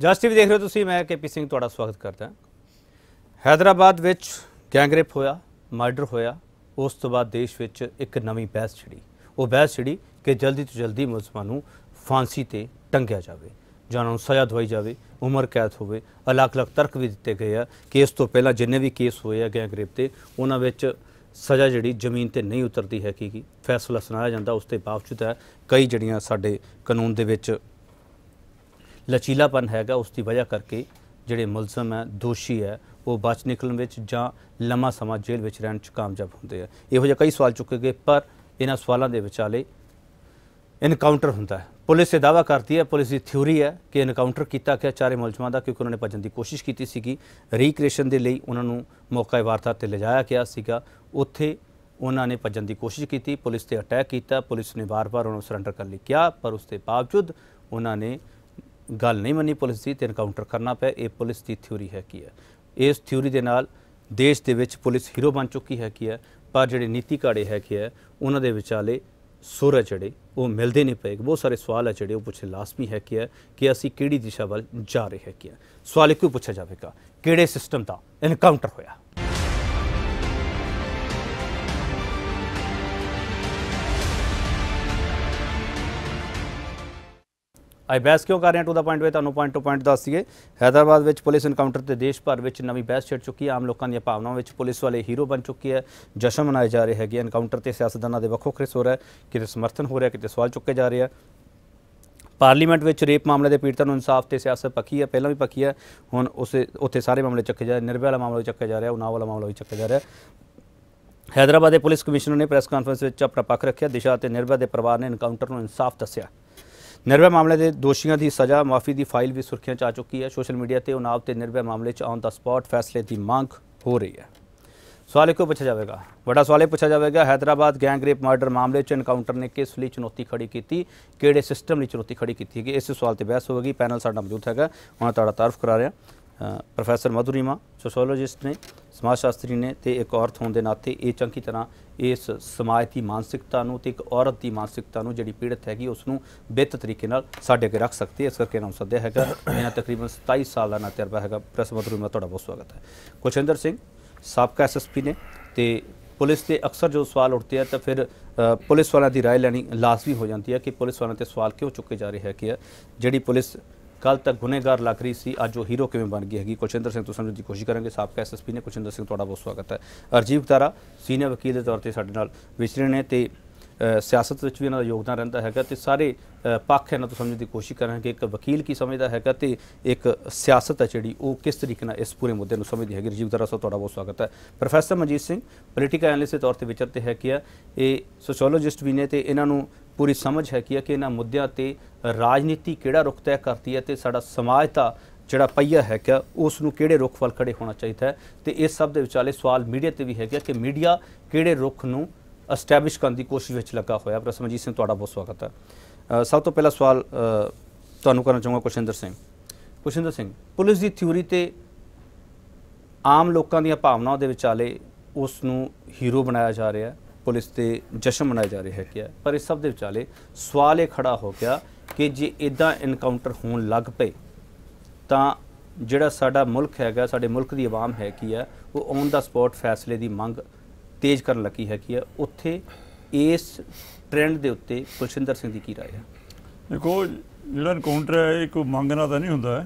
Just ਵੀ ਦੇਖ ਰਹੇ ਹੋ ਤੁਸੀਂ, ਮੈਂ ਕੇਪੀ ਸਿੰਘ ਤੁਹਾਡਾ ਸਵਾਗਤ ਕਰਦਾ। ਹੈਦਰਾਬਾਦ ਵਿੱਚ ਗੈਂਗਰੇਪ ਹੋਇਆ ਮਰਡਰ ਹੋਇਆ, ਉਸ ਤੋਂ ਬਾਅਦ ਦੇਸ਼ ਵਿੱਚ ਇੱਕ ਨਵੀਂ ਬਹਿਸ ਛਿੜੀ। ਉਹ ਬਹਿਸ ਛਿੜੀ ਕਿ ਜਲਦੀ ਤੋਂ ਜਲਦੀ ਮੁਲਜ਼ਮਾਂ ਨੂੰ ਫਾਂਸੀ ਤੇ ਟੰਗਿਆ ਜਾਵੇ, ਜਾਂ ਉਹਨਾਂ ਨੂੰ ਸਜ਼ਾ ਦਵਾਈ ਜਾਵੇ, ਉਮਰ ਕੈਦ ਹੋਵੇ ਅਲੱਗ-ਅਲੱਗ ਤਰਕ ਵੀ ਦਿੱਤੇ ਗਏ ਆ ਕਿ ਇਸ ਤੋਂ ਪਹਿਲਾਂ ਜਿੰਨੇ ਵੀ ਕੇਸ ਹੋਏ ਆ ਗੈਂਗਰੇਪ ਤੇ, ਉਹਨਾਂ ਵਿੱਚ ਸਜ਼ਾ ਜਿਹੜੀ ਜ਼ਮੀਨ ਤੇ ਨਹੀਂ ਉਤਰਦੀ ਹੈ ਕਿ ਫੈਸਲਾ ਸੁਣਾਇਆ ਜਾਂਦਾ, ਉਸ ਦੇ ਬਾਵਜੂਦ ਹੈ ਕਈ ਜਿਹੜੀਆਂ ਸਾਡੇ ਕਾਨੂੰਨ ਦੇ ਵਿੱਚ ਲਚੀਲਾਪਨ ਹੈਗਾ ਉਸ ਦੀ ਵਜ੍ਹਾ ਕਰਕੇ ਜਿਹੜੇ ਮੁਲਜ਼ਮ ਹੈ, ਦੋਸ਼ੀ ਹੈ, ਉਹ ਬਚ ਨਿਕਲਣ ਵਿੱਚ ਜਾਂ ਲੰਮਾ ਸਮਾਂ ਜੇਲ੍ਹ ਵਿੱਚ ਰਹਿਣ 'ਚ ਕਾਮਯਾਬ ਹੁੰਦੇ ਆ। ਇਹੋ ਜਿਹੇ ਕਈ ਸਵਾਲ ਚੁੱਕੇ ਗਏ, ਪਰ ਇਹਨਾਂ ਸਵਾਲਾਂ ਦੇ ਵਿਚਾਲੇ ਇਨਕਾਊਂਟਰ ਹੁੰਦਾ ਹੈ। ਪੁਲਿਸ ਇਹ ਦਾਵਾ ਕਰਦੀ ਹੈ, ਪੁਲਿਸ ਦੀ ਥਿਊਰੀ ਹੈ ਕਿ ਇਨਕਾਊਂਟਰ ਕੀਤਾ ਗਿਆ ਚਾਰੇ ਮੁਲਜ਼ਮਾਂ ਦਾ, ਕਿਉਂਕਿ ਉਹਨਾਂ ਨੇ ਭੱਜਣ ਦੀ ਕੋਸ਼ਿਸ਼ ਕੀਤੀ ਸੀਗੀ। ਰੀਕ੍ਰੀਏਸ਼ਨ ਦੇ ਲਈ ਉਹਨਾਂ ਨੂੰ ਮੌਕਾ ਵਾਰਦਾਤ ਤੇ ਲਿਜਾਇਆ ਗਿਆ ਸੀਗਾ। ਉੱਥੇ ਉਹਨਾਂ ਨੇ ਭੱਜਣ ਦੀ ਕੋਸ਼ਿਸ਼ ਕੀਤੀ, ਪੁਲਿਸ ਤੇ ਅਟੈਕ ਕੀਤਾ, ਪੁਲਿਸ ਨੇ ਵਾਰ-ਵਾਰ ਉਹਨਾਂ ਨੂੰ ਸਰੈਂਡਰ ਕਰਨ ਲਈ। ਕਿਹਾ ਪਰ ਉਸ ਦੇ ਬਾਵਜੂਦ ਉਹਨਾਂ ਨੇ ਗੱਲ ਨਹੀਂ ਮੰਨੀ ਪੁਲਿਸ ਦੀ ਤੇ ਐਨਕਾਊਂਟਰ ਕਰਨਾ ਪਿਆ। ਇਹ ਪੁਲਿਸ ਦੀ ਥਿਊਰੀ ਹੈ ਕੀ ਹੈ। ਇਸ ਥਿਊਰੀ ਦੇ ਨਾਲ ਦੇਸ਼ ਦੇ ਵਿੱਚ ਪੁਲਿਸ ਹੀਰੋ ਬਣ ਚੁੱਕੀ ਹੈ ਕੀ ਹੈ। ਪਰ ਜਿਹੜੇ ਨੀਤੀ ਘਾੜੇ ਹੈ ਕੀ ਹੈ, ਉਹਨਾਂ ਦੇ ਵਿਚਾਲੇ ਸੁਰ ਹੈ ਜਿਹੜੇ, ਉਹ ਮਿਲਦੇ ਨਹੀਂ ਪਏ। ਬਹੁਤ ਸਾਰੇ ਸਵਾਲ ਹੈ ਜਿਹੜੇ, ਉਹ ਪੁੱਛੇ ਲਾਜ਼ਮੀ ਹੈ ਕਿ ਹੈ ਕਿ ਅਸੀਂ ਕਿਹੜੀ ਦਿਸ਼ਾ ਵੱਲ ਜਾ ਰਹੇ ਹੈ ਕੀ ਹੈ। ਸਵਾਲ ਇੱਕੋ ਪੁੱਛਿਆ ਜਾਵੇਗਾ, ਕਿਹੜੇ ਸਿਸਟਮ ਦਾ ਐਨਕਾਊਂਟਰ ਹੋਇਆ? ਅੱਜ ਬਹਿਸ ਕਿਉਂ ਕਰ ਰਹੇ ਹਾਂ? ਟੂ ਦਾ ਪੁਆਇੰਟ ਵੇ ਤੁਹਾਨੂੰ ਪੁਆਇੰਟ ਟੂ ਪੁਆਇੰਟ ਦੱਸ ਦਈਏ ਹੈਦਰਾਬਾਦ ਵਿੱਚ ਪੁਲਿਸ ਐਨਕਾਊਂਟਰ ਤੇ ਦੇਸ਼ ਭਰ ਵਿੱਚ ਨਵੀਂ ਬਹਿਸ ਛਿੜ ਚੁੱਕੀ ਹੈ। ਆਮ ਲੋਕਾਂ ਦੀਆਂ ਭਾਵਨਾਵਾਂ ਵਿੱਚ ਪੁਲਿਸ ਵਾਲੇ ਹੀਰੋ ਬਣ ਚੁੱਕੀ ਹੈ। ਜਸ਼ਨ ਮਨਾਏ ਜਾ ਰਹੇ ਹੈਗੇ ਐਨਕਾਊਂਟਰ ਤੇ ਸਿਆਸਤਦਾਨਾਂ ਦੇ ਵੱਖੋ ਵੱਖਰੇ ਹੋ ਰਿਹਾ ਹੈ। ਕਿਤੇ ਸਮਰਥਨ ਹੋ ਰਿਹਾ, ਕਿਤੇ ਸਵਾਲ ਚੁੱਕੇ ਜਾ ਰਹੇ ਆ। ਪਾਰਲੀਮੈਂਟ ਵਿੱਚ ਰੇਪ ਮਾਮਲੇ ਦੇ ਪੀੜਤਾਂ ਨੂੰ ਇਨਸਾਫ ਤੇ ਸਿਆਸਤ ਪੱਕੀ ਹੈ। ਪਹਿਲਾਂ ਵੀ ਪੱਕੀ ਹੈ। ਹੁਣ ਉਸੇ, ਉੱਥੇ ਸਾਰੇ ਮਾਮਲੇ ਚੱਕੇ ਜਾ ਰਹੇ ਨਿਰਭੈ ਵਾਲਾ ਮਾਮਲਾ ਵੀ ਚੱਕਿਆ ਜਾ ਰਿਹਾ। ਉਨਾਵ ਵਾਲਾ ਮਾਮਲਾ ਵੀ ਚੱਕਿਆ ਜਾ ਰਿਹਾ। ਹੈਦਰਾਬਾਦ ਦੇ ਪੁਲਿਸ ਕਮਿਸ਼ਨਰ ਨੇ ਪ੍ਰੈਸ ਕਾਨਫਰੰਸ ਵਿੱਚ ਆਪਣਾ ਪੱਖ ਰੱਖਿਆ। ਦਿਸ਼ਾ ਤੇ ਨਿਰਭੈ ਦੇ ਪਰਿਵਾਰ ਨੇ ਇਨਕਾਊਂਟਰ ਨੂੰ ਇਨਸਾਫ ਦੱਸਿਆ। ਨਿਰਭੈ ਮਾਮਲੇ ਦੇ ਦੋਸ਼ੀਆਂ ਦੀ ਸਜ਼ਾ, ਮਾਫੀ ਦੀ ਫਾਈਲ ਵੀ ਸੁਰਖੀਆਂ 'ਚ ਆ ਚੁੱਕੀ ਹੈ। ਸੋਸ਼ਲ ਮੀਡੀਆ ਤੇ ਉਨਾਵ ਤੇ ਨਿਰਭੈ ਮਾਮਲੇ 'ਚ ਔਨ ਦਾ ਸਪੌਟ ਫੈਸਲੇ ਦੀ ਮੰਗ ਹੋ ਰਹੀ ਹੈ। ਸਵਾਲ ਇੱਕੋ ਪੁੱਛਿਆ ਜਾਵੇਗਾ। ਵੱਡਾ ਸਵਾਲ ਇਹ ਪੁੱਛਿਆ ਜਾਵੇਗਾ, ਹੈਦਰਾਬਾਦ ਗੈਂਗ ਰੇਪ ਮਰਡਰ ਮਾਮਲੇ 'ਚ ਐਨਕਾਊਂਟਰ ਨੇ ਕਿਸ ਲਈ ਚੁਣੌਤੀ ਖੜੀ ਕੀਤੀ? ਕਿਹੜੇ ਸਿਸਟਮ ਲਈ ਚੁਣੌਤੀ ਖੜੀ ਕੀਤੀ ਹੈ ਇਸ ਸਵਾਲ ਤੇ ਬਹਿਸ ਹੋਵੇਗੀ। ਪੈਨਲ ਸਾਡਾ ਮੌਜੂਦ ਹੈਗਾ। ਉਹਨਾਂ ਤੁਹਾਡਾ ਤਾਰਫ ਕਰਾ ਰਿਹਾ। ਪ੍ਰੋਫੈਸਰ ਮਧੁਰੀਮਾ ਸੋਸ਼ੀਓਲੋਜਿਸਟ ਨੇ, ਸਮਾਜ ਸ਼ਾਸਤਰੀ ਨੇ ਤੇ ਇੱਕ ਔਰਤ ਹੋਣ ਦੇ ਨਾਤੇ ਇਹ ਚੰਗੀ ਤਰ੍ਹਾਂ ਇਸ ਸਮਾਜ ਦੀ ਮਾਨਸਿਕਤਾ ਨੂੰ ਤੇ ਇੱਕ ਔਰਤ ਦੀ ਮਾਨਸਿਕਤਾ ਨੂੰ ਜਿਹੜੀ ਪੀੜਤ ਹੈਗੀ ਉਸ ਨੂੰ ਬਿਹਤਰ ਤਰੀਕੇ ਨਾਲ ਸਾਡੇ ਅੱਗੇ ਰੱਖ ਸਕਦੀ ਹੈ ਇਸ ਕਰਕੇ ਨਾਮ ਸੱਦਿਆ ਹੈਗਾ ਇਹਨਾਂ ਤਕਰੀਬਨ 27 ਸਾਲ ਦਾ ਨਾ ਤਜਰਬਾ ਹੈਗਾ ਪ੍ਰੈਸ ਮਧੁਰੀਮਾ ਤੁਹਾਡਾ ਬਹੁਤ ਸਵਾਗਤ ਹੈ ਕੁਸ਼ਿੰਦਰ ਸਿੰਘ ਸਾਬਕਾ ਐਸਐਸਪੀ ਨੇ ਤੇ ਪੁਲਿਸ ਤੇ ਅਕਸਰ ਜੋ ਸਵਾਲ ਉੱਠਦੇ ਆ ਤਾਂ ਫਿਰ ਪੁਲਿਸ ਵਾਲਿਆਂ ਦੀ رائے ਲੈਣੀ ਲਾਜ਼ਮੀ ਹੋ ਜਾਂਦੀ ਹੈ ਕਿ ਪੁਲਿਸ ਵਾਲਿਆਂ ਤੇ ਸਵਾਲ ਕਿਉਂ ਚੁੱਕੇ ਜਾ ਰਹੇ ਹੈ ਕਿ ਜਿਹੜੀ ਪੁਲਿਸ ਕੱਲ ਤੱਕ ਗੁਨੇਗਾਰ ਲੱਗ ਰਹੀ ਸੀ। ਅੱਜ ਉਹ ਹੀਰੋ ਕਿਵੇਂ ਬਣ ਗਈ ਹੈਗੀ? ਕੁਲਚਿੰਦਰ ਸਿੰਘ ਤੋਂ ਸਮਝਣ ਦੀ ਕੋਸ਼ਿਸ਼ ਕਰਾਂਗੇ। ਸਾਬਕਾ ਐਸਐਸਪੀ ਨੇ ਕੁਲਚਿੰਦਰ ਸਿੰਘ, ਤੁਹਾਡਾ ਬਹੁਤ ਸਵਾਗਤ ਹੈ। ਅਰਜੀਵ ਤਾਰਾ, ਸੀਨੀਅਰ ਵਕੀਲ ਦੇ ਤੌਰ ਤੇ ਸਾਡੇ ਨਾਲ ਵਿਚਰੇ ਨੇ ਤੇ ਸਿਆਸਤ ਵਿੱਚ ਵੀ ਇਹਨਾਂ ਦਾ ਯੋਗਦਾਨ ਰਹਿੰਦਾ ਹੈਗਾ ਤੇ ਸਾਰੇ ਪੱਖ ਇਹਨਾਂ ਤੋਂ ਸਮਝਣ ਦੀ ਕੋਸ਼ਿਸ਼ ਕਰਾਂਗੇ। ਇੱਕ ਵਕੀਲ ਕੀ ਸਮਝਦਾ ਹੈਗਾ ਤੇ ਇੱਕ ਸਿਆਸਤ ਹੈ ਜਿਹੜੀ, ਉਹ ਕਿਸ ਤਰੀਕੇ ਨਾਲ ਇਸ ਪੂਰੇ ਮੁੱਦੇ ਨੂੰ ਸਮਝਦੀ ਹੈਗੀ? ਰਜੀਵ ਤਾਰਾ ਸਾਹਿਬ, ਤੁਹਾਡਾ ਬਹੁਤ ਸਵਾਗਤ ਹੈ। Professor Manjit Singh political analyst ਦੇ ਤੌਰ ਤੇ ਵਿਚਰਤੇ ਹੈ ਕਿ ਇਹ ਸੋਸ਼ੀਓਲੋਜਿਸਟ ਵੀ ਨੇ ਤੇ ਇਹਨਾਂ ਨੂੰ ਪੂਰੀ ਸਮਝ ਹੈ ਕਿ ਇਹਨਾਂ ਮੁੱਦਿਆਂ ਤੇ ਰਾਜਨੀਤੀ ਕਿਹੜਾ ਰੁਖ ਤੈਅ ਕਰਦੀ ਹੈ ਤੇ ਸਾਡਾ ਸਮਾਜ ਦਾ ਜਿਹੜਾ ਪਈਆ ਹੈ ਕਿ ਉਸ ਨੂੰ ਕਿਹੜੇ ਰੁਖ ਵੱਲ ਖੜੇ ਹੋਣਾ ਚਾਹੀਦਾ ਹੈ? ਤੇ ਇਸ ਸਭ ਦੇ ਵਿਚਾਲੇ ਸਵਾਲ ਮੀਡੀਆ ਤੇ ਵੀ ਹੈਗਾ ਕਿ ਮੀਡੀਆ ਕਿਹੜੇ ਰੁਖ ਨੂੰ ਐਸਟੈਬਲਿਸ਼ ਕਰਨ ਦੀ ਕੋਸ਼ਿਸ਼ ਵਿੱਚ ਲੱਗਾ ਹੋਇਆ ਪ੍ਰਸਮਜੀਤ ਸਿੰਘ, ਤੁਹਾਡਾ ਬਹੁਤ ਸਵਾਗਤ ਹੈ। ਸਭ ਤੋਂ ਪਹਿਲਾ ਸਵਾਲ ਤੁਹਾਨੂੰ ਕਰਨਾ ਚਾਹੂੰਗਾ ਕੁਸ਼ਿੰਦਰ ਸਿੰਘ। ਕੁਸ਼ਿੰਦਰ ਸਿੰਘ, ਪੁਲਿਸ ਦੀ ਥਿਊਰੀ ਤੇ ਆਮ ਲੋਕਾਂ ਦੀਆਂ ਭਾਵਨਾਵਾਂ ਦੇ ਵਿਚਾਲੇ ਉਸ ਨੂੰ ਹੀਰੋ ਬਣਾਇਆ ਜਾ ਰਿਹਾ ਹੈ। ਪੁਲਿਸ ਤੇ ਜਸ਼ਨ ਮਨਾਇਆ ਜਾ ਰਿਹਾ ਹੈ ਕਿ ਪਰ ਇਸ ਸਭ ਦੇ ਵਿਚਾਲੇ ਸਵਾਲ ਇਹ ਖੜਾ ਹੋ ਗਿਆ ਕਿ ਜੇ ਇਦਾਂ ਇਨਕਾਊਂਟਰ ਹੋਣ ਲੱਗ ਪਏ ਤਾਂ ਜਿਹੜਾ ਸਾਡਾ ਮੁਲਕ ਹੈਗਾ ਸਾਡੇ ਮੁਲਕ ਦੀ ਆਵਾਮ ਹੈ ਕੀ ਹੈ ਉਹ ਔਨ ਦਾ ਸਪੌਟ ਫੈਸਲੇ ਦੀ ਮੰਗ ਤੇਜ਼ ਕਰਨ ਲੱਗੀ ਹੈ ਕੀ ਹੈ ਉੱਥੇ ਇਸ ਟ੍ਰੈਂਡ ਦੇ ਉੱਤੇ ਕੁਲਸ਼ਿੰਦਰ ਸਿੰਘ ਦੀ ਕੀ ਰਾਏ ਹੈ ਦੇਖੋ ਜਿਹੜਾ ਇਨਕਾਊਂਟਰ ਹੈ ਇਹ ਕੋਈ ਮੰਗਣਾ ਤਾਂ ਨਹੀਂ ਹੁੰਦਾ।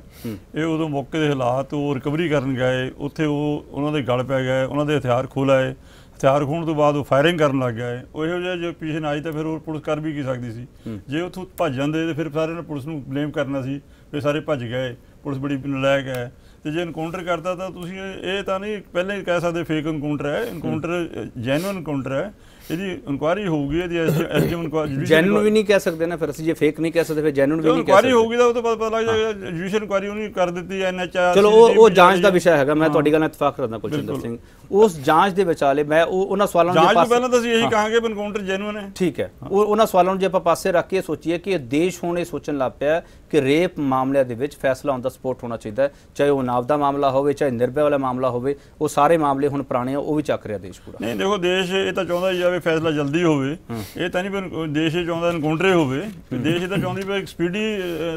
ਇਹ ਉਦੋਂ ਮੌਕੇ ਦੇ ਹਾਲਾਤ ਉਹ ਰਿਕਵਰੀ ਕਰਨ ਗਏ ਉੱਥੇ ਉਹ ਉਹਨਾਂ ਦੇ ਗਲ ਪੈ ਗਏ ਉਹਨਾਂ ਦੇ ਹਥਿਆਰ ਖੋਲਾਏ ਹਥਿਆਰ ਖੋਣ ਤੋਂ ਬਾਅਦ ਉਹ ਫਾਇਰਿੰਗ ਕਰਨ ਲੱਗ ਗਿਆ ਉਹ ਇਹੋ ਜਿਹਾ ਜੇ ਪੋਜੀਸ਼ਨ ਆਈ ਤਾਂ ਫਿਰ ਉਹ ਪੁਲਿਸ ਕਰ ਵੀ ਕੀ ਸਕਦੀ ਸੀ। ਜੇ ਉੱਥੋਂ ਭੱਜ ਜਾਂਦੇ ਤੇ ਫਿਰ ਸਾਰੇ ਨੇ ਪੁਲਿਸ ਨੂੰ ਬਲੇਮ ਕਰਨਾ ਸੀ ਵੀ ਸਾਰੇ ਭੱਜ ਗਏ। ਪੁਲਿਸ ਬੜੀ ਨਲਾਇਕ ਹੈ। ਤੇ ਜੇ ਐਨਕਾਊਂਟਰ ਕਰਦਾ ਤਾਂ ਤੁਸੀਂ ਇਹ ਤਾਂ ਨਹੀਂ ਪਹਿਲਾਂ ਹੀ ਕਹਿ ਸਕਦੇ ਫੇਕ ਐਨਕਾਊਂਟਰ ਹੈ। ਐਨਕਾਊਂਟਰ ਜੈਨੂਇਨ ਐਨਕਾਊਂਟਰ ਹੈ। ਇਹਦੀ ਇਨਕੁਆਰੀ ਹੋਊਗੀ ਇਹਦੀ ਐਸਜੀਐਮ ਇਨਕੁਆਰੀ ਜੈਨੂਨ ਵੀ ਨਹੀਂ ਕਹਿ ਸਕਦੇ ਨਾ ਫਿਰ ਅਸੀਂ ਜੇ ਫੇਕ ਨਹੀਂ ਕਹਿ ਸਕਦੇ ਫਿਰ ਜੈਨੂਨ ਵੀ ਨਹੀਂ ਕਹਿ ਸਕਦੇ। ਇਨਕੁਆਰੀ ਹੋਊਗੀ ਤਾਂ ਉਹ ਤੋਂ ਪਤਾ ਲੱਗ ਜਾਏਗਾ ਜੁਡੀਸ਼ੀਅਲ ਇਨਕੁਆਰੀ ਉਹਨੇ ਕਰ ਦਿੱਤੀ ਐਨਐਚਆਰ ਚਲੋ ਉਹ ਉਹ ਜਾਂਚ ਦਾ ਵਿਸ਼ਾ ਹੈਗਾ ਮੈਂ ਤੁਹਾਡੀ ਗੱਲ ਨਾਲ ਇਤਫਾਕ ਕਰਦਾ ਕੁਲਚਿੰਦਰ ਸਿੰਘ। ਉਸ ਜਾਂਚ ਦੇ ਵਿਚਾਲੇ ਮੈਂ ਉਹ ਉਹਨਾਂ ਸਵਾਲਾਂ ਨੂੰ ਜਾਂਚ ਤੋਂ ਪਹਿਲਾਂ ਤਾਂ ਅਸੀਂ ਇਹੀ ਕਹਾਂਗੇ ਕਿ ਜੈਨੂਨ ਹੈ। ਠੀਕ ਹੈ। ਉਹ ਉਹਨਾਂ ਸਵਾਲਾਂ ਨੂੰ ਜੇ ਆਪਾਂ ਪਾਸੇ ਰੱਖ ਕੇ ਸੋਚੀਏ ਕਿ ਦੇਸ਼ ਹੁਣ ਇਹ ਸੋਚਣ ਲੱਗ ਪਿਆ ਕਿ ਰੇਪ ਮਾਮਲਿਆਂ ਦੇ ਵਿੱਚ ਫੈਸਲਾ ਹੁੰਦਾ ਸਪੋਰਟ ਹੋਣਾ ਚਾਹੀਦਾ ਹੈ। ਚਾਹੇ ਉਹ ਨਾਵ ਦਾ ਮਾਮਲਾ ਹੋਵੇ ਚਾਹੇ ਨਿਰਭੈ ਵਾਲਾ ਮਾਮਲਾ ਹੋਵੇ ਉਹ ਸਾਰੇ ਮਾਮਲੇ ਹੁਣ ਪੁਰਾਣੇ ਆ ਉਹ ਵੀ ਚੱਕ ਰਿਹਾ ਦੇਸ਼ ਪੂਰਾ। ਨਹੀਂ ਦੇਖੋ ਦੇਸ਼ ਇਹ ਤਾਂ ਚਾਹੁੰਦਾ ਹੀ ਜਾਵੇ ਫੈਸਲਾ ਜਲਦੀ ਹੋਵੇ। ਇਹ ਤਾਂ ਨਹੀਂ ਦੇਸ਼ ਇਹ ਚਾਹੁੰਦਾ ਐਨਕਾਊਂਟਰ ਹੀ ਹੋਵੇ। ਦੇਸ਼ ਇਹ ਤਾਂ ਚਾਹੁੰਦੀ ਵੀ ਸਪੀਡੀ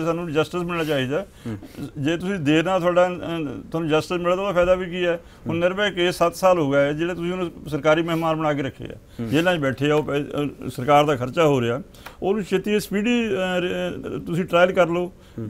ਸਾਨੂੰ ਜਸਟਿਸ ਮਿਲਣਾ ਚਾਹੀਦਾ। ਜੇ ਤੁਸੀਂ ਦੇਰ ਨਾਲ ਤੁਹਾਡਾ ਤੁਹਾਨੂੰ ਜਸਟਿਸ ਮਿਲੇ ਤਾਂ ਉਹਦਾ ਫਾਇਦਾ ਵੀ ਕੀ ਹੈ? ਹੁਣ ਨਿਰਭੈ ਕੇਸ 7 ਸਾਲ ਹੋ ਗਏ ਜਿਹੜੇ ਤੁਸੀਂ ਉਹਨੂੰ ਸਰਕਾਰੀ ਮਹਿਮਾਨ ਬਣਾ ਕੇ ਰੱਖੇ ਆ। ਜੇਲ੍ਹਾਂ 'ਚ ਬੈਠੇ ਆ ਉਹ ਸਰਕਾਰ ਦਾ ਖਰਚਾ ਹੋ ਰਿਹਾ। ਉਹਨੂੰ ਛੇਤੀ ਸਪੀਡੀ ਤੁਸੀਂ ਟ੍ਰਾਇਲ ਕਰ ਲਓ।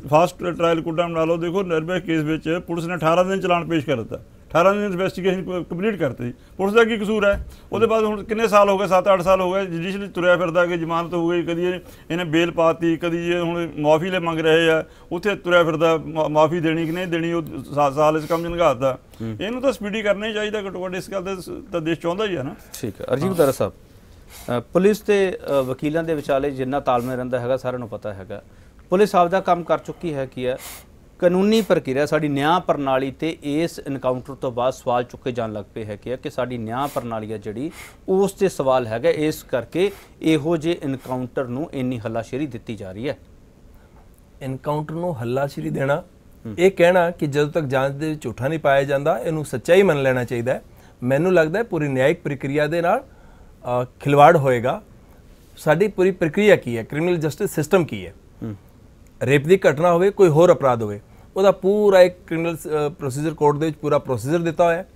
ਫਾਸਟ ਟ੍ਰਾਇਲ ਕੋਡਾ ਬਣਾ ਲਓ ਦੇਖੋ ਨਿਰਭੈ ਕੇਸ ਵਿੱਚ ਪੁਲਿਸ ਨੇ 18 ਦਿਨ ਚਲਾਨ ਪੇਸ਼ ਕਰ ਦਿੱਤਾ। 18 ਦਿਨ ਇਨਵੈਸਟੀਗੇਸ਼ਨ ਕੰਪਲੀਟ ਕਰਤੀ। ਪੁਲਿਸ ਦਾ ਕੀ ਕਸੂਰ ਹੈ? ਉਹਦੇ ਬਾਅਦ ਹੁਣ ਕਿੰਨੇ ਸਾਲ ਹੋ ਗਏ? 7-8 ਸਾਲ ਹੋ ਗਏ। ਜੁਡੀਸ਼ੀਅਲ ਤੁਰਿਆ ਫਿਰਦਾ ਕਿ ਜ਼ਮਾਨਤ ਹੋ ਗਈ, ਕਦੀ ਇਹਨੇ ਬੇਲ ਪਾਤੀ ਕਦੀ ਇਹ ਹੁਣ ਮਾਫੀ ਲੈ ਮੰਗ ਰਹੇ ਆ। ਉੱਥੇ ਤੁਰਿਆ ਫਿਰਦਾ ਮਾਫੀ ਦੇਣੀ ਕਿ ਨਹੀਂ ਦੇਣੀ, ਉਹ ਸਾ- ਸਾਲ ਇਸ ਕੰਮ ਚ ਨਿਗਾਹਤਾ ਇਹਨੂੰ ਤਾਂ ਸਪੀਡੀ ਕਰਨਾ ਹੀ ਚਾਹੀਦਾ, ਘੱਟੋ ਘੱਟ ਇਸ ਗੱਲ ਦਾ ਤਾਂ ਦੇਸ਼ ਚਾਹੁੰਦਾ ਹੀ ਆ ਨਾ। ਠੀਕ ਹੈ। ਅਰਜੀਤ ਦਰਾ ਸਾਹਿਬ ਪੁਲਿਸ ਤੇ ਵਕੀਲਾਂ ਦੇ ਵਿਚਾਲੇ ਜਿੰਨਾ ਤਾਲਮੇਲ ਰਹਿੰਦਾ ਹੈਗਾ, ਸਾਰਿਆਂ ਨੂੰ ਪਤਾ ਹੈਗਾ। ਪੁਲਿਸ ਆਪਦਾ ਕੰਮ ਕਰ ਚੁੱਕੀ ਹੈ ਕੀ ਹੈ? ਕਾਨੂੰਨੀ ਪ੍ਰਕਿਰਿਆ ਸਾਡੀ ਨਿਆਂ ਪ੍ਰਣਾਲੀ ਤੇ ਇਸ ਐਨਕਾਊਂਟਰ ਤੋਂ ਬਾਅਦ ਸਵਾਲ ਚੁੱਕੇ ਜਾਣ ਲੱਗ ਪਏ ਹੈ ਕਿ ਕਿ ਸਾਡੀ ਨਿਆਂ ਪ੍ਰਣਾਲੀ ਹੈ ਜਿਹੜੀ ਉਸ ਤੇ ਸਵਾਲ ਹੈਗਾ। ਇਸ ਕਰਕੇ ਇਹੋ ਜਿਹੇ ਐਨਕਾਊਂਟਰ ਨੂੰ ਇੰਨੀ ਹੱਲਾਸ਼ੇਰੀ ਦਿੱਤੀ ਜਾ ਰਹੀ ਹੈ। ਐਨਕਾਊਂਟਰ ਨੂੰ ਹੱਲਾਸ਼ੇਰੀ ਦੇਣਾ ਇਹ ਕਹਿਣਾ ਕਿ ਜਦੋਂ ਤੱਕ ਜਾਂਚ ਦੇ ਵਿੱਚ ਝੂਠਾ ਨਹੀਂ ਪਾਇਆ ਜਾਂਦਾ ਇਹਨੂੰ ਸੱਚਾਈ ਮੰਨ ਲੈਣਾ ਚਾਹੀਦਾ ਹੈ। ਮੈਨੂੰ ਲੱਗਦਾ ਹੈ ਪੂਰੀ ਨਿਆਇਕ ਪ੍ਰਕਿਰਿਆ ਦੇ ਨਾਲ ਖਿਲਵਾੜ ਹੋਏਗਾ। ਸਾਡੀ ਪੂਰੀ ਪ੍ਰਕਿਰਿਆ ਕੀ ਹੈ? ਕ੍ਰਿਮੀਨਲ ਜਸਟਿਸ ਸਿਸਟਮ ਕੀ ਹੈ? ਰੇਪ ਦੀ ਘਟਨਾ ਹੋਵੇ, ਕੋਈ ਹੋਰ ਅਪਰਾਧ ਹੋਵੇ, ਉਹਦਾ ਪੂਰਾ ਇੱਕ ਕ੍ਰਿਮੀਨਲ ਪ੍ਰੋਸੀਜਰ ਕੋਡ ਦੇ ਵਿੱਚ ਪੂਰਾ ਪ੍ਰੋਸੀਜਰ ਦਿੱਤਾ ਹੋਇਆ ਹੈ।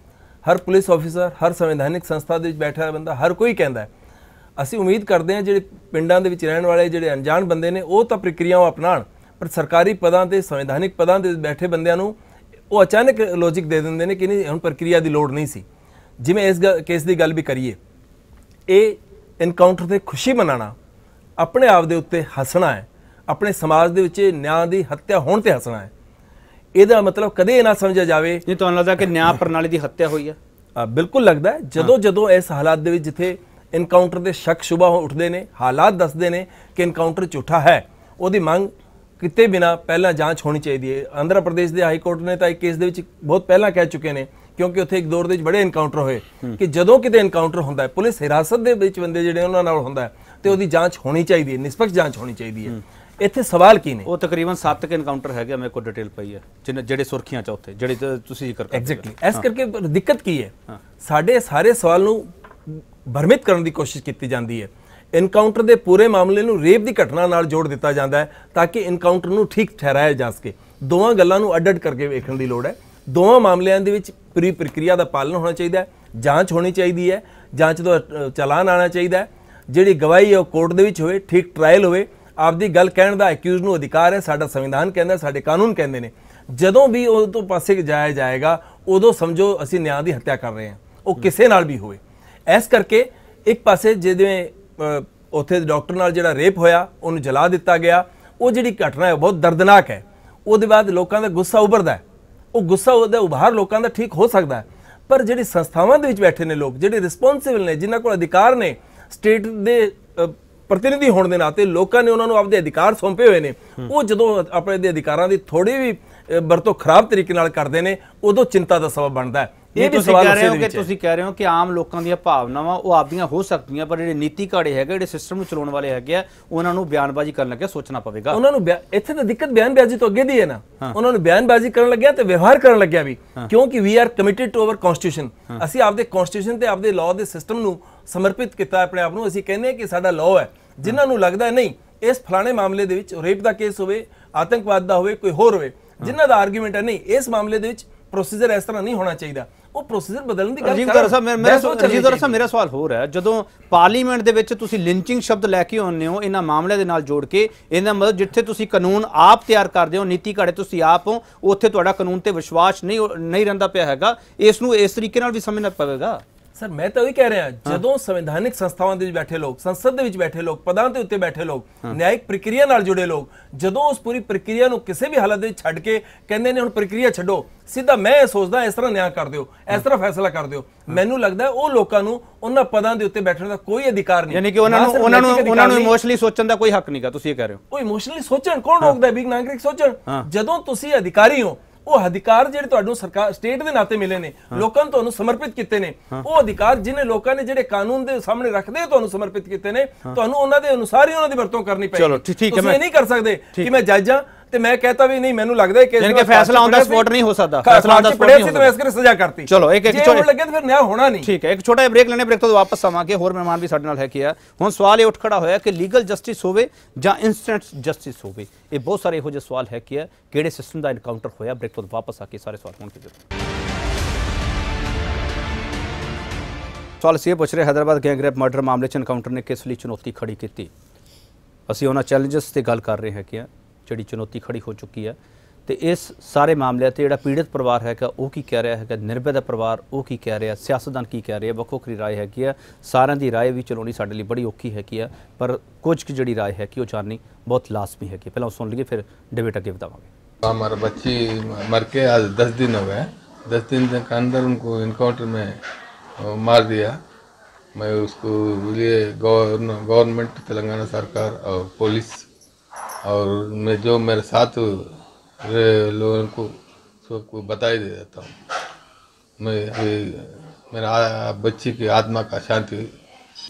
ਹਰ ਪੁਲਿਸ ਆਫੀਸਰ ਹਰ ਸੰਵਿਧਾਨਿਕ ਸੰਸਥਾ ਦੇ ਵਿੱਚ ਬੈਠਾ ਹੋਇਆ ਬੰਦਾ, ਹਰ ਕੋਈ ਕਹਿੰਦਾ ਹੈ। ਅਸੀਂ ਉਮੀਦ ਕਰਦੇ ਹਾਂ ਜਿਹੜੇ ਪਿੰਡਾਂ ਦੇ ਵਿੱਚ ਰਹਿਣ ਵਾਲੇ ਜਿਹੜੇ ਅਣਜਾਣ ਬੰਦੇ ਨੇ, ਉਹ ਤਾਂ ਪ੍ਰਕਿਰਿਆਵਾਂ ਅਪਣਾਉਣ, ਪਰ ਸਰਕਾਰੀ ਪਦਾਂ ਤੇ ਸੰਵਿਧਾਨਿਕ ਪਦਾਂ ਤੇ ਬੈਠੇ ਬੰਦਿਆਂ ਨੂੰ ਉਹ ਅਚਾਨਕ ਲੌਜੀਕ ਦੇ ਦਿੰਦੇ ਨੇ ਕਿ ਨਹੀਂ, ਹੁਣ ਪ੍ਰਕਿਰਿਆ ਦੀ ਲੋੜ ਨਹੀਂ ਸੀ। ਜਿਵੇਂ ਇਸ ਗ- ਕੇਸ ਦੀ ਗੱਲ ਵੀ ਕਰੀਏ, ਇਹ ਇਨਕਾਊਂਟਰ ਤੇ ਖੁਸ਼ੀ ਮਨਾਣਾ ਆਪਣੇ ਆਪ ਦੇ ਉੱਤੇ ਹੱਸਣਾ ਹੈ। ਆਪਣੇ ਸਮਾਜ ਦੇ ਵਿੱਚ ਨਿਆਂ ਦੀ ਹੱਤਿਆ ਹੋਣ ਤੇ ਹੱਸਣਾ ਹੈ। ਇਹਦਾ ਮਤਲਬ ਕਦੇ ਇਹ ਨਾ ਸਮਝਿਆ ਜਾਵੇ। ਨਹੀਂ ਤੁਹਾਨੂੰ ਲੱਗਦਾ ਕਿ ਨਿਆਂ ਪ੍ਰਣਾਲੀ ਦੀ ਹੱਤਿਆ ਹੋਈ ਹੈ ਬਿਲਕੁਲ ਲੱਗਦਾ ਹੈ। ਜਦੋਂ ਜਦੋਂ ਇਸ ਹਾਲਾਤ ਦੇ ਵਿੱਚ ਜਿੱਥੇ ਐਨਕਾਊਂਟਰ ਦੇ ਸ਼ੱਕ ਸ਼ੁਬਾ ਉੱਠਦੇ ਨੇ ਹਾਲਾਤ ਦੱਸਦੇ ਨੇ ਕਿ ਐਨਕਾਊਂਟਰ ਝੂਠਾ ਹੈ ਉਹਦੀ ਮੰਗ ਕਿਤੇ ਬਿਨਾ ਪਹਿਲਾਂ ਜਾਂਚ ਹੋਣੀ ਚਾਹੀਦੀ ਹੈ। ਆਂਧਰਾ ਪ੍ਰਦੇਸ਼ ਦੇ ਹਾਈ ਕੋਰਟ ਨੇ ਤਾਂ ਇੱਕ ਕੇਸ ਦੇ ਵਿੱਚ ਬਹੁਤ ਪਹਿਲਾਂ ਕਹਿ ਚੁੱਕੇ ਨੇ ਕਿਉਂਕਿ ਉੱਥੇ ਇੱਕ ਦੌਰ ਦੇ ਵਿੱਚ ਬੜੇ ਐਨਕਾਊਂਟਰ ਹੋਏ ਕਿ ਜਦੋਂ ਕਿਤੇ ਐਨਕਾਊਂਟਰ ਹੁੰਦਾ ਹੈ ਪੁਲਿਸ ਹਿਰਾਸਤ ਦੇ ਵਿੱਚ ਬੰਦੇ ਜਿਹੜੇ ਉਹਨਾਂ ਨਾਲ ਹੁੰਦਾ ਹੈ ਤੇ ਉਹਦੀ ਜਾਂਚ ਹੋਣੀ ਚਾਹੀਦੀ ਹੈ ਨਿਸ਼ਪਕਸ਼ ਜਾਂਚ ਹੋਣੀ ਚਾਹੀਦੀ ਹੈ। ਇੱਥੇ ਸਵਾਲ ਕੀ ਨੇ? ਉਹ ਤਕਰੀਬਨ 7 ਕੇ ਐਨਕਾਊਂਟਰ ਹੈਗੇ ਮੇਰੇ ਕੋਲ ਡਿਟੇਲ ਪਈ ਹੈ ਜਿਹੜੇ ਸੁਰਖੀਆਂ ਚ ਉੱਥੇ ਜਿਹੜੇ ਤੁਸੀਂ ਜ਼ਿਕਰ ਕਰਦੇ ਐਗਜ਼ੈਕਟਲੀ ਇਸ ਕਰਕੇ ਦਿੱਕਤ ਕੀ ਹੈ? ਸਾਡੇ ਸਾਰੇ ਸਵਾਲ ਨੂੰ ਭਰਮਿਤ ਕਰਨ ਦੀ ਕੋਸ਼ਿਸ਼ ਕੀਤੀ ਜਾਂਦੀ ਹੈ। ਐਨਕਾਊਂਟਰ ਦੇ ਪੂਰੇ ਮਾਮਲੇ ਨੂੰ ਰੇਪ ਦੀ ਘਟਨਾ ਨਾਲ ਜੋੜ ਦਿੱਤਾ ਜਾਂਦਾ ਹੈ ਤਾਂ ਕਿ ਐਨਕਾਊਂਟਰ ਨੂੰ ਠੀਕ ਠਹਿਰਾਇਆ ਜਾ ਸਕੇ। ਦੋਵਾਂ ਗੱਲਾਂ ਨੂੰ ਅੱਡ-ਅੱਡ ਕਰਕੇ ਵੇਖਣ ਦੀ ਲੋੜ ਹੈ। ਦੋਵਾਂ ਮਾਮਲਿਆਂ ਦੇ ਵਿੱਚ ਪੂਰੀ ਪ੍ਰਕਿਰਿਆ ਦਾ ਪਾਲਣ ਹੋਣਾ ਚਾਹੀਦਾ ਹੈ ਜਾਂਚ ਹੋਣੀ ਚਾਹੀਦੀ ਹੈ ਜਾਂਚ ਤੋਂ ਚਲਾਨ ਆਣਾ ਚਾਹੀਦਾ ਹੈ। ਜਿਹੜੀ ਗਵਾਹੀ ਹੈ ਉਹ ਕੋਰਟ ਦੇ ਵਿੱਚ ਹੋਵੇ ਠੀਕ ਟ੍ਰਾਇਲ ਹੋਵੇ ਆਪਦੀ ਗੱਲ ਕਹਿਣ ਦਾ ਅਕਿਊਜ਼ ਨੂੰ ਅਧਿਕਾਰ ਹੈ ਸਾਡਾ ਸੰਵਿਧਾਨ ਕਹਿੰਦਾ ਸਾਡੇ ਕਾਨੂੰਨ ਕਹਿੰਦੇ ਨੇ। ਜਦੋਂ ਵੀ ਉਹ ਤੋਂ ਪਾਸੇ ਜਾਇਆ ਜਾਏਗਾ ਉਦੋਂ ਸਮਝੋ ਅਸੀਂ ਨਿਆਂ ਦੀ ਹੱਤਿਆ ਕਰ ਰਹੇ ਹਾਂ। ਉਹ ਕਿਸੇ ਨਾਲ ਵੀ ਹੋਵੇ। ਇਸ ਕਰਕੇ ਇੱਕ ਪਾਸੇ ਜਿਵੇਂ ਉੱਥੇ ਡਾਕਟਰ ਨਾਲ ਜਿਹੜਾ ਰੇਪ ਹੋਇਆ ਉਹਨੂੰ ਜਲਾ ਦਿੱਤਾ ਗਿਆ। ਉਹ ਜਿਹੜੀ ਘਟਨਾ ਹੈ ਬਹੁਤ ਦਰਦਨਾਕ ਹੈ। ਉਹਦੇ ਬਾਅਦ ਲੋਕਾਂ ਦਾ ਗੁੱਸਾ ਉੱਭਰਦਾ ਹੈ। ਉਹ ਗੁੱਸਾ ਉਹਦਾ ਉਭਾਰ ਲੋਕਾਂ ਦਾ ਠੀਕ ਹੋ ਸਕਦਾ ਹੈ। ਪਰ ਜਿਹੜੀ ਸੰਸਥਾਵਾਂ ਦੇ ਵਿੱਚ ਬੈਠੇ ਨੇ ਲੋਕ ਜਿਹੜੇ ਰਿਸਪੌਂਸਿਬਲ ਨੇ ਜਿਨ੍ਹਾਂ ਕੋਲ ਅਧਿਕਾਰ ਨੇ ਸਟੇਟ ਦੇ ਪ੍ਰਤੀਨਿਧੀ ਹੋਣ ਦੇ ਨਾਤੇ ਲੋਕਾਂ ਨੇ ਉਹਨਾਂ ਨੂੰ ਆਪਦੇ ਅਧਿਕਾਰ ਸੌਂਪੇ ਹੋਏ ਨੇ। ਉਹ ਜਦੋਂ ਆਪਣੇ ਦੇ ਅਧਿਕਾਰਾਂ ਦੀ ਥੋੜੀ ਵੀ ਵਰਤੋਂ ਖਰਾਬ ਤਰੀਕੇ ਨਾਲ ਕਰਦੇ ਨੇ ਉਦੋਂ ਚਿੰਤਾ ਦਾ ਸਬਬ ਬਣਦਾ ਹੈ। ਇਹ ਵੀ ਤੁਸੀਂ ਸਵਾਲ ਕਹਿ ਉਸੇ ਰਹੇ ਹੋ ਦੇ ਕਿ ਵਿੱਚ ਤੁਸੀਂ ਕਹਿ ਰਹੇ ਹੋ ਕਿ ਆਮ ਲੋਕਾਂ ਦੀਆਂ ਭਾਵਨਾਵਾਂ ਉਹ ਆਪਦੀਆਂ ਹੋ ਸਕਦੀਆਂ ਪਰ ਜਿਹੜੇ ਨੀਤੀ ਘਾੜੇ ਹੈਗੇ ਜਿਹੜੇ ਸਿਸਟਮ ਨੂੰ ਚਲਾਉਣ ਵਾਲੇ ਹੈਗੇ ਆ ਉਹਨਾਂ ਨੂੰ ਬਿਆਨਬਾਜ਼ੀ ਕਰਨ ਲੱਗੇ ਸੋਚਣਾ ਪਵੇਗਾ। ਉਹਨਾਂ ਨੂੰ ਇੱਥੇ ਤਾਂ ਦਿੱਕਤ ਬਿਆਨਬਾਜ਼ੀ ਤੋਂ ਅੱਗੇ ਦੀ ਹੈ ਨਾ। ਉਹਨਾਂ ਨੂੰ ਬਿਆਨਬਾਜ਼ੀ ਕਰਨ ਲੱਗਿਆ ਤੇ ਵਿਵਹਾਰ ਕਰਨ ਲੱਗਿਆ ਵੀ। ਕਿਉਂਕਿ we are committed to our constitution ਅਸੀਂ ਆਪਦੇ ਕਨਸਟੀਟਿਊਸ਼ਨ ਤੇ ਆਪਦੇ ਲਾਅ ਦੇ ਸਿਸਟਮ ਨੂੰ ਸਮਰਪਿਤ ਕੀਤਾ ਆਪਣੇ ਆਪ ਨੂੰ। ਅਸੀਂ ਕਹਿੰਦੇ ਹਾਂ ਕਿ ਸਾਡਾ ਲਾਅ ਹੈ। ਜਿਨ੍ਹਾਂ ਨੂੰ ਲੱਗਦਾ ਨਹੀਂ ਇਸ ਫਲਾਣੇ ਮਾਮਲੇ ਦੇ ਵਿੱਚ ਰੇਪ ਦਾ ਕੇਸ ਹੋਵੇ ਆਤੰਕਵਾਦ ਦਾ ਹੋਵੇ ਕੋਈ ਹੋਰ ਹੋਵੇ ਜਿਨ੍ਹਾਂ ਦਾ ਆਰਗੂਮੈਂਟ ਹੈ ਨਹੀਂ ਇਸ ਮਾਮਲੇ ਦੇ ਵਿੱਚ ਪ੍ਰੋਸੀਜਰ ਇਸ ਤਰ੍ਹਾਂ ਨਹੀਂ ਹੋਣਾ ਚਾਹੀਦਾ ਉਹ ਪ੍ਰੋਸੀਜਰ ਬਦਲਣ ਦੀ ਗੱਲ। ਦੌਰਾ ਸਾਹਿਬ ਮੇਰਾ ਬਹਿਸ ਉਹ ਚੱਲਣੀ ਰਜੀਵ ਦੌਰਾ ਸਾਹਿਬ। ਮੇਰਾ ਸਵਾਲ ਹੋਰ ਹੈ ਜਦੋਂ ਪਾਰਲੀਮੈਂਟ ਦੇ ਵਿੱਚ ਤੁਸੀਂ ਲਿੰਚਿੰਗ ਸ਼ਬਦ ਲੈ ਕੇ ਆਉਂਦੇ ਹੋ ਇਹਨਾਂ ਮਾਮਲਿਆਂ ਦੇ ਨਾਲ ਜੋੜ ਕੇ ਇਹਦਾ ਮਤਲਬ ਜਿੱਥੇ ਤੁਸੀਂ ਕਾਨੂੰਨ ਆਪ ਤਿਆਰ ਕਰਦੇ ਹੋ ਨੀਤੀ ਘਾੜੇ ਤੁਸੀਂ ਆਪ ਹੋ ਉੱਥੇ ਤੁਹਾਡਾ ਕਾਨੂੰਨ ਤੇ ਵਿਸ਼ਵਾਸ ਨਹੀਂ ਨਹੀਂ ਰਹਿੰਦਾ ਪਿਆ ਹੈਗਾ ਇਸ ਨੂੰ ਇਸ ਤਰੀਕੇ ਨਾਲ ਵੀ ਸਮਝਣਾ ਪਵੇਗਾ ਸਰ ਮੈਂ ਤਾਂ ਉਹੀ ਕਹਿ ਰਿਹਾ ਜਦੋਂ ਸੰਵਿਧਾਨਿਕ ਸੰਸਥਾਵਾਂ ਦੇ ਵਿੱਚ ਬੈਠੇ ਲੋਕ ਸੰਸਦ ਦੇ ਵਿੱਚ ਬੈਠੇ ਲੋਕ ਪਦਾਂ ਦੇ ਉੱਤੇ ਬੈਠੇ ਲੋਕ ਨਿਆਇਕ ਪ੍ਰਕਿਰਿਆ ਨਾਲ ਜੁੜੇ ਲੋਕ ਜਦੋਂ ਉਸ ਪੂਰੀ ਪ੍ਰਕਿਰਿਆ ਨੂੰ ਕਿਸੇ ਵੀ ਹਾਲਤ ਦੇ ਵਿੱਚ ਛੱਡ ਕੇ ਕਹਿੰਦੇ ਨੇ ਹੁਣ ਪ੍ਰਕਿਰਿਆ ਛੱਡੋ ਸਿੱਧਾ ਮੈਂ ਇਹ ਸੋਚਦਾ ਇਸ ਤਰ੍ਹਾਂ ਨਿਆਂ ਕਰ ਦਿਓ ਇਸ ਤਰ੍ਹਾਂ ਫੈਸਲਾ ਕਰ ਦਿਓ। ਮੈਨੂੰ ਲੱਗਦਾ ਉਹ ਲੋਕਾਂ ਨੂੰ ਉਹਨਾਂ ਪਦਾਂ ਦੇ ਉੱਤੇ ਬੈਠਣ ਦਾ ਕੋਈ ਅਧਿਕਾਰ ਨਹੀਂ। ਯਾਨੀ ਕਿ ਉਹਨਾਂ ਨਾ ਉਹਨਾਂ ਨੂੰ ਉਹਨਾਂ ਨੂੰ ਇਮੋਸ਼ਨਲੀ ਸੋਚਣ ਦਾ ਕੋਈ ਹੱਕ ਨਹੀਂਗਾ ਤੁਸੀਂ ਇਹ ਕਹਿ ਰਹੇ ਹੋ। ਉਹ ਇਮੋਸ਼ਨਲੀ ਸੋਚਣ ਕੌਣ ਰੋਕਦਾ ਹੈ? ਬਿਗ ਨਾਗਰਿਕ ਸੋਚਣ। ਜਦੋਂ ਤੁਸੀਂ ਅਧਿਕਾਰੀ ਹੋ ਉਹ ਅਧਿਕਾਰ ਜਿਹੜੇ ਤੁਹਾਨੂੰ ਸਰਕਾਰ ਸਟੇਟ ਦੇ ਨਾਤੇ ਮਿਲੇ ਨੇ ਲੋਕਾਂ ਨੂੰ ਤੁਹਾਨੂੰ ਸਮਰਪਿਤ ਕੀਤੇ ਨੇ। ਉਹ ਅਧਿਕਾਰ ਜਿਹਨੇ ਲੋਕਾਂ ਨੇ ਜਿਹੜੇ ਕਾਨੂੰਨ ਦੇ ਸਾਹਮਣੇ ਰੱਖਦੇ ਤੁਹਾਨੂੰ ਸਮਰਪਿਤ ਕੀਤੇ ਨੇ ਤੁਹਾਨੂੰ ਉਹਨਾਂ ਦੇ ਅਨੁਸਾਰ ਹੀ ਉਹਨਾਂ ਦੀ ਵਰਤੋਂ ਕਰਨੀ ਪਏਗੀ। ਚਲੋ, ਠੀਕ- ਹੈ, ਮੈਂ- ਨਹੀਂ ਕਰ ਸਕਦੇ ਕਿ ਮੈਂ ਜੱਜ ਹਾਂ। ਤੇ ਮੈਂ ਕਹਤਾ ਵੀ ਨਹੀਂ ਮੈਨੂੰ ਲੱਗਦਾ ਕਿ ਯਾਨੀ ਕਿ ਫੈਸਲਾ the spot ਨਹੀਂ ਹੋ ਸਕਦਾ। ਫੈਸਲਾ spot ਪੜਿਆ ਨਹੀਂ ਹੋ ਤਾਂ ਮੈਂ ਇਸ ਕਰਕੇ ਸਜ਼ਾ ਕਰਤੀ। ਚਲੋ, ਇੱਕ- ਇੱਕ ਛੋਟੇ- ਹੁਣ ਲੱਗੇ ਤਾਂ ਫਿਰ ਨਿਆਂ ਹੋਣਾ ਨਹੀਂ। ਠੀਕ ਹੈ ਇੱਕ ਛੋਟਾ ਜਿਹਾ ਬ੍ਰੇਕ ਲੈਣੇ ਬ੍ਰੇਕ ਤੋਂ ਵਾਪਸ ਆਵਾਂਗੇ ਹੋਰ ਮਹਿਮਾਨ ਵੀ ਸਾਡੇ ਨਾਲ ਹੈ ਕਿ ਆ। ਹੁਣ ਸਵਾਲ ਇਹ ਉੱਠ ਖੜਾ ਹੋਇਆ ਕਿ ਲੀਗਲ ਜਸਟਿਸ ਹੋਵੇ ਜਾਂ ਇਨਸਟੈਂਟ ਜਸਟਿਸ ਹੋਵੇ ਇਹ ਬਹੁਤ ਸਾਰੇ ਇਹੋ ਜਿਹੇ ਸਵਾਲ ਹੈ ਕਿ ਕਿਹੜੇ ਸਿਸਟਮ ਦਾ ਐਨਕਾਊਂਟਰ ਹੋਇਆ ਬ੍ਰੇਕ ਤੋਂ ਵਾਪਸ ਆ ਕੇ ਸਾਰੇ ਸਵਾਲ ਹੋਣਗੇ ਜ਼ਰੂਰ। ਸਵਾਲ ਅਸੀਂ ਇਹ ਪੁੱਛ ਰਹੇ ਹੈਦਰਾਬਾਦ ਗੈਂਗਰੇਪ ਮਰਡਰ ਮਾਮਲੇ 'ਚ ਐਨਕਾਊਂਟਰ ਨੇ ਕਿਸ ਲਈ ਚੁਣੌਤੀ ਖੜੀ ਕੀਤੀ? ਅਸੀਂ ਉਹਨਾਂ ਚੈਲੰਜਸ ਤੇ ਗੱਲ ਕਰ ਰਹੇ ਹਾਂ ਕਿ ਜਿਹੜੀ ਚੁਣੌਤੀ ਖੜੀ ਹੋ ਚੁੱਕੀ ਹੈ ਤੇ ਇਸ ਸਾਰੇ ਮਾਮਲੇ ਤੇ ਜਿਹੜਾ ਪੀੜਤ ਪਰਿਵਾਰ ਹੈਗਾ ਉਹ ਕੀ ਕਹਿ ਰਿਹਾ ਹੈਗਾ ਨਿਰਭੈ ਦਾ ਪਰਿਵਾਰ ਉਹ ਕੀ ਕਹਿ ਰਿਹਾ ਸਿਆਸਤਦਾਨ ਕੀ ਕਹਿ ਰਿਹਾ ਵੱਖੋ ਵੱਖਰੀ ਰਾਏ ਹੈਗੀ ਆ ਸਾਰਿਆਂ ਦੀ ਰਾਏ ਵੀ ਚਲਾਉਣੀ ਸਾਡੇ ਲਈ ਬੜੀ ਔਖੀ ਹੈਗੀ ਆ ਪਰ ਕੁਝ ਕੁ ਜਿਹੜੀ ਰਾਏ ਹੈ ਕਿ ਉਹ ਜਾਣਨੀ ਬਹੁਤ ਲਾਜ਼ਮੀ ਹੈਗੀ ਪਹਿਲਾਂ ਉਹ ਸੁਣ ਲਈਏ ਫਿਰ ਡਿਬੇਟ ਅੱਗੇ ਵਧਾਵਾਂਗੇ हमारा बच्ची मर के आज दस दिन हो गए दस दिन के अंदर उनको इनकाउंटर में अ, मार दिया मैं उसको लिए गवर्न- गवर्नमेंट तेलंगाना सरकार और पुलिस और मैं जो मेरे साथ लोगों को सबको बधाई दे देता हूँ मैं मेरा बच्ची की आत्मा का शांति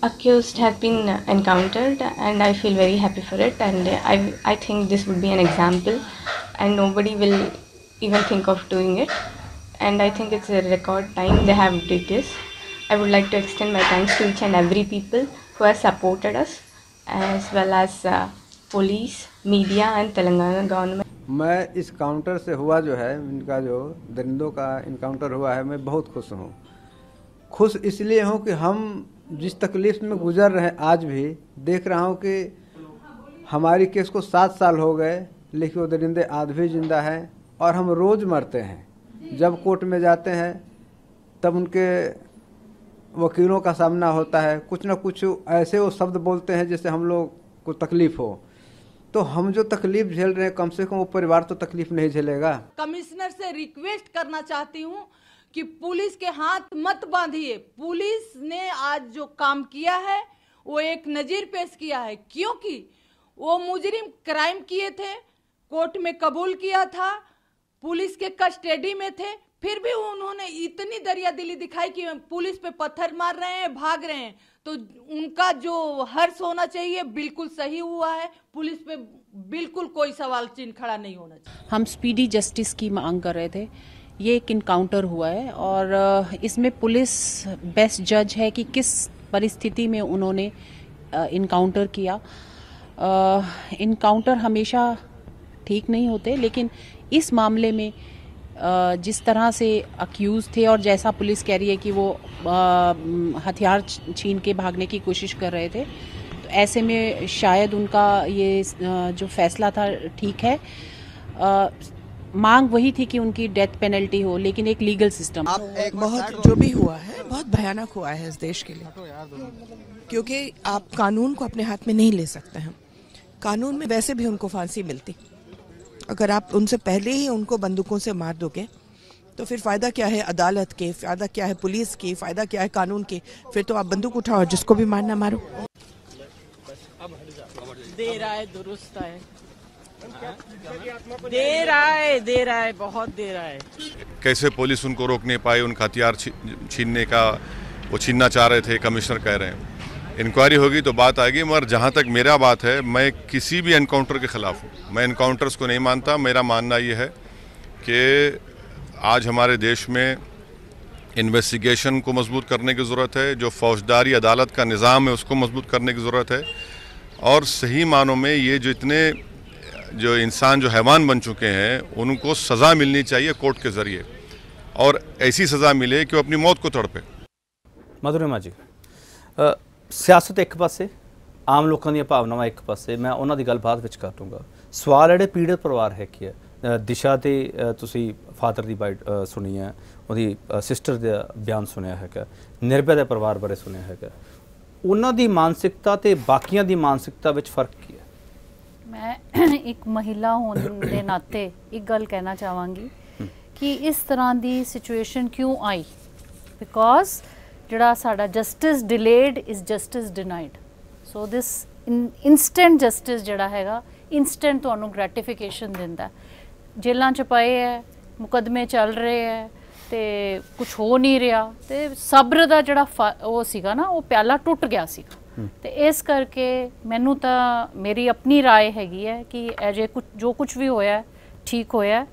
accused have been encountered and i feel very happy for it and i i think this would be an example and nobody will even think of doing it and i think it's a record time they have did this i would like to extend my thanks to each and every people who have supported us as well as uh, police media and Telangana government मैं इस counter से हुआ जो है, इनका जो दरिंदों का encounter हुआ है, मैं बहुत खुश हूँ। खुश इसलिए हूँ कि हम जिस तकलीफ़ में गुजर रहे हैं आज भी, देख रहा हूँ कि हमारी केस को सात साल हो गए, लेकिन वो दरिंदे आज भी ज़िंदा हैं और हम रोज़ मरते हैं। जब कोर्ट में जाते हैं, तब उनके वकीलों का सामना होता है। कुछ ना कुछ ऐसे वो शब्द बोलते हैं जिससे हम लोग को तकलीफ़ हो। तो हम जो तकलीफ़ झेल रहे हैं, कम से कम वो परिवार तो तकलीफ़ नहीं झेलेगा। कमिश्नर से रिक्वेस्ट करना चाहती हूँ कि पुलिस के हाथ मत बांधिए। पुलिस ने आज जो काम किया है, वो एक नजीर पेश किया है। क्योंकि वो मुजरिम क्राइम किए थे, कोर्ट में कबूल किया था, पुलिस के कस्टडी में थे, फिर भी उन्होंने इतनी दरिया दिली दिखाई कि पुलिस पे पत्थर मार रहे हैं, भाग रहे हैं। तो उनका जो हर्ष होना चाहिए, बिल्कुल सही हुआ है। पुलिस पे बिल्कुल कोई सवाल चिन्ह खड़ा नहीं होना चाहिए। हम स्पीडी जस्टिस की मांग कर रहे थे। ये एक इनकाउंटर हुआ है और इसमें पुलिस बेस्ट जज है कि किस परिस्थिति में उन्होंने इनकाउंटर किया। इनकाउंटर हमेशा ठीक नहीं होते, लेकिन इस मामले में जिस तरह से अक्यूज थे और जैसा पुलिस कह रही है कि वो हथियार छीन के भागने की कोशिश कर रहे थे तो ऐसे में शायद उनका ये जो फैसला था ठीक है। अ, मांग वही थी कि उनकी डेथ पेनल्टी हो लेकिन एक लीगल सिस्टम बहुत जो भी हुआ है बहुत भयानक हुआ है इस देश के लिए। क्योंकि आप कानून को अपने हाथ में नहीं ले सकते हैं। कानून में वैसे भी उनको फांसी मिलती। अगर आप उनसे पहले ही उनको बंदूकों से मार दोगे तो फिर फ़ायदा क्या है अदालत के फ़ायदा क्या है पुलिस की फ़ायदा क्या है कानून के? फिर तो आप बंदूक उठाओ और जिसको भी मारना मारो। दे रहा है दुरुस्त है। दे रहा है दे बहुत दे रहा है। कैसे पुलिस उनको रोक नहीं पाई? उनका हथियार छीनने का वो छीनना चाह रहे थे कमिश्नर कह रहे हैं। इंक्वायरी होगी तो बात आएगी, मगर जहाँ तक मेरा बात है, मैं किसी भी इनकाउंटर के ख़िलाफ़ हूँ। मैं इनकाउंटर्स को नहीं मानता, मेरा मानना ये है कि आज हमारे देश में इन्वेस्टिगेशन को मज़बूत करने की ज़रूरत है, जो फौजदारी अदालत का निज़ाम है, उसको मज़बूत करने की ज़रूरत है। और सही मानों में ये जो इतने, जो इंसान जो हैवान बन चुके हैं, उनको सज़ा मिलनी चाहिए कोर्ट के ज़रिए। और ऐसी सज़ा मिले कि वो अपनी मौत को तड़पे। मधुरिमा जी ਸਿਆਸਤ ਇੱਕ ਪਾਸੇ ਆਮ ਲੋਕਾਂ ਦੀਆਂ ਭਾਵਨਾਵਾਂ ਇੱਕ ਪਾਸੇ ਮੈਂ ਉਹਨਾਂ ਦੀ ਗੱਲ ਬਾਅਦ ਵਿੱਚ ਕਰ ਲੂੰਗਾ ਸਵਾਲ ਜਿਹੜੇ ਪੀੜਤ ਪਰਿਵਾਰ ਹੈ ਕੀ ਹੈ ਦਿਸ਼ਾ ਤੇ ਤੁਸੀਂ ਫਾਦਰ ਦੀ ਬਾਈਟ ਅ, ਸੁਣੀ ਹੈ ਉਹਦੀ ਸਿਸਟਰ ਦਾ ਬਿਆਨ ਸੁਣਿਆ ਹੈਗਾ ਨਿਰਭੈ ਦੇ ਪਰਿਵਾਰ ਬਾਰੇ ਸੁਣਿਆ ਹੈਗਾ। ਉਹਨਾਂ ਦੀ ਮਾਨਸਿਕਤਾ ਤੇ ਬਾਕੀਆਂ ਦੀ ਮਾਨਸਿਕਤਾ ਵਿੱਚ ਫ਼ਰਕ ਕੀ ਹੈ? ਮੈਂ ਇੱਕ ਮਹਿਲਾ ਹੋਣ ਦੇ ਨਾਤੇ ਇੱਕ ਗੱਲ ਕਹਿਣਾ ਚਾਹਾਂਗੀ ਕਿ ਇਸ ਤਰ੍ਹਾਂ ਦੀ ਸਿਚੁਏਸ਼ਨ ਕਿਉਂ ਆਈ? ਬਿਕੋਜ਼ ਜਿਹੜਾ ਸਾਡਾ justice delayed is justice denied so this instant justice ਜਿਹੜਾ ਹੈਗਾ ਇਨਸਟੈਂਟ ਤੁਹਾਨੂੰ ਗ੍ਰੈਟੀਫਿਕੇਸ਼ਨ ਦਿੰਦਾ ਜੇਲਾਂ ਚ ਪਏ ਹੈ ਮੁਕਦਮੇ ਚੱਲ ਰਹੇ ਹੈ ਤੇ ਕੁਝ ਹੋ ਨਹੀਂ ਰਿਹਾ ਤੇ ਸਬਰ ਦਾ ਜਿਹੜਾ ਉਹ ਸੀਗਾ ਨਾ ਉਹ ਪਿਆਲਾ ਟੁੱਟ ਗਿਆ ਸੀਗਾ। ਤੇ ਇਸ ਕਰਕੇ ਮੈਨੂੰ ਤਾਂ ਮੇਰੀ ਆਪਣੀ ਰਾਏ ਹੈਗੀ ਹੈ ਕਿ ਅਜੇ ਕੁਝ ਜੋ ਕੁਝ ਵੀ ਹੋਇਆ ਠੀਕ ਹੋਇਆ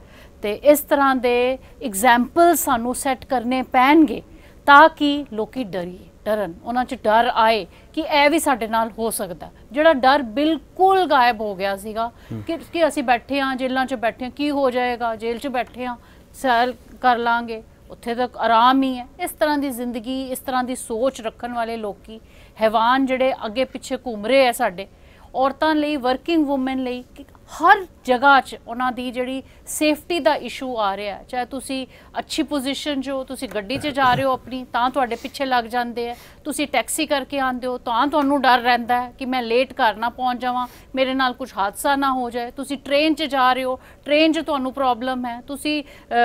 ਤੇ ਇਸ ਤਰ੍ਹਾਂ ਦੇ ਐਗਜ਼ਾਮਪਲ ਸਾਨੂੰ ਸੈੱਟ ਕਰਨੇ ਪੈਣਗੇ। ਤਾਂ ਕਿ ਲੋਕੀ ਡਰੀਏ ਡਰਨ। ਉਹਨਾਂ 'ਚ ਡਰ ਆਏ ਕਿ ਇਹ ਵੀ ਸਾਡੇ ਨਾਲ ਹੋ ਸਕਦਾ। ਜਿਹੜਾ ਡਰ ਬਿਲਕੁਲ ਗਾਇਬ ਹੋ ਗਿਆ ਸੀਗਾ ਕਿ ਕਿ ਅਸੀਂ ਬੈਠੇ ਹਾਂ ਜੇਲ੍ਹਾਂ 'ਚ ਬੈਠੇ ਹਾਂ ਕੀ ਹੋ ਜਾਏਗਾ? ਜੇਲ੍ਹ 'ਚ ਬੈਠੇ ਹਾਂ ਸੈਲ ਕਰ ਲਾਂਗੇ। ਉੱਥੇ ਤੱਕ ਆਰਾਮ ਹੀ ਹੈ। ਇਸ ਤਰ੍ਹਾਂ ਦੀ ਜ਼ਿੰਦਗੀ ਇਸ ਤਰ੍ਹਾਂ ਦੀ ਸੋਚ ਰੱਖਣ ਵਾਲੇ ਲੋਕੀ ਹੈਵਾਨ ਜਿਹੜੇ ਅੱਗੇ ਪਿੱਛੇ ਘੁੰਮ ਰਹੇ ਆ ਸਾਡੇ ਔਰਤਾਂ ਲਈ ਵਰਕਿੰਗ ਔਮਨ ਲਈ ਹਰ ਜਗ੍ਹਾ 'ਚ ਉਹਨਾਂ ਦੀ ਜਿਹੜੀ ਸੇਫਟੀ ਦਾ ਇਸ਼ੂ ਆ ਰਿਹਾ ਚਾਹੇ ਤੁਸੀਂ ਅੱਛੀ ਪੋਜੀਸ਼ਨ 'ਚ ਹੋ, ਤੁਸੀਂ ਗੱਡੀ 'ਚ ਜਾ ਰਹੇ ਹੋ ਆਪਣੀ, ਤਾਂ ਤੁਹਾਡੇ ਪਿੱਛੇ ਲੱਗ ਜਾਂਦੇ ਆ। ਤੁਸੀਂ ਟੈਕਸੀ ਕਰਕੇ ਆਉਂਦੇ ਹੋ ਤਾਂ ਤੁਹਾਨੂੰ ਡਰ ਰਹਿੰਦਾ ਹੈ ਕਿ ਮੈਂ ਲੇਟ ਘਰ ਨਾ ਪਹੁੰਚ ਜਾਵਾਂ, ਮੇਰੇ ਨਾਲ ਕੁਝ ਹਾਦਸਾ ਨਾ ਹੋ ਜਾਏ। ਤੁਸੀਂ ਟ੍ਰੇਨ 'ਚ ਜਾ ਰਹੇ ਹੋ, ਟ੍ਰੇਨ 'ਚ ਤੁਹਾਨੂੰ ਪ੍ਰੋਬਲਮ ਹੈ। ਤੁਸੀਂ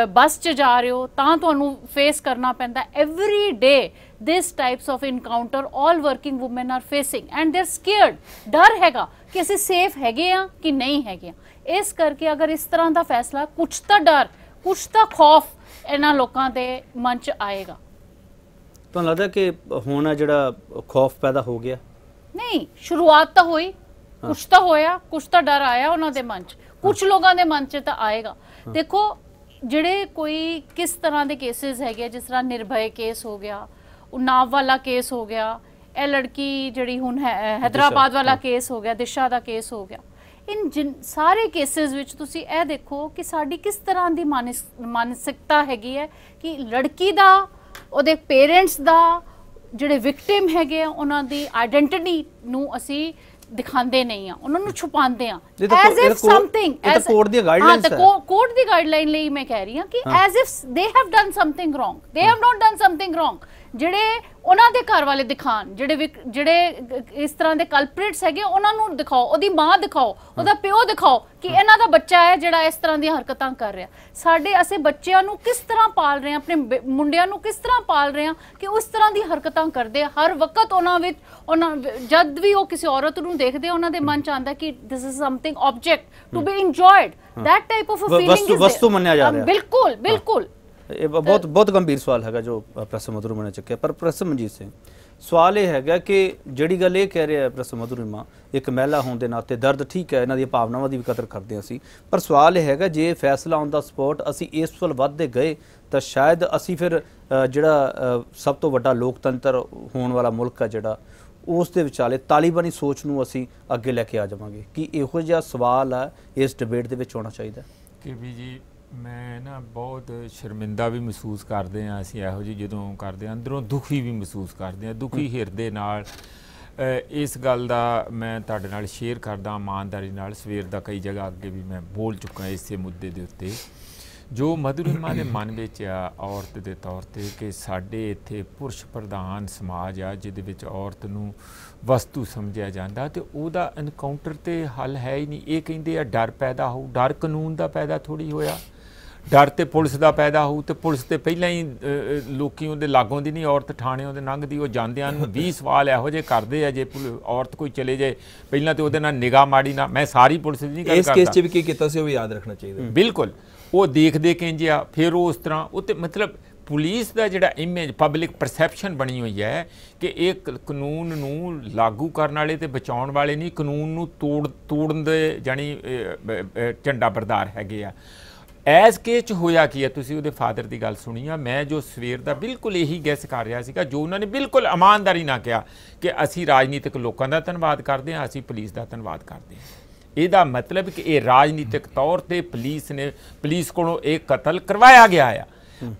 ਬੱਸ 'ਚ ਜਾ ਰਹੇ ਹੋ ਤਾਂ ਤੁਹਾਨੂੰ ਫੇਸ ਕਰਨਾ ਪੈਂਦਾ। Every day this types of encounter, all working women are facing and they're scared ਡਰ ਹੈਗਾ ਕਿ ਅਸੀਂ ਸੇਫ ਹੈਗੇ ਆ ਕਿ ਨਹੀਂ ਹੈਗੇ ਆ ਇਸ ਕਰਕੇ ਅਗਰ ਇਸ ਤਰ੍ਹਾਂ ਦਾ ਫੈਸਲਾ ਕੁਝ ਤਾਂ ਡਰ ਕੁਝ ਤਾਂ ਖੌਫ ਇਹਨਾਂ ਲੋਕਾਂ ਦੇ ਮਨ ਚ ਆਏਗਾ। ਤੁਹਾਨੂੰ ਲੱਗਦਾ ਕਿ ਹੁਣ ਇਹ ਜਿਹੜਾ ਖੌਫ ਪੈਦਾ ਹੋ ਗਿਆ? ਨਹੀਂ ਸ਼ੁਰੂਆਤ ਤਾਂ ਹੋਈ। ਕੁਝ ਤਾਂ ਹੋਇਆ ਕੁਝ ਤਾਂ ਡਰ ਆਇਆ ਉਹਨਾਂ ਦੇ ਮਨ ਚ। ਕੁਝ ਲੋਕਾਂ ਦੇ ਮਨ ਚ ਤਾਂ ਆਏਗਾ। ਦੇਖੋ ਜਿਹੜੇ ਕੋਈ ਕਿਸ ਤਰ੍ਹਾਂ ਦੇ ਕੇਸਿਸ ਹੈਗੇ ਆ, ਜਿਸ ਤਰ੍ਹਾਂ ਨਿਰਭੈ ਕੇਸ ਹੋ ਗਿਆ ਉਨਾਵ ਵਾਲਾ ਕੇਸ ਹੋ ਗਿਆ ਇਹ ਲੜਕੀ ਜਿਹੜੀ ਹੁਣ ਹੈ ਹੈਦਰਾਬਾਦ ਵਾਲਾ ਕੇਸ ਹੋ ਗਿਆ ਦਿਸ਼ਾ ਦਾ ਕੇਸ ਹੋ ਗਿਆ। ਇਨ ਜਿਨ ਸਾਰੇ ਕੇਸਿਸ ਵਿੱਚ ਤੁਸੀਂ ਇਹ ਦੇਖੋ ਕਿ ਸਾਡੀ ਕਿਸ ਤਰ੍ਹਾਂ ਦੀ ਮਾਨਸ- ਮਾਨਸਿਕਤਾ ਹੈਗੀ ਹੈ ਕਿ ਲੜਕੀ ਦਾ ਉਹਦੇ ਪੇਰੈਂਟਸ ਦਾ ਜਿਹੜੇ ਵਿਕਟਿਮ ਹੈਗੇ ਆ ਉਹਨਾਂ ਦੀ ਆਇਡੈਂਟੀਟੀ ਨੂੰ ਅਸੀਂ ਦਿਖਾਉਂਦੇ ਨਹੀਂ ਆ ਉਹਨਾਂ ਨੂੰ ਛੁਪਾਉਂਦੇ ਆ। ਐਜ਼ ਇਫ ਸਮਥਿੰਗ ਇਹ ਤਾਂ court ਦੀਆਂ guidelines ਹੈ। ਕੋਰਟ ਦੀ ਗਾਈਡਲਾਈਨ ਲਈ ਮੈਂ ਕਹਿ ਰਹੀ ਹਾਂ ਕਿ as if they have done something wrong they have not done something wrong ਜਿਹੜੇ ਉਹਨਾਂ ਦੇ ਘਰ ਵਾਲੇ ਦਿਖਾਣ ਜਿਹੜੇ ਜਿਹੜੇ ਇਸ ਤਰ੍ਹਾਂ ਦੇ ਕਲਪ੍ਰਿਟਸ ਹੈਗੇ ਉਹਨਾਂ ਨੂੰ ਦਿਖਾਓ ਉਹਦੀ ਮਾਂ ਦਿਖਾਓ ਉਹਦਾ ਪਿਓ ਦਿਖਾਓ ਕਿ ਇਹਨਾਂ ਦਾ ਬੱਚਾ ਹੈ ਜਿਹੜਾ ਇਸ ਤਰ੍ਹਾਂ ਦੀਆਂ ਹਰਕਤਾਂ ਕਰ ਰਿਹਾ। ਸਾਡੇ ਅਸੀਂ ਬੱਚਿਆਂ ਨੂੰ ਕਿਸ ਤਰ੍ਹਾਂ ਪਾਲ ਰਹੇ ਹਾਂ ਆਪਣੇ ਮੁੰਡਿਆਂ ਨੂੰ ਕਿਸ ਤਰ੍ਹਾਂ ਪਾਲ ਰਹੇ ਹਾਂ ਕਿ ਉਸ ਤਰ੍ਹਾਂ ਦੀ ਹਰਕਤਾਂ ਕਰਦੇ ਆ। ਹਰ ਵਕਤ ਉਹਨਾਂ ਵਿੱਚ ਉਹਨਾਂ ਜਦ ਵੀ ਉਹ ਕਿਸੇ ਔਰਤ ਨੂੰ ਦੇਖਦੇ ਆ, ਉਹਨਾਂ ਦੇ ਮਨ ਚ ਆਉਂਦਾ ਕਿ this is something object to be enjoyed type of a ਵ- feeling ਵਸਤੂ- is ਵਸਤੂ there. ਮੰਨਿਆ ਜਾ ਹਾਂ, ਰਿਹਾ। ਬਿਲਕੁਲ ਬਿਲਕੁਲ। ਇਹ ਬਹੁਤ ਬਹੁਤ ਗੰਭੀਰ ਸਵਾਲ ਹੈਗਾ ਜੋ ਅ, ਪ੍ਰੋਫੈਸਰ ਮਧੁਰਮਾ ਨੇ ਚੱਕਿਆ। ਪਰ ਪ੍ਰੋਫੈਸਰ ਮਨਜੀਤ ਸਿੰਘ ਸਵਾਲ ਇਹ ਹੈਗਾ ਕਿ ਜਿਹੜੀ ਗੱਲ ਇਹ ਕਹਿ ਰਿਹਾ ਹੈ ਪ੍ਰੋਫੈਸਰ ਮਧੁਰਮਾ ਇੱਕ ਮਹਿਲਾ ਹੋਣ ਦੇ ਨਾਤੇ ਦਰਦ ਠੀਕ ਹੈ ਇਹਨਾਂ ਦੀਆਂ ਭਾਵਨਾਵਾਂ ਦੀ ਵੀ ਕਦਰ ਕਰਦੇ ਹਾਂ ਅਸੀਂ। ਪਰ ਸਵਾਲ ਇਹ ਹੈਗਾ ਜੇ ਫੈਸਲਾ ਔਨ ਦਾ ਸਪੋਰਟ ਅਸੀਂ ਇਸ ਵੱਲ ਵੱਧਦੇ ਗਏ ਤਾਂ ਸ਼ਾਇਦ ਅਸੀਂ ਫਿਰ ਜਿਹੜਾ ਸਭ ਤੋਂ ਵੱਡਾ ਲੋਕਤੰਤਰ ਹੋਣ ਵਾਲਾ ਮੁਲਕ ਹੈ ਜਿਹੜਾ ਉਸ ਦੇ ਵਿਚਾਲੇ ਤਾਲਿਬਾਨੀ ਸੋਚ ਨੂੰ ਅਸੀਂ ਅੱਗੇ ਲੈ ਕੇ ਆ ਜਾਵਾਂਗੇ। ਕਿ ਇਹੋ ਜਿਹਾ ਸਵਾਲ ਹੈ ਇਸ ਡਿਬੇਟ ਦੇ ਵਿੱਚ ਹੋਣਾ ਚਾਹੀਦਾ ਹੈ? ਕਿ ਵੀ ਜੀ ਮੈਂ ਨਾ ਬਹੁਤ ਸ਼ਰਮਿੰਦਾ ਵੀ ਮਹਿਸੂਸ ਕਰਦੇ ਆ ਅਸੀਂ ਇਹੋ ਜਿਹੀ ਜਦੋਂ ਕਰਦੇ ਆ ਅੰਦਰੋਂ ਦੁਖੀ ਵੀ ਮਹਿਸੂਸ ਕਰਦੇ ਆ ਦੁਖੀ ਹਿਰਦੇ ਨਾਲ। ਇਸ ਗੱਲ ਦਾ ਮੈਂ ਤੁਹਾਡੇ ਨਾਲ ਸ਼ੇਅਰ ਕਰਦਾ ਇਮਾਨਦਾਰੀ ਨਾਲ। ਸਵੇਰ ਦਾ ਕਈ ਜਗ੍ਹਾ ਅੱਗੇ ਵੀ ਮੈਂ ਬੋਲ ਚੁੱਕਾ ਇਸੇ ਮੁੱਦੇ ਦੇ ਉੱਤੇ। ਜੋ ਮਧੁਰਿਮਾ ਦੇ ਮਨ ਵਿੱਚ ਆ ਔਰਤ ਦੇ ਤੌਰ ਤੇ ਕਿ ਸਾਡੇ ਇੱਥੇ ਪੁਰਸ਼ ਪ੍ਰਧਾਨ ਸਮਾਜ ਆ ਜਿਹਦੇ ਵਿੱਚ ਔਰਤ ਨੂੰ ਵਸਤੂ ਸਮਝਿਆ ਜਾਂਦਾ ਤੇ ਉਹਦਾ ਐਨਕਾਊਂਟਰ ਤੇ ਹੱਲ ਹੈ ਹੀ ਨਹੀਂ। ਇਹ ਕਹਿੰਦੇ ਆ ਡਰ ਪੈਦਾ ਹੋਊ ਡਰ ਕਾਨੂੰਨ ਦਾ ਪੈਦਾ ਥੋੜੀ ਹੋਇਆ। ਡਰ ਤੇ ਪੁਲਿਸ ਦਾ ਪੈਦਾ ਹੋਊ ਤੇ ਪੁਲਿਸ ਤੇ ਪਹਿਲਾਂ ਹੀ ਲੋਕੀ ਉਹਦੇ ਲਾਗੋਂ ਦੀ ਨਹੀਂ ਔਰਤ ਥਾਣਿਆਂ ਦੇ ਲੰਘਦੀ ਉਹ ਜਾਂਦਿਆਂ ਨੂੰ 20 ਸਵਾਲ ਇਹੋ ਜਿਹੇ ਕਰਦੇ ਆ ਜੇ ਔਰਤ ਕੋਈ ਚਲੇ ਜਾਏ ਪਹਿਲਾਂ ਤੇ ਉਹਦੇ ਨਾਲ ਨਿਗਾਹ ਮਾੜੀ ਨਾ ਮੈਂ ਸਾਰੀ ਪੁਲਿਸ ਦੀ ਨਹੀਂ ਗੱਲ ਇਸ ਕਰਦਾ। ਕੇਸ 'ਚ ਵੀ ਕੀ ਕੀਤਾ ਸੀ ਉਹ ਵੀ ਯਾਦ ਰੱਖਣਾ ਚਾਹੀਦਾ। ਬਿਲਕੁਲ। ਉਹ ਦੇਖਦੇ ਕਿੰਜ ਆ ਫਿਰ ਉਸ ਤਰ੍ਹਾਂ ਉਹ ਤੇ ਮਤਲਬ ਪੁਲਿਸ ਦਾ ਜਿਹੜਾ ਇਮੇਜ ਪਬਲਿਕ ਪਰਸੈਪਸ਼ਨ ਬਣੀ ਹੋਈ ਹੈ ਕਿ ਇਹ ਕਾਨੂੰਨ ਨੂੰ ਲਾਗੂ ਕਰਨ ਵਾਲੇ ਤੇ ਬਚਾਉਣ ਵਾਲੇ ਨਹੀਂ ਕਾਨੂੰਨ ਨੂੰ ਤੋੜ ਤੋੜਨ ਦੇ ਜਾਨੀ ਝੰਡਾ ਬਰਦਾਰ ਹੈਗੇ ਆ। ਐਸ ਕੇਸ ਚ ਹੋਇਆ ਕੀ ਹੈ? ਤੁਸੀਂ ਉਹਦੇ ਫਾਦਰ ਦੀ ਗੱਲ ਸੁਣੀ ਆ। ਮੈਂ ਜੋ ਸਵੇਰ ਦਾ ਬਿਲਕੁਲ ਇਹੀ ਗੈਸ ਕਰ ਰਿਹਾ ਸੀਗਾ, ਜੋ ਉਹਨਾਂ ਨੇ ਬਿਲਕੁਲ ਇਮਾਨਦਾਰੀ ਨਾਲ ਕਿਹਾ ਕਿ ਅਸੀਂ ਰਾਜਨੀਤਿਕ ਲੋਕਾਂ ਦਾ ਧੰਨਵਾਦ ਕਰਦੇ ਹਾਂ, ਅਸੀਂ ਪੁਲਿਸ ਦਾ ਧੰਨਵਾਦ ਕਰਦੇ ਹਾਂ। ਇਹਦਾ ਮਤਲਬ ਕਿ ਇਹ ਰਾਜਨੀਤਿਕ ਤੌਰ ਤੇ ਪੁਲਿਸ ਨੇ, ਪੁਲਿਸ ਕੋਲੋਂ ਇਹ ਕਤਲ ਕਰਵਾਇਆ ਗਿਆ ਆ।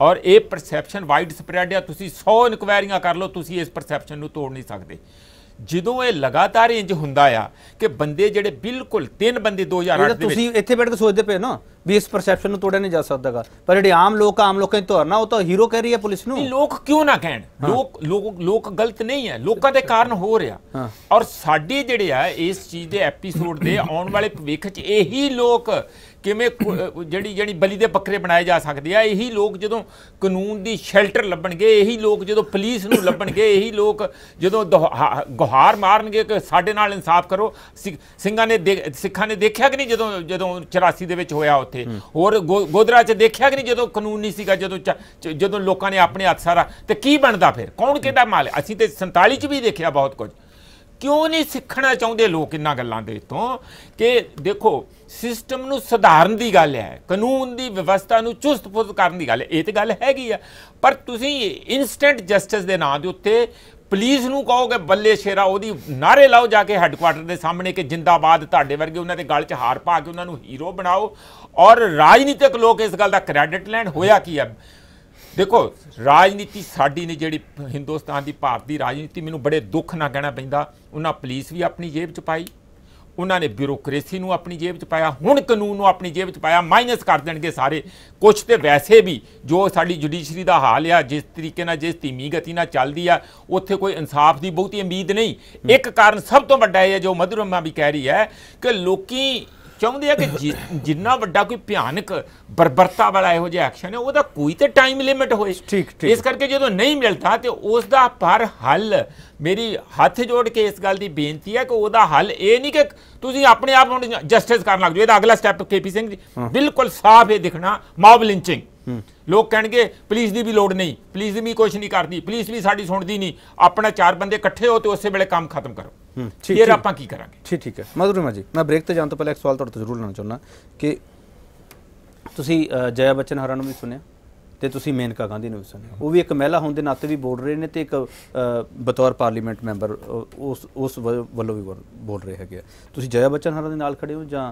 ਔਰ ਇਹ ਪਰਸੈਪਸ਼ਨ ਵਾਈਡ ਸਪਰੈਡ ਆ। ਤੁਸੀਂ 100 ਇਨਕੁਆਇਰੀਆਂ ਕਰ ਲਓ, ਤੁਸੀਂ ਇਸ ਪਰਸੈਪਸ਼ਨ ਨੂੰ ਤੋੜ ਨਹੀਂ ਸਕਦੇ। ਜਦੋਂ ਇਹ ਲਗਾਤਾਰ ਇੰਜ ਹੁੰਦਾ ਆ ਕਿ ਬੰਦੇ ਜਿਹੜੇ ਬਿਲਕੁਲ ਤਿੰਨ ਬੰਦੇ 2008 ਜਿਹੜਾ ਦੇ ਵਿੱਚ ਤੁਸੀਂ ਇੱਥੇ ਬੈਠ ਕੇ ਸੋਚਦੇ ਪਏ ਨਾ ਵੀ ਇਸ ਪਰਸੈਪਸ਼ਨ ਨੂੰ ਤੋੜਿਆ ਨਹੀਂ ਜਾ ਸਕਦਾਗਾ। ਪਰ ਜਿਹੜੇ ਆਮ ਲੋਕ ਆਮ ਲੋਕਾਂ ਦੀ ਧਾਰਨਾ ਉਹ ਤਾਂ ਹੀਰੋ ਕਹਿ ਰਹੀ ਹੈ ਪੁਲਿਸ ਨੂੰ। ਲੋਕ ਕਿਉਂ ਨਾ ਕਹਿਣ? ਲੋਕ ਲੋਕ ਲੋਕ ਗਲਤ ਨਹੀਂ ਹੈ। ਲੋਕਾਂ ਦੇ ਕਾਰਨ ਹੋ ਰਿਹਾ। ਔਰ ਸਾਡੇ ਜਿਹੜੇ ਆ ਇਸ ਚੀਜ਼ ਦੇ ਐਪੀਸੋਡ ਦੇ ਆਉਣ ਵਾਲੇ ਭਵਿੱਖ 'ਚ ਇਹੀ ਲੋਕ ਕਿਵੇਂ ਜਿਹੜੀ ਜਿਹੜੀ ਬਲੀ ਦੇ ਬੱਕਰੇ ਬਣਾਏ ਜਾ ਸਕਦੇ ਆ। ਇਹੀ ਲੋਕ ਜਦੋਂ ਕਾਨੂੰਨ ਦੀ ਸ਼ੈਲਟਰ ਲੱਭਣਗੇ ਇਹੀ ਲੋਕ ਜਦੋਂ ਪੁਲਿਸ ਨੂੰ ਲੱਭਣਗੇ ਇਹੀ ਲੋਕ ਜਦੋਂ ਗੁਹਾਰ ਮਾਰਨਗੇ ਕਿ ਸਾਡੇ ਨਾਲ ਇਨਸਾਫ ਕਰੋ। ਸਿੰਘਾਂ ਨੇ ਸਿੱਖਾਂ ਨੇ ਦੇਖਿਆ ਕਿ ਨਹੀਂ ਜਦੋਂ ਜਦੋਂ 84 ਦੇ ਵਿੱਚ ਹੋਇਆ ਉੱਥੇ? ਹੋਰ ਗੋ- ਗੋਧਰਾ 'ਚ ਦੇਖਿਆ ਕਿ ਨਹੀਂ ਜਦੋਂ ਕਾਨੂੰਨ ਨਹੀਂ ਸੀਗਾ ਜਦੋਂ ਜਦੋਂ ਲੋਕਾਂ ਨੇ ਆਪਣੇ ਹੱਥ ਸਾਰਾ? ਤੇ ਕੀ ਬਣਦਾ ਫਿਰ? ਕੌਣ ਕਿਹਦਾ ਮਾਲ? ਅਸੀਂ ਤੇ 47 'ਚ ਵੀ ਦੇਖਿਆ ਬਹੁਤ ਕੁਝ। ਕਿਉਂ ਨਹੀਂ ਸਿੱਖਣਾ ਚਾਹੁੰਦੇ ਲੋਕ ਇਹਨਾਂ ਗੱਲਾਂ ਦੇ ਤੋਂ? ਕਿ ਦੇਖੋ ਸਿਸਟਮ ਨੂੰ ਸੁਧਾਰਨ ਦੀ ਗੱਲ ਹੈ, ਕਾਨੂੰਨ ਦੀ ਵਿਵਸਥਾ ਨੂੰ ਚੁਸਤ-ਪੁਸਤ ਕਰਨ ਦੀ ਗੱਲ ਹੈ, ਇਹ ਤੇ ਗੱਲ ਹੈਗੀ ਆ। ਪਰ ਤੁਸੀਂ ਇਨਸਟੈਂਟ ਜਸਟਿਸ ਦੇ ਨਾਂ ਦੇ ਉੱਤੇ ਪੁਲਿਸ ਨੂੰ ਕਹੋਗੇ, ਬੱਲੇ ਸ਼ੇਰਾ, ਉਹਦੀ ਨਾਰੇ ਲਾਓ ਜਾ ਕੇ ਹੈੱਡਕੁਆਟਰ ਦੇ ਸਾਹਮਣੇ ਕਿ ਜਿੰਦਾਬਾਦ ਤੁਹਾਡੇ ਵਰਗੇ ਉਹਨਾਂ ਦੇ ਗਲ 'ਚ ਹਾਰ ਪਾ ਕੇ ਉਹਨਾਂ ਨੂੰ ਹੀਰੋ ਬਣਾਓ। ਔਰ ਰਾਜਨੀਤਿਕ ਲੋਕ ਇਸ ਗੱਲ ਦਾ ਕ੍ਰੈਡਿਟ ਲੈਣ, ਹੋਇਆ ਕੀ ਹੈ ਦੇਖੋ, ਰਾਜਨੀਤੀ ਸਾਡੀ ਨੇ ਜਿਹੜੀ ਹਿੰਦੁਸਤਾਨ ਦੀ ਭਾਰਤ ਦੀ ਰਾਜਨੀਤੀ ਮੈਨੂੰ ਬੜੇ ਦੁੱਖ ਨਾਲ ਕਹਿਣਾ ਪੈਂਦਾ। ਉਹਨਾਂ ਪੁਲਿਸ ਵੀ ਆਪਣੀ ਜੇਬ 'ਚ ਪਾਈ, ਉਹਨਾਂ ਨੇ ਬਿਊਰੋਕ੍ਰੇਸੀ ਨੂੰ ਆਪਣੀ ਜੇਬ 'ਚ ਪਾਇਆ, ਹੁਣ ਕਾਨੂੰਨ ਨੂੰ ਆਪਣੀ ਜੇਬ 'ਚ ਪਾਇਆ, ਮਾਈਨਸ ਕਰ ਦੇਣਗੇ ਸਾਰੇ। ਕੁਝ ਤੇ ਵੈਸੇ ਵੀ ਜੋ ਸਾਡੀ ਜੁਡੀਸ਼ਰੀ ਦਾ ਹਾਲ ਆ, ਜਿਸ ਤਰੀਕੇ ਨਾਲ, ਜਿਸ ਧੀਮੀ ਗਤੀ ਨਾਲ ਚੱਲਦੀ ਆ, ਉੱਥੇ ਕੋਈ ਇਨਸਾਫ ਦੀ ਬਹੁਤੀ ਉਮੀਦ ਨਹੀਂ। ਇੱਕ ਕਾਰਨ ਸਭ ਤੋਂ ਵੱਡਾ ਇਹ ਹੈ, ਜੋ ਮਧੁਰਮਾ ਵੀ ਕਹਿ ਰਹੀ ਹੈ, ਕਿ ਲੋਕੀ ਚਾਹੁੰਦੇ ਆ ਕਿ ਜਿੰਨਾ ਵੱਡਾ ਕੋਈ ਭਿਆਨਕ ਬਰਬਰਤਾ ਵਾਲਾ ਇਹੋ ਜਿਹਾ ਐਕਸ਼ਨ ਹੈ ਉਹਦਾ ਕੋਈ ਤੇ ਟਾਈਮ ਲਿਮਿਟ ਹੋਏ ਠੀਕ, ਠੀਕ। ਇਸ ਕਰਕੇ ਜਦੋਂ ਨਹੀਂ ਮਿਲਦਾ ਤੇ ਉਸ ਦਾ ਪਰ ਹੱਲ ਮੇਰੀ ਹੱਥ ਜੋੜ ਕੇ ਇਸ ਗੱਲ ਦੀ ਬੇਨਤੀ ਹੈ ਕਿ ਉਹਦਾ ਹੱਲ ਇਹ ਨਹੀਂ ਕਿ ਤੁਸੀਂ ਆਪਣੇ ਆਪ ਨੂੰ ਜਸਟਿਸ ਕਰਨ ਲੱਗ ਜਾਓ। ਇਹਦਾ ਅਗਲਾ ਸਟੈਪ ਕੇਪੀ ਸਿੰਘ ਜੀ। ਬਿਲਕੁਲ ਸਾਫ਼ ਇਹ ਦਿਖਣਾ ਮੌਬ ਲਿੰਚਿੰਗ ਲੋਕ ਕਹਿਣਗੇ ਪੁਲਿਸ ਦੀ ਵੀ ਲੋੜ ਨਹੀਂ ਪੁਲਿਸ ਵੀ ਕੁਝ ਨਹੀਂ ਕਰਦੀ ਪੁਲਿਸ ਵੀ ਸਾਡੀ ਸੁਣਦੀ ਨਹੀਂ। ਆਪਣਾ ਚਾਰ ਬੰਦੇ ਇਕੱਠੇ ਹੋ ਤੇ ਉਸੇ ਵੇਲੇ ਕੰਮ ਖਤਮ ਕਰੋ। ਫਿਰ। ਆਪਾਂ ਕੀ ਕਰਾਂਗੇ? ਠੀਕ ਠੀਕ ਹੈ। ਮਧੁਰਿਮਾ ਜੀ ਮੈਂ ਬ੍ਰੇਕ ਤੇ ਜਾਣ ਤੋਂ ਪਹਿਲਾਂ ਇੱਕ ਸਵਾਲ ਤੁਹਾਡੇ ਤੋਂ ਜ਼ਰੂਰ ਲੈਣਾ ਚਾਹੁੰਦਾ ਕਿ ਤੁਸੀਂ ਜया ਬੱਚਨ ਹਰਾਂ ਨੂੰ ਵੀ ਸੁਣਿਆ? ਤੇ ਤੁਸੀਂ ਮੇਨਕਾ ਗਾਂਧੀ ਨੂੰ ਵੀ ਸੁਣਿਆ। ਉਹ ਵੀ ਇੱਕ ਮਹਿਲਾ ਹੋਣ ਦੇ ਨਾਤੇ ਵੀ ਬੋਲ ਰਹੇ ਨੇ ਤੇ ਇੱਕ ਬਤੌਰ ਪਾਰਲੀਮੈਂਟ ਮੈਂਬਰ ਉਸ ਉਸ ਵੱਲੋਂ ਵੀ ਬੋਲ- ਰਹੇ ਹੈਗੇ ਤੁਸੀਂ ਜया ਬੱਚਨ ਹਰਾਂ ਦੇ ਨਾਲ ਖੜੇ ਹੋ ਜਾਂ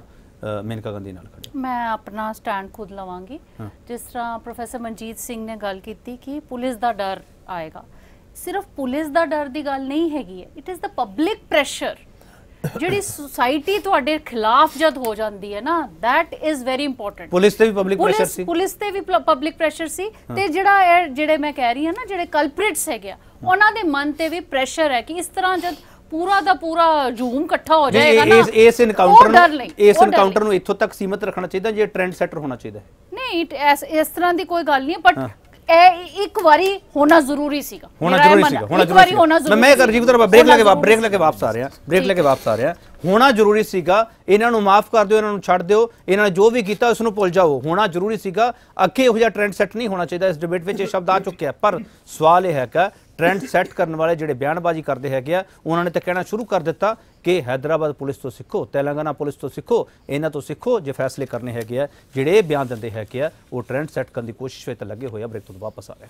ਮੇਨਕਾ ਗਾਂਧੀ ਨਾਲ ਖੜੇ ਮੈਂ ਆਪਣਾ ਸਟੈਂਡ ਖੁਦ ਲਵਾਂਗੀ। ਜਿਸ ਤਰ੍ਹਾਂ ਪ੍ਰੋਫੈਸਰ ਮਨਜੀਤ ਸਿੰਘ ਨੇ ਗੱਲ ਕੀਤੀ ਕਿ ਪੁਲਿਸ ਦਾ ਡਰ ਆਏਗਾ। ਸਿਰਫ ਪੁਲਿਸ ਦਾ ਡਰ ਦੀ ਗੱਲ ਨਹੀਂ ਹੈਗੀ ਹੈ it is the public pressure ਜਿਹੜੀ ਸੁਸਾਇਟੀ ਤੁਹਾਡੇ ਖਿਲਾਫ ਜਦ ਹੋ ਜਾਂਦੀ ਹੈ ਨਾ that is very important. Police ਤੇ ਵੀ ਪਬਲਿਕ ਪ੍ਰੈਸ਼ਰ ਸੀ। ਪੁਲਿਸ ਤੇ ਵੀ ਪਬਲਿਕ ਪ੍ਰੈਸ਼ਰ ਸੀ। ਤੇ ਜਿਹੜਾ ਇਹ ਜਿਹੜੇ ਮੈਂ ਕਹਿ ਰਹੀ ਹਾਂ ਨਾ ਜਿਹੜੇ ਕਲਪ੍ਰਿਟਸ ਹੈਗੇ ਉਹਨਾਂ ਦੇ ਮਨ ਤੇ ਵੀ ਪ੍ਰੈਸ਼ਰ ਹੈ ਕਿ ਇਸ ਤਰ੍ਹਾਂ ਜਦ ਪੂਰਾ ਦਾ ਪੂਰਾ ਹਜੂਮ ਇਕੱਠਾ ਹੋ ਜਾਏਗਾ ਨਾ ਇਸ ਇਸ ਇਨਕਾਊਂਟਰ ਨੂੰ ਇਸ ਇਨਕਾਊਂਟਰ। ਨੂੰ ਇੱਥੋਂ ਤੱਕ ਸੀਮਿਤ ਰੱਖਣਾ ਚਾਹੀਦਾ ਜੇ ਟ੍ਰੈਂਡ ਸੈਟਰ ਹੋਣਾ ਚਾਹੀਦਾ ਨਹੀਂ ਇਸ ਤਰ੍ਹਾਂ ਦੀ ਕੋਈ ਗੱਲ ਨਹੀਂ ਬਟ ਇਹ ਇੱਕ ਵਾਰੀ ਹੋਣਾ ਜ਼ਰੂਰੀ ਸੀਗਾ ਹੋਣਾ ਜ਼ਰੂਰੀ ਸੀਗਾ ਹੋਣਾ ਜ਼ਰੂਰੀ ਸੀਗਾ ਮੈਂ ਕਰ ਸੀ। ਜੀਵ ਤਰ੍ਹਾਂ ਬ੍ਰੇਕ ਲੈ ਕੇ ਬ੍ਰੇਕ ਸੀ। ਲੈ ਕੇ ਵਾਪਸ ਆ ਰਿਹਾ ਬ੍ਰੇਕ ਲੈ ਕੇ। ਵਾਪਸ ਆ ਰਿਹਾ ਹੋਣਾ ਜ਼ਰੂਰੀ ਸੀਗਾ ਇਹਨਾਂ ਨੂੰ ਮਾਫ ਕਰ ਦਿਓ ਇਹਨਾਂ ਨੂੰ ਛੱਡ ਦਿਓ ਇਹਨਾਂ ਨੇ ਜੋ ਵੀ ਕੀਤਾ ਉਸ ਨੂੰ ਭੁੱਲ ਜਾਓ ਹੋਣਾ ਜ਼ਰੂਰੀ ਸੀਗਾ ਅੱਗੇ ਇਹੋ ਜਿਹਾ ਟ੍ਰੈਂਡ ਸੈੱਟ ਨਹੀਂ ਹੋਣਾ ਚਾਹੀਦਾ ਇਸ ਡਿਬੇਟ ਵਿੱਚ ਇਹ ਸ਼ਬਦ ਆ ਚੁੱਕਿਆ ਪਰ ਸਵਾਲ ਇਹ ਹੈਗਾ ਟ੍ਰੈਂਡ ਸੈੱਟ ਕਰਨ ਵਾਲੇ ਜਿਹੜੇ ਬਿਆਨਬਾਜ਼ੀ ਕਰਦੇ ਹੈਗੇ ਆ, ਉਹਨਾਂ ਨੇ ਤਾਂ ਕਹਿਣਾ ਸ਼ੁਰੂ ਕਰ ਦਿੱਤਾ ਕਿ ਹైదరాబాద్ ਪੁਲਿਸ ਤੋਂ ਸਿੱਖੋ, ਤੇਲੰਗਾਨਾ ਪੁਲਿਸ ਤੋਂ ਸਿੱਖੋ, ਇਹਨਾਂ ਤੋਂ ਸਿੱਖੋ ਜੇ ਫੈਸਲੇ ਕਰਨੇ ਹੈਗੇ ਆ। ਜਿਹੜੇ ਬਿਆਨ ਦਿੰਦੇ ਹੈਗੇ ਆ, ਉਹ ਟ੍ਰੈਂਡ ਸੈੱਟ ਕਰਨ ਦੀ ਕੋਸ਼ਿਸ਼ ਵਿੱਚ ਲੱਗੇ ਹੋਏ ਆ, ਬ੍ਰੇਕ ਤੋਂ ਵਾਪਸ ਆ ਰਹੇ ਆ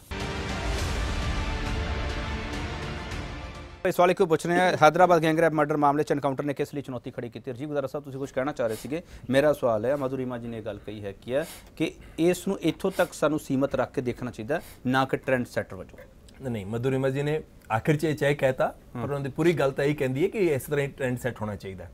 ਇਸ ਵਾਲੇ ਕਿਉਂ ਪੁੱਛ ਰਹੇ ਹੈ ਹైదరాబాద్ ਗੈਂਗ ਮਰਡਰ ਮਾਮਲੇ ਚ ਐਨਕਾਊਂਟਰ ਨੇ ਕਿਸ ਲਈ ਚੁਣੌਤੀ ਖੜੀ ਕੀਤੀ? ਰਜੀ ਗੁਜ਼ਾਰਾ ਸਾਹਿਬ, ਤੁਸੀਂ ਕੁਝ ਕਹਿਣਾ ਚਾਹ ਰਹੇ ਸੀਗੇ। ਮੇਰਾ ਸਵਾਲ ਹੈ ਮਧੁਰੀਮਾ ਜੀ ਨੇ ਗੱਲ ਕਹੀ ਹੈ ਕਿ ਇਸ ਨੂੰ ਇੱਥੋਂ ਤੱਕ ਸਾਨੂੰ ਸੀਮਤ ਰੱਖ ਕੇ ਦੇਖਣਾ ਚਾਹੀਦਾ, ਨਾ ਕਿ ਟ੍ਰੈਂਡ ਸੈਟਰ ਵਜੋਂ। ਨਹੀਂ ਮਧੁਰਿਮਾ ਜੀ ਨੇ ਆਖਿਰ ਚ ਇਹ ਚਾਹੇ ਕਹਿਤਾ ਪਰ ਉਹਨਾਂ ਦੀ ਪੂਰੀ ਗੱਲ ਤਾਂ ਇਹ ਕਹਿੰਦੀ ਹੈ ਕਿ ਇਸ ਤਰ੍ਹਾਂ ਹੀ ਟ੍ਰੈਂਡ ਸੈੱਟ ਹੋਣਾ ਚਾਹੀਦਾ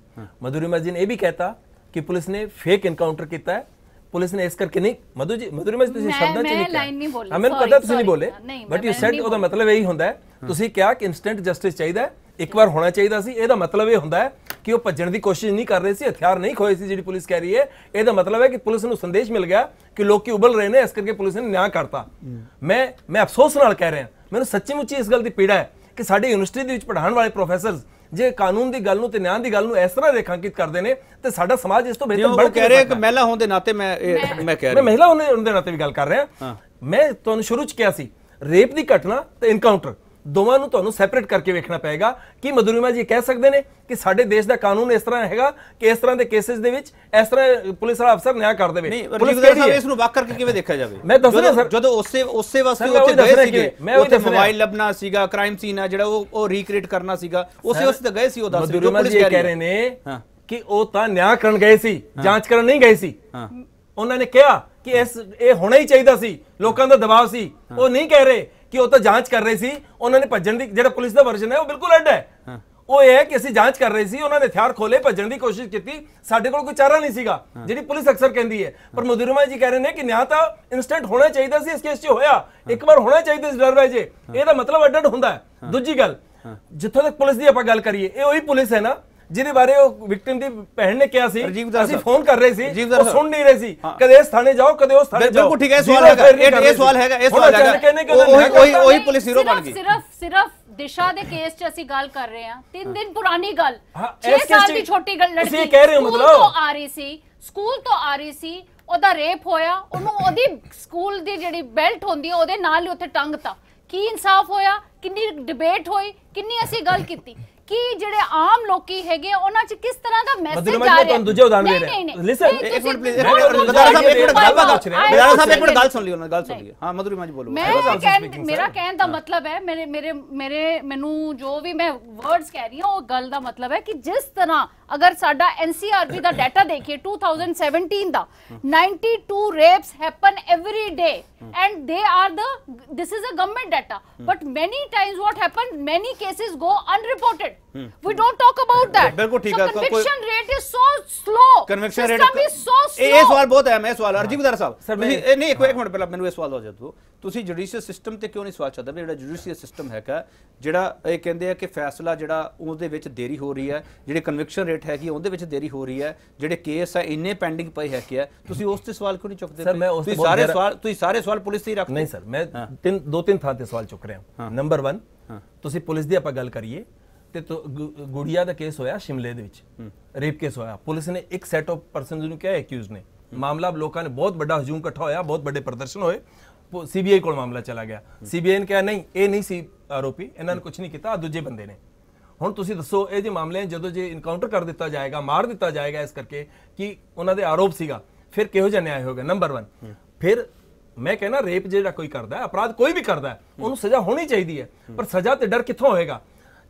ਮਧੁਰਿਮਾ ਜੀ ਨੇ ਇਹ ਵੀ ਕਹਿਤਾ ਕਿ ਪੁਲਿਸ ਨੇ ਫੇਕ ਐਨਕਾਊਂਟਰ ਕੀਤਾ ਹੈ ਪੁਲਿਸ ਨੇ ਇਸ ਕਰਕੇ ਨਹੀਂ ਮਧੂ ਜੀ ਮਧੁਰਿਮਾ ਜੀ ਤੁਸੀਂ ਸ਼ਬਦਾਂ ਚ ਨਹੀਂ ਕਿਹਾ ਮੈਨੂੰ ਪਤਾ ਤੁਸੀਂ ਨਹੀਂ ਬੋਲੇ ਬਟ ਯੂ ਸੈਡ ਉਹਦਾ। ਮਤਲਬ ਇਹੀ ਹੁੰਦਾ ਹੈ ਤੁਸੀਂ ਕਿਹਾ ਕਿ ਇਨਸਟੈਂਟ ਜਸਟਿਸ ਚਾਹੀਦਾ ਹੈ ਇੱਕ ਵਾਰ ਹੋਣਾ ਚਾਹੀਦਾ ਸੀ ਇਹਦਾ ਮਤਲਬ ਇਹ ਹੁੰਦਾ ਹੈ ਕਿ ਉਹ ਭੱਜਣ ਦੀ ਕੋਸ਼ਿਸ਼ ਨਹੀਂ ਕਰ ਰਹੇ ਸੀ ਹਥਿਆਰ ਨਹੀਂ ਖੋਏ ਸੀ ਜਿਹੜੀ ਪੁਲਿਸ ਕਹਿ ਰਹੀ ਹੈ। ਇਹਦਾ ਮਤਲਬ ਹੈ ਕਿ ਪੁਲਿਸ ਨੂੰ ਸੰਦੇਸ਼ ਮਿਲ ਗਿਆ ਕਿ ਲੋਕੀ ਉਬਲ ਰਹੇ ਨੇ ਇਸ ਕਰਕੇ ਪੁਲਿਸ ਨੇ ਨਿਆਂ ਕਰਤਾ। ਮੈਂ ਮੈਂ ਅਫਸੋਸ ਨਾਲ ਕਹਿ ਰਿਹਾ। ਮੈਨੂੰ ਸੱਚੀ ਮੁੱਚੀ ਇਸ ਗੱਲ ਦੀ ਪੀੜਾ ਹੈ ਕਿ ਸਾਡੇ ਯੂਨੀਵਰਸਿਟੀ ਦੇ ਵਿੱਚ ਪੜ੍ਹਾਉਣ ਵਾਲੇ ਪ੍ਰੋਫੈਸਰਸ ਜੇ ਕਾਨੂੰਨ ਦੀ ਗੱਲ ਨੂੰ ਤੇ ਨਿਆਂ ਦੀ ਗੱਲ ਨੂੰ ਇਸ ਤਰ੍ਹਾਂ ਰੇਖਾਂਕਿਤ ਕਰਦੇ ਨੇ ਤੇ ਸਾਡਾ ਸਮਾਜ ਇਸ ਤੋਂ ਬਿਹਤਰ ਬਣ ਕਹਿ ਰਹੇ ਕਿ ਮਹਿਲਾ ਹੋਣ ਦੇ ਨਾਤੇ ਮੈਂ ਇਹ- ਮੈਂ ਕਹਿ ਮੈਂ ਰਿਹਾ। ਮਹਿਲਾ ਹੋਣੇ ਉਹਦੇ ਨਾਤੇ ਵੀ ਗੱਲ ਕਰ ਰਿਹਾ। ਮੈਂ ਤੁਹਾਨੂੰ ਸ਼ੁਰੂ ਚ ਕਿਹਾ ਸੀ ਰੇਪ ਦੀ ਘਟਨਾ ਤੇ ਇਨਕਾਊਂਟਰ ਦੋਵਾਂ ਨੂੰ ਤੁਹਾਨੂੰ ਸੈਪਰੇਟ ਕਰਕੇ ਵੇਖਣਾ ਪਏਗਾ ਕਿ ਮਧੁਰਿਮਾ ਜੀ ਕਹਿ ਸਕਦੇ ਨੇ ਕਿ ਸਾਡੇ ਦੇਸ਼ ਦਾ ਕਾਨੂੰਨ ਇਸ ਤਰ੍ਹਾਂ ਹੈਗਾ ਕਿ ਇਸ ਤਰ੍ਹਾਂ ਦੇ ਕੇਸਿਸ ਦੇ ਵਿੱਚ ਇਸ ਤਰ੍ਹਾਂ ਪੁਲਿਸ ਵਾਲਾ ਅਫਸਰ ਨਿਆਂ ਕਰ ਦੇਵੇ। ਪੁਲਿਸ ਸਾਹਿਬ? ਇਸ ਨੂੰ ਵੱਖ ਕਰਕੇ ਕਿਵੇਂ ਦੇਖਿਆ ਜਾਵੇ? ਮੈਂ ਦੱਸ ਰਿਹਾ ਸਰ। ਜਦੋਂ ਉਸੇ ਉਸੇ ਵਾਸਤੇ ਉੱਥੇ ਗਏ ਰਿਹਾ ਸੀਗੇ। ਮੈਂ ਉੱਥੇ ਰਿਹਾ। ਮੋਬਾਈਲ ਲੱਭਣਾ ਸੀਗਾ ਕ੍ਰਾਈਮ ਸੀਨ ਆ ਜਿਹੜਾ ਉਹ ਉਹ ਰੀਕ੍ਰੀਏਟ ਕਰਨਾ ਸੀਗਾ। ਉਸੇ ਵਾਸਤੇ ਤਾਂ ਗਏ ਸੀ ਉਹ ਦੱਸ ਜੀ ਇਹ ਕਹਿ ਰਹੇ ਨੇ ਕਿ ਉਹ ਤਾਂ ਨਿਆਂ ਕਰਨ ਗਏ ਸੀ ਜਾਂਚ ਕਰਨ ਨਹੀਂ ਗਏ ਸੀ। ਉਹਨਾਂ ਨੇ ਕਿਹਾ ਕਿ ਇਸ ਇਹ ਹੋਣਾ ਹੀ ਚਾਹੀਦਾ ਸੀ। ਲੋਕਾਂ ਦਾ ਦਬਾਅ ਸੀ। ਉਹ ਨਹੀਂ ਕਹਿ ਰਹੇ। ਕਿ ਉਹ ਤਾਂ ਜਾਂਚ ਕਰ ਰਹੇ ਸੀ ਉਹਨਾਂ ਨੇ ਭੱਜਣ ਦੀ ਜਿਹੜਾ ਪੁਲਿਸ ਦਾ ਵਰਜਨ ਹੈ ਉਹ ਬਿਲਕੁਲ ਅੱਡ ਹੈ। ਉਹ ਇਹ ਹੈ ਕਿ ਅਸੀਂ ਜਾਂਚ ਕਰ ਰਹੇ ਸੀ ਉਹਨਾਂ ਨੇ ਹਥਿਆਰ ਖੋਲੇ ਭੱਜਣ ਦੀ ਕੋਸ਼ਿਸ਼ ਕੀਤੀ ਸਾਡੇ ਕੋਲ ਕੋਈ ਚਾਰਾ ਨਹੀਂ ਸੀਗਾ ਜਿਹੜੀ ਪੁਲਿਸ ਅਕਸਰ ਕਹਿੰਦੀ ਹੈ। ਪਰ ਮੁਦਰਮਾ ਜੀ ਕਹਿ ਰਹੇ ਨੇ ਕਿ ਨਿਆਂ ਤਾਂ ਇਨਸਟੈਂਟ ਹੋਣਾ ਚਾਹੀਦਾ ਸੀ ਇਸ ਕੇਸ 'ਚ ਹੋਇਆ। ਇੱਕ ਵਾਰ ਹੋਣਾ ਚਾਹੀਦਾ ਸੀ ਡਰ ਵਜੇ ਇਹਦਾ ਮਤਲਬ ਅੱਡ ਅੱਡ ਹੁੰਦਾ ਹੈ। ਦੂਜੀ ਗੱਲ ਜਿੱਥੋਂ ਤੱਕ ਪੁਲਿਸ ਦੀ ਆਪਾਂ ਗੱਲ ਕਰੀਏ ਇਹ ਉਹੀ ਪੁਲਿਸ ਹੈ ਨਾ ਜਿਹਦੇ ਬਾਰੇ ਉਹ ਵਿਕਟਿਮ ਦੀ ਭੈਣ ਨੇ ਕਿਹਾ ਸੀ ਅਸੀਂ। ਫੋਨ ਕਰ ਰਹੇ ਸੀ ਉਹ। ਸੁਣ ਨਹੀਂ ਰਹੇ ਸੀ। ਕਦੇ ਇਸ ਥਾਣੇ ਜਾਓ ਕਦੇ ਉਸ ਥਾਣੇ ਜਾਓ ਬਿਲਕੁਲ ਠੀਕ ਹੈ, ਸਵਾਲ ਹੈਗਾ, ਇਹ- ਸਵਾਲ। ਹੈਗਾ, ਇਹ ਸਵਾਲ ਹੈਗਾ। ਉਹ- ਉਹੀ-। ਪੁਲਿਸ hero ਬਣ ਗਈ। ਸਿਰਫ ਸਿਰਫ ਦਿਸ਼ਾ ਦੇ ਕੇਸ 'ਚ ਅਸੀਂ ਗੱਲ ਕਰ ਰਹੇ ਹਾਂ ਤਿੰਨ ਦਿਨ ਪੁਰਾਣੀ ਗੱਲ ਹਾਂ, 6 ਇਸ case ਸਾਲ ਦੀ ਛੋਟੀ ਗੱਲ ਤੁਸੀਂ ਲੜਕੀ ਇਹ ਕਹਿ ਰਹੇ ਹੋ ਸਕੂਲ ਮਤਲਬ? ਤੋਂ ਆ ਰਹੀ ਸੀ ਸਕੂਲ ਤੋਂ ਆ ਰਹੀ ਸੀ ਉਹਦਾ ਰੇਪ ਹੋਇਆ ਉਹਨੂੰ ਉਹਦੀ ਸਕੂਲ ਦੀ ਜਿਹੜੀ ਬੈਲਟ ਹੁੰਦੀ ਹੈ ਉਹਦੇ ਨਾਲ ਹੀ ਉੱਥੇ ਟੰਗਤਾ ਕੀ ਇਨਸਾਫ ਹੋਇਆ ਕਿੰਨੀ ਡਿਬੇਟ ਹੋਈ ਕਿੰਨੀ ਅਸੀਂ ਗੱਲ ਕੀਤੀ ਕਿ ਜਿਹੜੇ ਆਮ ਲੋਕੀ ਹੈਗੇ ਉਹਨਾਂ 'ਚ ਕਿਸ ਤਰ੍ਹਾਂ ਦਾ ਮੈਸੇਜ ਮਧੁਰਮਾ ਆ ਰਿਹਾ ਮੈਂ ਤੁਹਾਨੂੰ ਦੂਜੇ ਦੇ ਰਿਹਾ। ਨਹੀਂ, ਇੱਕ ਮਿੰਟ no, ਬਦਾਰਾ ਸਾਹਿਬ ਇੱਕ ਮਿੰਟ ਗੱਲ ਪੁੱਛ ਰਹੇ ਬਦਾਰਾ ਸਾਹਿਬ ਇੱਕ ਮਿੰਟ ਗੱਲ ਸੁਣ ਲਈ ਉਹਨਾਂ ਦੀ ਗੱਲ ਸੁਣ ਲਈ ਹਾਂ ਮਧੁਰੀ ਮਾਂ ਜੀ ਬੋਲੋ। ਮੇਰਾ ਕਹਿਣ ਦਾ ਮਤਲਬ ਹੈ ਮੇਰੇ ਮੇਰੇ ਮੇਰੇ ਮੈਨੂੰ ਜੋ ਵੀ ਮੈਂ ਵਰਡਸ ਕਹਿ ਰਹੀ ਹਾਂ ਉਹ ਗੱਲ ਦਾ ਮਤਲਬ ਹੈ ਕਿ ਜਿਸ ਤਰ੍ਹਾਂ ਅਗਰ ਸਾਡਾ ਐਨਸੀਆਰਬੀ ਦਾ ਡਾਟਾ ਦੇਖੀਏ 2017 ਦਾ 92 rapes happen every day and they are the this is a government data. But many times what happen many cases unreported we don't talk about that. ਬਿਲਕੁਲ ਠੀਕ so ਹੈ, ਕੋਈ- conviction rate is so slow. Rate system is so slow ਇਹ ਸਵਾਲ ਬਹੁਤ ਹੈ ਇਹ ਸਵਾਲ ਅਰਜੀ ਬਦਾਰ ਸਾਹਿਬ Sir, ਤੁਸੀਂ ਮੈਂ- ਨਹੀਂ ਇੱਕ ਇੱਕ ਮਿੰਟ ਪਹਿਲਾਂ ਮੈਨੂੰ ਇਹ ਸਵਾਲ ਹੋ ਜਾਦੋ। ਤੁਸੀਂ ਜੁਡੀਸ਼ੀਅਲ ਸਿਸਟਮ ਤੇ ਕਿਉਂ ਨਹੀਂ ਸਵਾਲ ਚੱਲਦਾ ਜਿਹੜਾ ਜੁਡੀਸ਼ੀਅਲ ਸਿਸਟਮ ਹੈਗਾ ਜਿਹੜਾ ਇਹ ਕਹਿੰਦੇ ਆ ਕਿ ਫੈਸਲਾ ਜਿਹੜਾ ਉਹਦੇ ਵਿੱਚ ਦੇਰੀ ਹੋ ਰਹੀ ਹੈ ਜਿਹੜੇ ਕਨਵਿਕਸ਼ਨ ਰੇਟ ਹੈਗੀ ਉਹਦੇ ਵਿੱਚ ਦੇਰੀ ਹੋ ਰਹੀ ਹੈ ਜਿਹੜੇ ਕੇਸ ਆ ਇੰਨੇ ਪੈਂਡਿੰਗ ਪਏ ਹੈਗੇ ਆ। ਤੁਸੀਂ ਉਸ ਤੇ ਸਵਾਲ ਕਿਉਂ ਨਹੀਂ ਚੁੱਕਦੇ Sir, ਪਏ? ਮੈਂ ਉਸ ਤੇ ਸਾਰੇ ਸਵਾਲ ਤੁਸੀਂ ਸਾਰੇ ਸਵਾਲ ਪੁਲਿਸ ਤੇ ਹੀ ਰੱਖਦੇ ਨਹੀਂ ਸਰ ਮੈਂ ਤਿੰਨ ਦੋ ਤਿੰਨ ਥਾਂ ਤੇ ਸਵਾਲ ਚੁੱਕ ਰਿਹਾ। ਨੰਬਰ 1 ਤੁਸੀਂ ਪੁਲਿਸ ਦੀ ਆਪਾਂ ਗੱਲ ਕਰੀਏ। ਤੇ ਗੁੜੀਆ ਦਾ ਕੇਸ ਹੋਇਆ ਸ਼ਿਮਲੇ ਦੇ ਵਿੱਚ। ਰੇਪ ਕੇਸ ਹੋਇਆ। ਪੁਲਿਸ ਨੇ ਇੱਕ ਸੈਟ ਆਫ ਪਰਸਨਸ ਨੂੰ ਕਿਹਾ ਐਕਿਊਜ਼ ਨੇ। ਮਾਮਲਾ ਲੋਕਾਂ ਨੇ ਬਹੁਤ ਵੱਡਾ ਹਜੂਮ ਇਕੱਠਾ ਹੋਇਆ ਬਹੁਤ ਵੱਡੇ ਪ੍ਰਦਰਸ਼ਨ ਹੋਏ। ਸੀਬੀਆਈ ਕੋਲ ਮਾਮਲਾ ਚਲਾ ਗਿਆ। ਸੀਬੀਆਈ ਨੇ ਕਿਹਾ ਨਹੀਂ ਇਹ ਨਹੀਂ ਸੀ ਆਰੋਪੀ। ਇਹਨਾਂ ਨੇ ਕੁਝ ਨਹੀਂ ਕੀਤਾ ਦੂਜੇ ਬੰਦੇ ਨੇ। ਹੁਣ ਤੁਸੀਂ ਦੱਸੋ ਇਹ ਜੇ ਮਾਮਲੇ ਜਦੋਂ ਜੇ ਇਨਕਾਊਂਟਰ ਕਰ ਦਿੱਤਾ ਜਾਏਗਾ ਮਾਰ ਦਿੱਤਾ ਜਾਏਗਾ ਇਸ ਕਰਕੇ ਕਿ ਉਹਨਾਂ ਦੇ ਆਰੋਪ ਸੀਗਾ ਫਿਰ ਕਿਹੋ ਜਿਹਾ ਨਿਆਂ ਹੋਗਾ ਨੰਬਰ 1 ਫਿਰ ਮੈਂ ਕਹਿੰਦਾ ਰੇਪ ਜਿਹੜਾ ਕੋਈ ਕਰਦਾ ਹੈ ਅਪਰਾਧ ਕੋਈ ਵੀ ਕਰਦਾ ਹੈ ਉਹਨੂੰ ਸਜ਼ਾ ਹੋਣੀ ਚਾਹੀਦੀ ਹੈ। ਪਰ ਸਜ਼ਾ ਤੇ ਡਰ ਕਿੱਥੋਂ ਹੋਏਗਾ?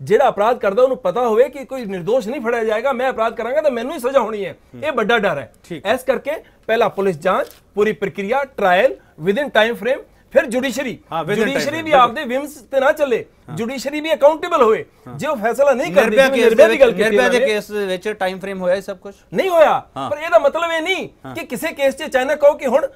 ਜਿਹੜਾ ਅਪਰਾਧ ਕਰਦਾ ਉਹਨੂੰ ਪਤਾ ਹੋਵੇ ਕਿ ਕੋਈ ਨਿਰਦੋਸ਼ ਨਹੀਂ ਫੜਿਆ ਜਾਏਗਾ ਮੈਂ ਅਪਰਾਧ ਕਰਾਂਗਾ ਤਾਂ ਮੈਨੂੰ ਹੀ ਸਜ਼ਾ ਹੋਣੀ ਹੈ। ਇਹ ਵੱਡਾ ਡਰ ਹੈ। ਇਸ ਕਰਕੇ ਪਹਿਲਾ ਪੁਲਿਸ ਜਾਂਚ ਪੂਰੀ ਪ੍ਰਕਿਰਿਆ trial within time frame ਫਿਰ ਜੁਡੀਸ਼ਰੀ ਜੁਡੀਸ਼ਰੀ ਵੀ ਆਪਦੇ ਵਿਮਸ ਤੇ ਨਾ ਚੱਲੇ। ਜੁਡੀਸ਼ਰੀ ਵੀ ਅਕਾਊਂਟੇਬਲ ਹੋਵੇ ਜੇ ਉਹ ਫੈਸਲਾ ਨਹੀਂ ਕਰਦੀ ਨਿਰਭੈ ਜਿਵੇਂ ਕੇਸ ਨਿਰਭੈ ਦੀ ਗੱਲ ਕੀਤੀ ਨਿਰਭੈ ਦੇ ਉਹਨਾਂ ਨੇ, ਕੇਸ ਵਿੱਚ ਟਾਈਮ ਫਰੇਮ ਹੋਇਆ ਸਭ ਕੁਝ ਨਹੀਂ ਹੋਇਆ। ਪਰ ਇਹਦਾ ਮਤਲਬ ਇਹ ਨਹੀਂ ਕਿ ਕਿਸੇ ਕੇਸ 'ਚ ਅਚਾਨਕ ਕਹੋ ਕਿ ਹੁਣ